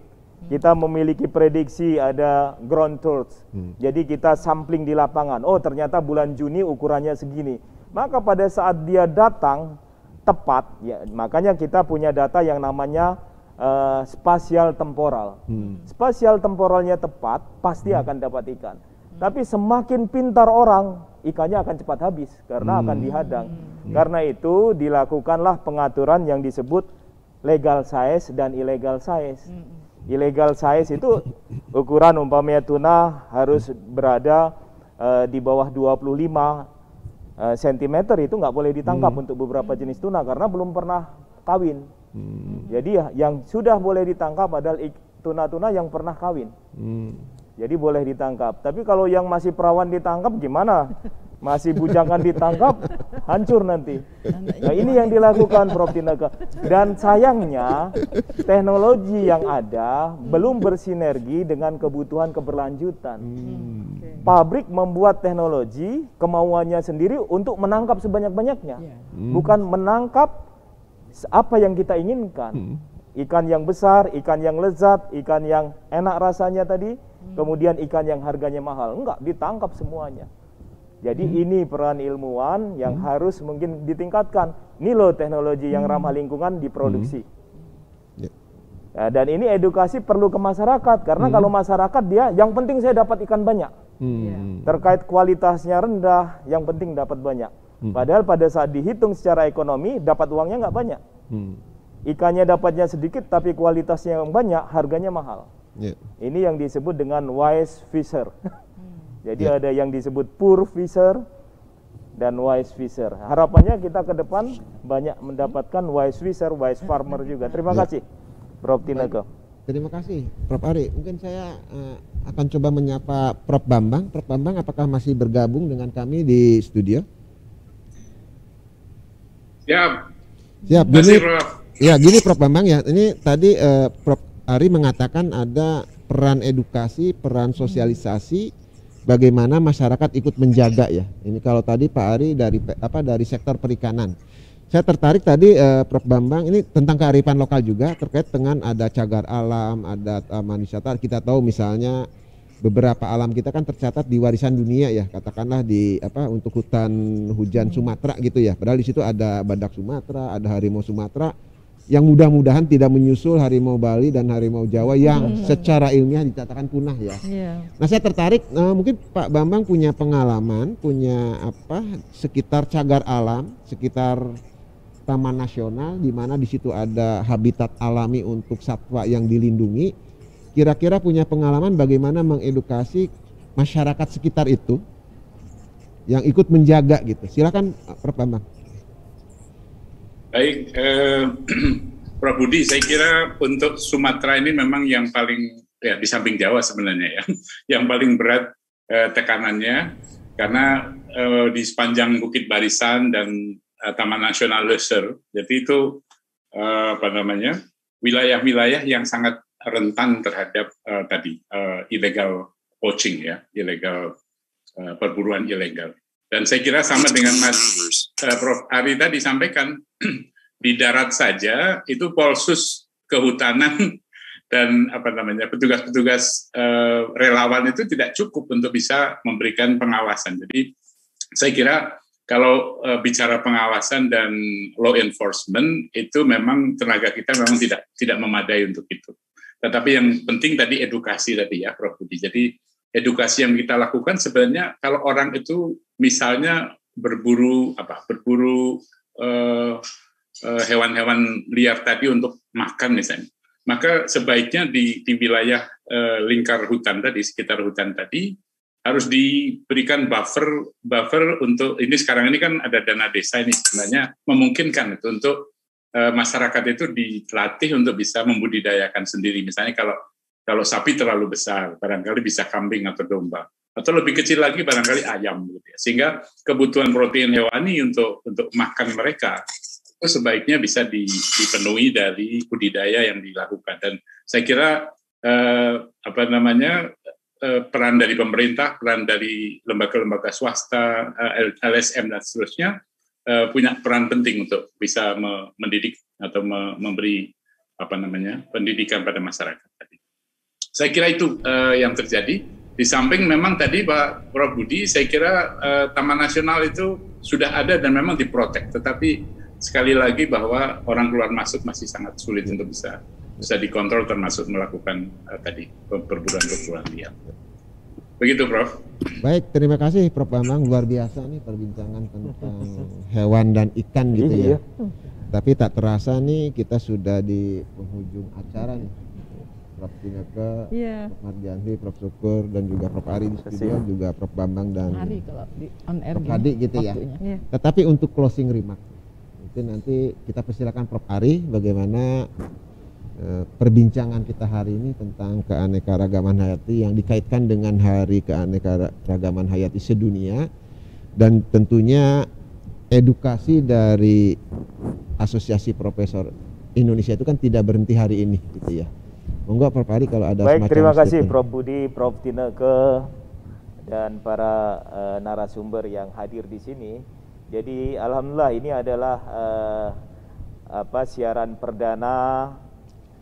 kita memiliki prediksi ada ground truth. Jadi kita sampling di lapangan. Oh, ternyata bulan Juni ukurannya segini. Maka pada saat dia datang tepat, ya makanya kita punya data yang namanya eh, spasial temporal. Spasial temporalnya tepat, pasti akan dapat ikan. Tapi semakin pintar orang, ikannya akan cepat habis karena akan dihadang. Karena itu dilakukanlah pengaturan yang disebut legal size dan illegal size. Illegal size itu ukuran umpamanya tuna harus berada eh, di bawah 25 eh, cm itu nggak boleh ditangkap untuk beberapa jenis tuna karena belum pernah kawin. Jadi ya yang sudah boleh ditangkap adalah tuna-tuna yang pernah kawin. Jadi boleh ditangkap. Tapi kalau yang masih perawan ditangkap gimana? Masih bujangan ditangkap, hancur nanti. Nah ini yang dilakukan Prof. Tinaka. Dan sayangnya teknologi yang ada belum bersinergi dengan kebutuhan keberlanjutan. Pabrik membuat teknologi kemauannya sendiri untuk menangkap sebanyak-banyaknya, bukan menangkap apa yang kita inginkan. Ikan yang besar, ikan yang lezat, ikan yang enak rasanya tadi, kemudian ikan yang harganya mahal. Enggak, ditangkap semuanya. Jadi ini peran ilmuwan yang harus mungkin ditingkatkan. Ini loh teknologi yang ramah lingkungan diproduksi. Ya. Ya, dan ini edukasi perlu ke masyarakat karena kalau masyarakat dia yang penting saya dapat ikan banyak. Hmm. Terkait kualitasnya rendah, yang penting dapat banyak. Padahal pada saat dihitung secara ekonomi dapat uangnya nggak banyak. Hmm. Ikannya dapatnya sedikit tapi kualitasnya yang banyak, harganya mahal. Ya. Ini yang disebut dengan wise fisher. (laughs) Jadi Ya. ada yang disebut poor fisher dan wise fisher. Harapannya kita ke depan banyak mendapatkan wise fisher, wise farmer juga. Terima Ya. kasih, Prof. Tinaka. Terima kasih, Prof. Ari. Mungkin saya eh, akan coba menyapa Prof. Bambang. Prof. Bambang, apakah masih bergabung dengan kami di studio? Ya, Siap. masih Gini, Prof. ya gini, Prof. Bambang ya. Ini tadi eh, Prof. Ari mengatakan ada peran edukasi, peran sosialisasi, bagaimana masyarakat ikut menjaga ya. Ini kalau tadi Pak Ari dari apa dari sektor perikanan. Saya tertarik tadi eh, Prof Bambang ini tentang kearifan lokal juga terkait dengan ada cagar alam, ada taman wisata. Kita tahu misalnya beberapa alam kita kan tercatat di warisan dunia ya, katakanlah di apa untuk hutan hujan Sumatera gitu ya. Padahal di situ ada badak Sumatera, ada harimau Sumatera yang mudah-mudahan tidak menyusul harimau Bali dan harimau Jawa yang secara ilmiah dikatakan punah ya. Iya. Nah saya tertarik, eh, mungkin Pak Bambang punya pengalaman, punya apa sekitar cagar alam, sekitar taman nasional di mana di situ ada habitat alami untuk satwa yang dilindungi. Kira-kira punya pengalaman bagaimana mengedukasi masyarakat sekitar itu yang ikut menjaga gitu. Silakan Prof Bambang. Baik, eh, (clears throat) Prof Budi, saya kira untuk Sumatera ini memang yang paling ya di samping Jawa sebenarnya ya, (laughs) yang paling berat eh, tekanannya karena eh, di sepanjang Bukit Barisan dan eh, Taman Nasional Leser, jadi itu eh, apa namanya wilayah-wilayah yang sangat rentan terhadap eh, tadi eh, illegal poaching ya, illegal eh, perburuan ilegal. Dan saya kira sama dengan Mas eh, Prof Ari tadi sampaikan (clears throat) di darat saja itu polsus kehutanan (laughs) dan apa namanya petugas-petugas eh, relawan itu tidak cukup untuk bisa memberikan pengawasan. Jadi saya kira kalau eh, bicara pengawasan dan law enforcement itu memang tenaga kita memang tidak tidak memadai untuk itu. Tetapi yang penting tadi edukasi tadi ya Prof Budi. Jadi edukasi yang kita lakukan sebenarnya kalau orang itu misalnya berburu apa berburu eh, eh, hewan-hewan liar tadi untuk makan misalnya maka sebaiknya di, di wilayah lingkar hutan tadi sekitar hutan tadi harus diberikan buffer buffer untuk ini sekarang ini kan ada dana desa ini sebenarnya memungkinkan itu untuk eh, masyarakat itu dilatih untuk bisa membudidayakan sendiri. Misalnya kalau kalau sapi terlalu besar barangkali bisa kambing atau domba. Atau lebih kecil lagi barangkali ayam gitu ya. Sehingga kebutuhan protein hewani untuk untuk makan mereka itu sebaiknya bisa dipenuhi dari budidaya yang dilakukan. Dan saya kira eh, apa namanya peran dari pemerintah, peran dari lembaga-lembaga swasta, eh, LSM dan seterusnya eh, punya peran penting untuk bisa mendidik atau memberi apa namanya pendidikan pada masyarakat tadi. Saya kira itu eh, yang terjadi di samping memang tadi Pak Prof Budi, saya kira Taman Nasional itu sudah ada dan memang diprotek. Tetapi sekali lagi bahwa orang keluar masuk masih sangat sulit untuk bisa bisa dikontrol termasuk melakukan uh, tadi perburuan-perburuan liar. Begitu Prof. Baik, terima kasih Prof Bambang. Luar biasa nih perbincangan tentang hewan dan ikan gitu ya. Iya. Tapi tak terasa nih kita sudah di penghujung acara nih Prof. Tineke, yeah. Prof. Mardianti, Prof. Syukur dan juga Prof. Ari di studio, juga Prof. Bambang dan Ari kalau di on air Prof. Hadi gitu ya. Yeah. Tetapi untuk closing remark, mungkin nanti kita persilakan Prof. Ari bagaimana perbincangan kita hari ini tentang keanekaragaman hayati yang dikaitkan dengan Hari Keanekaragaman Hayati Sedunia dan tentunya edukasi dari Asosiasi Profesor Indonesia itu kan tidak berhenti hari ini gitu ya. Monggo Prof. Ari kalau ada Baik, terima kasih Prof. Budi, Prof. Tineke dan para uh, narasumber yang hadir di sini. Jadi alhamdulillah ini adalah uh, apa siaran perdana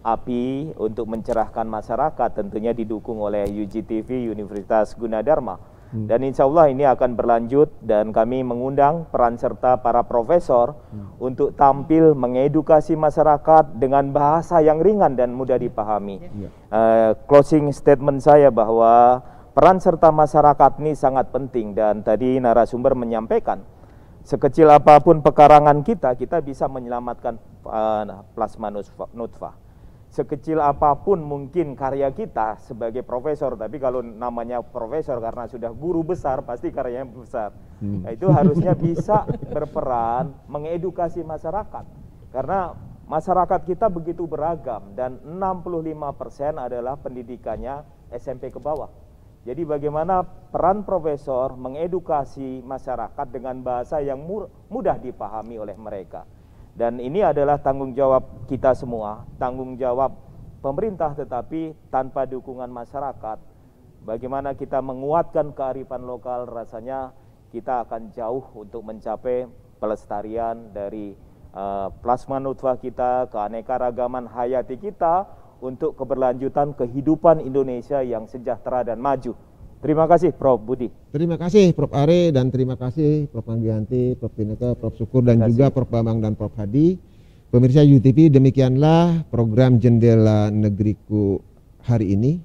API untuk mencerahkan masyarakat tentunya didukung oleh UGTV Universitas Gunadarma Hmm. Dan insya Allah ini akan berlanjut dan kami mengundang peran serta para profesor hmm. untuk tampil mengedukasi masyarakat dengan bahasa yang ringan dan mudah dipahami. Yeah. Uh, closing statement saya bahwa peran serta masyarakat ini sangat penting dan tadi narasumber menyampaikan sekecil apa pun pekarangan kita, kita bisa menyelamatkan uh, plasma nutfah sekecil apa pun mungkin karya kita sebagai profesor, tapi kalau namanya profesor karena sudah guru besar pasti karyanya besar. Hmm. Nah, itu harusnya bisa berperan mengedukasi masyarakat. Karena masyarakat kita begitu beragam dan 65% adalah pendidikannya SMP ke bawah. Jadi bagaimana peran profesor mengedukasi masyarakat dengan bahasa yang mudah dipahami oleh mereka. Dan ini adalah tanggung jawab kita semua, tanggung jawab pemerintah tetapi tanpa dukungan masyarakat. Bagaimana kita menguatkan kearifan lokal rasanya kita akan jauh untuk mencapai pelestarian dari uh, plasma nutfah kita, keanekaragaman hayati kita untuk keberlanjutan kehidupan Indonesia yang sejahtera dan maju. Terima kasih Prof Budi. Terima kasih Prof Are dan terima kasih Prof Manggianti, Prof Tineke, Prof Syukur dan juga Prof Bambang dan Prof Hadi. Pemirsa UTV demikianlah program Jendela Negeriku hari ini.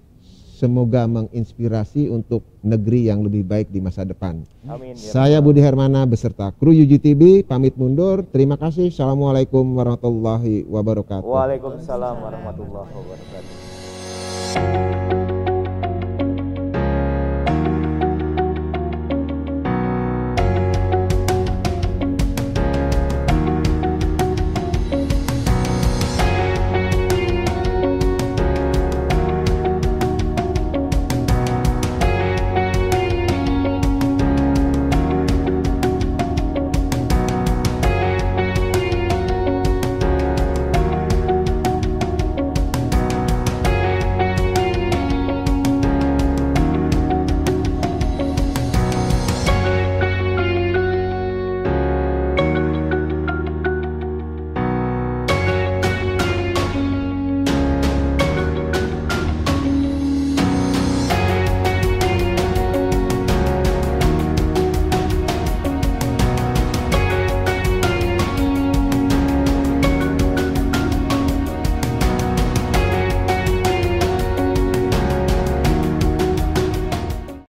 Semoga menginspirasi untuk negeri yang lebih baik di masa depan. Amin. Ya Saya Budi Hermana beserta kru UGTV pamit mundur. Terima kasih. Assalamualaikum warahmatullahi wabarakatuh. Waalaikumsalam warahmatullahi wabarakatuh.